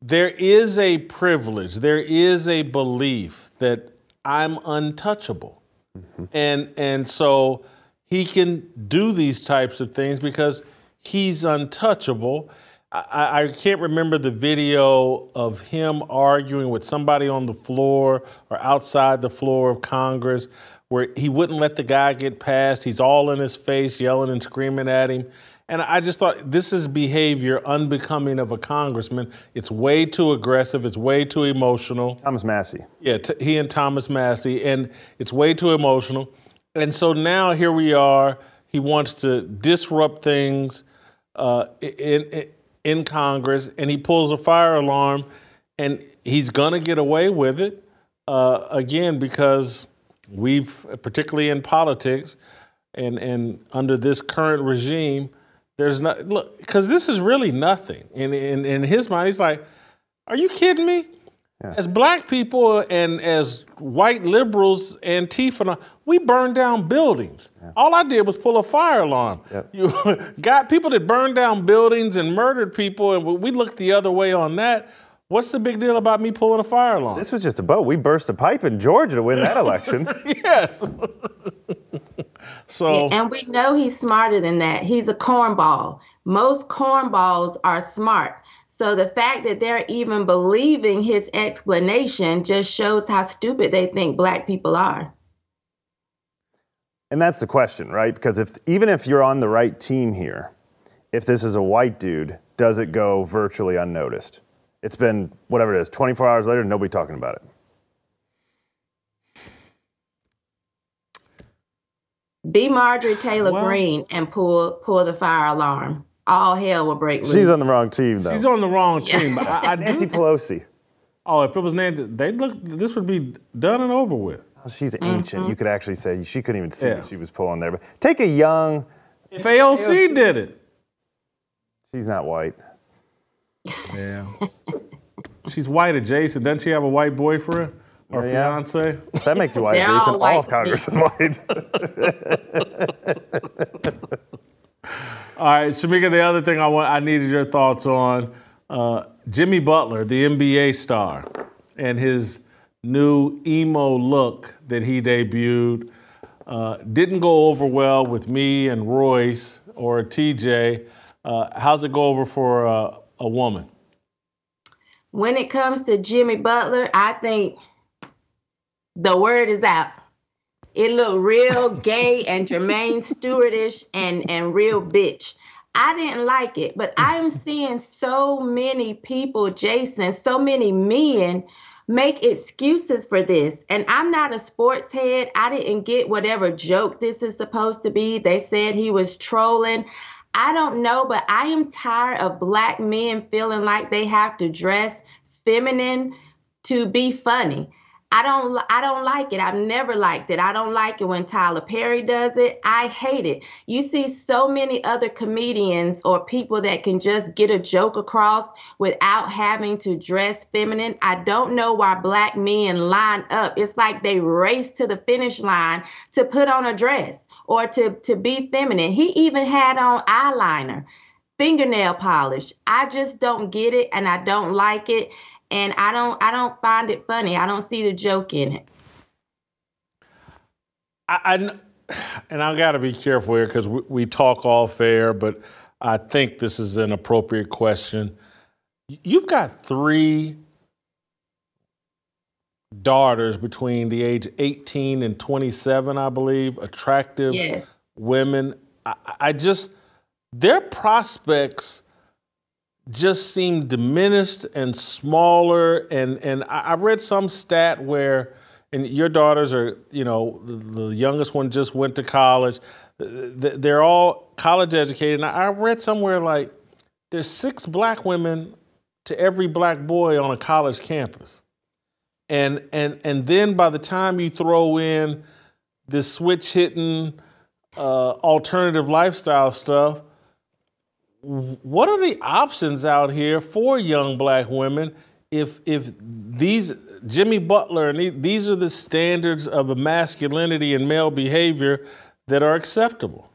there is a privilege, there is a belief that I'm untouchable. Mm-hmm. And and so he can do these types of things because he's untouchable. I, I, can't remember the video of him arguing with somebody on the floor or outside the floor of Congress where he wouldn't let the guy get past. He's all in his face, yelling and screaming at him. And I just thought this is behavior unbecoming of a congressman. It's way too aggressive. It's way too emotional. Thomas Massie. Yeah, t- he and Thomas Massie, and it's way too emotional. And so now here we are. He wants to disrupt things uh, in, in in Congress, and he pulls a fire alarm, and he's gonna get away with it uh, again because we've, particularly in politics, and and under this current regime, there's not look because this is really nothing. In, in in his mind, he's like, "Are you kidding me?" As black people and as white liberals, and Antifa, we burned down buildings. All I did was pull a fire alarm. You <laughs> got people that burned down buildings and murdered people, and we looked the other way on that. What's the big deal about me pulling a fire alarm? This was just a boat. We burst a pipe in Georgia to win that election. <laughs> yes. <laughs> so and we know he's smarter than that. He's a cornball. Most cornballs are smart. So the fact that they're even believing his explanation just shows how stupid they think black people are. And that's the question, right? Because if even if you're on the right team here, if this is a white dude, does it go virtually unnoticed? It's been whatever it is, 24 hours later, nobody talking about it. Be Marjorie Taylor Greene and pull pull the fire alarm. All hell will break loose. She's on the wrong team, though. She's on the wrong team. but I, I <laughs> do- Nancy Pelosi. Oh, if it was Nancy, they look. This would be done and over with. Oh, She's ancient. Mm-hmm. You could actually say she couldn't even see Yeah. what she was pulling there. But take a young. If AOC did it, she's not white. Yeah. She's white adjacent. Doesn't she have a white boyfriend or Yeah. fiance? That makes you white They're all. All, of Congress is white. All right, Shemeka. The other thing I want, I needed your thoughts on uh, Jimmy Butler, the NBA star, and his new emo look that he debuted. Uh, didn't go over well with me and Royce or TJ. Uh, how's it go over for uh, a woman? when it comes to Jimmy Butler, I think the word is out. It looked real gay and Jermaine <laughs> Stewartish and and real bitch. I didn't like it, but I'm seeing so many people, Jason, so many men make excuses for this. And I'm not a sports head. I didn't get whatever joke this is supposed to be. They said he was trolling. I don't know, but I am tired of black men feeling like they have to dress feminine to be funny. I don't I don't like it. I've never liked it. I don't like it when Tyler Perry does it. I hate it. You see so many other comedians or people that can just get a joke across without having to dress feminine. I don't know why black men line up. It's like they race to the finish line to put on a dress or to to be feminine. He even had on eyeliner, fingernail polish. I just don't get it and I don't like it and I don't I don't find it funny. I don't see the joke in it. I, I and I got to be careful here because we, we talk all fair, but I think this is an appropriate question. You've got three daughters between the age 18 and 27, I believe, attractive Yes. women. I, I just, their prospects just seem diminished and smaller. And, and I, read some stat where, and your daughters are, you know, the, youngest one just went to college. They're all college educated. And I I read somewhere like there's six black women to every black boy on a college campus. And, and, and then by the time you throw in this switch hitting uh, alternative lifestyle stuff, what are the options out here for young black women if if these Jimmy Butler and these are the standards of masculinity and male behavior that are acceptable?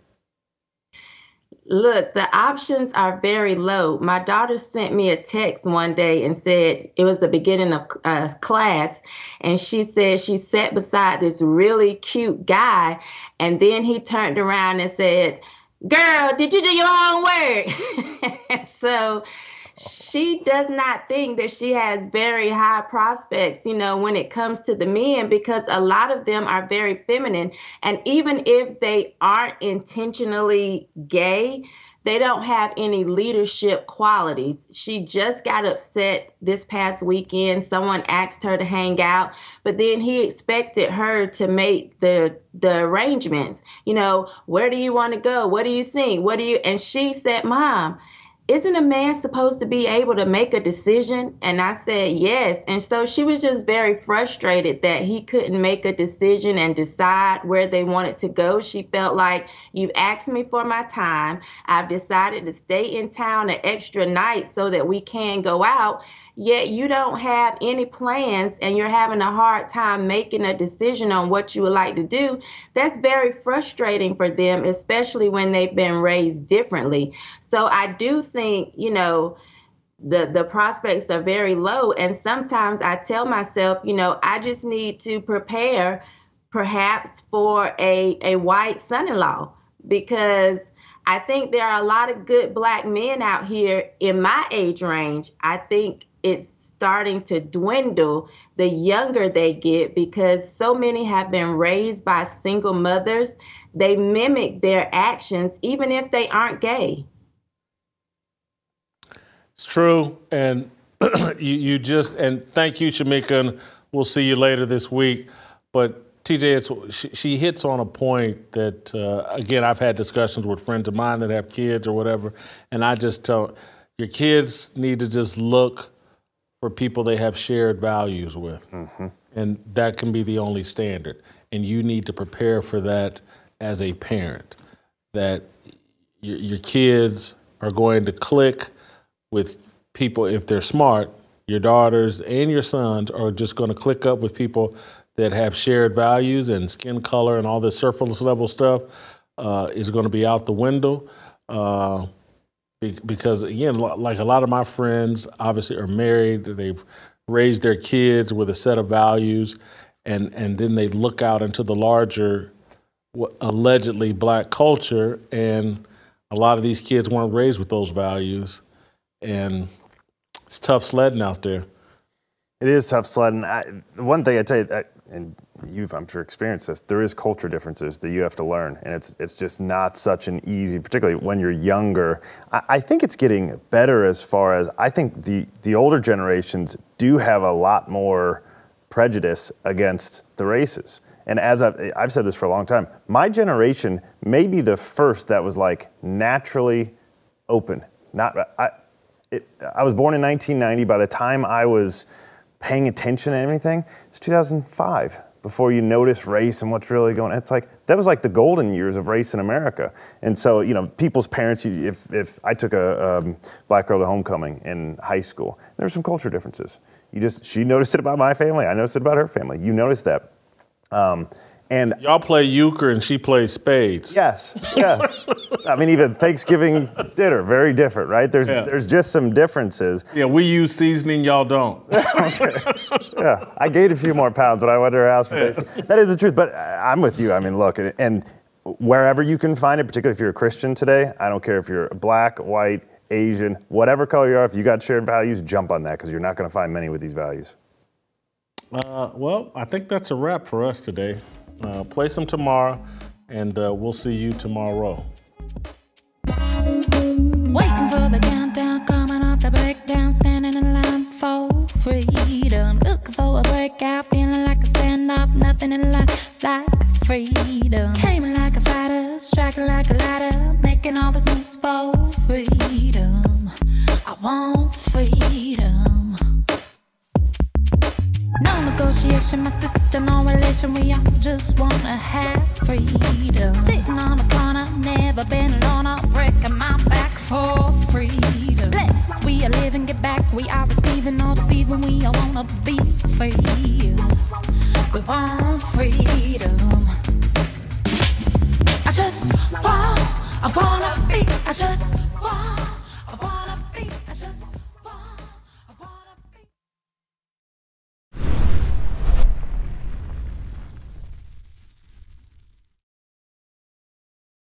Look, the options are very low. My daughter sent me a text one day and said it was the beginning of uh, class, and she said she sat beside this really cute guy, and then he turned around and said, "Girl, did you do your homework?" <laughs> so she does not think that she has very high prospects, you know, when it comes to the men, because a lot of them are very feminine. And even if they aren't intentionally gay, they don't have any leadership qualities. She just got upset this past weekend. Someone asked her to hang out, but then he expected her to make the the arrangements. You know, where do you want to go? What do you think? What do you and she said, "Mom, isn't a man supposed to be able to make a decision? And I said, yes. And so she was just very frustrated that he couldn't make a decision and decide where they wanted to go. She felt like, you've asked me for my time. I've decided to stay in town an extra night so that we can go out yet you don't have any plans and you're having a hard time making a decision on what you would like to do, that's very frustrating for them, especially when they've been raised differently. So I do think, you know, the the prospects are very low and sometimes I tell myself, you know, I just need to prepare perhaps for a a white son-in-law because I think there are a lot of good black men out here in my age range. I think it's starting to dwindle the younger they get because so many have been raised by single mothers. They mimic their actions even if they aren't gay. It's true. And <clears throat> you, you just, and thank you, Shemeka, and we'll see you later this week. But TJ, she, she hits on a point that, uh, again, I've had discussions with friends of mine that have kids or whatever, and I just tell your kids need to just look for people they have shared values with. Mm-hmm. And that can be the only standard. And you need to prepare for that as a parent, that your, your kids are going to click with people if they're smart. Your daughters and your sons are just going to click up with people that have shared values and skin color and all this surface level stuff uh, is going to be out the window. Uh, because again, like a lot of my friends, obviously are married. They've raised their kids with a set of values, and and then they look out into the larger, allegedly black culture, and a lot of these kids weren't raised with those values, and it's tough sledding out there. It is tough sledding. I, one thing I tell you, I, and you've I'm sure experienced this. There is culture differences that you have to learn, and it's it's just not such an easy, particularly when you're younger. I, I think it's getting better as far as I think the the older generations do have a lot more prejudice against the races. And as I've, I've said this for a long time, my generation may be the first that was like naturally open. Not I, it, I was born in 1990. By the time I was paying attention to anything, it's 2005 before you notice race and what's really going on. It's like, that was like the golden years of race in America. And so, you know, people's parents, if, if I took a um, black girl to homecoming in high school, there were some culture differences. You just, she noticed it about my family. I noticed it about her family. You noticed that. Um, and y'all play euchre and she plays spades. Yes, yes. <laughs> <laughs> I mean, even Thanksgiving dinner, very different, right? There's yeah. there's just some differences. Yeah, we use seasoning, y'all don't. <laughs> okay. Yeah, I gained a few more pounds when I went to her house for Thanksgiving. That is the truth, but I'm with you. I mean, look, and wherever you can find it, particularly if you're a Christian today, I don't care if you're black, white, Asian, whatever color you are, if you got shared values, jump on that because you're not going to find many with these values. Uh, well, I think that's a wrap for us today. Uh, play some tomorrow, and uh, we'll see you tomorrow. Waiting for the countdown, coming off the breakdown, standing in line for freedom. Looking for a breakout, feeling like a standoff, nothing in life like freedom. Came like a fighter, striking like a ladder, making all these moves for freedom. I want freedom. No negotiation, my sister, no relation. We all just wanna have freedom. Sitting on the corner, never been alone. I'm breaking my back for freedom. Bless, we are living, get back. We are receiving, all deceiving. We all wanna be free. We want freedom. I just want, I wanna be, I just want.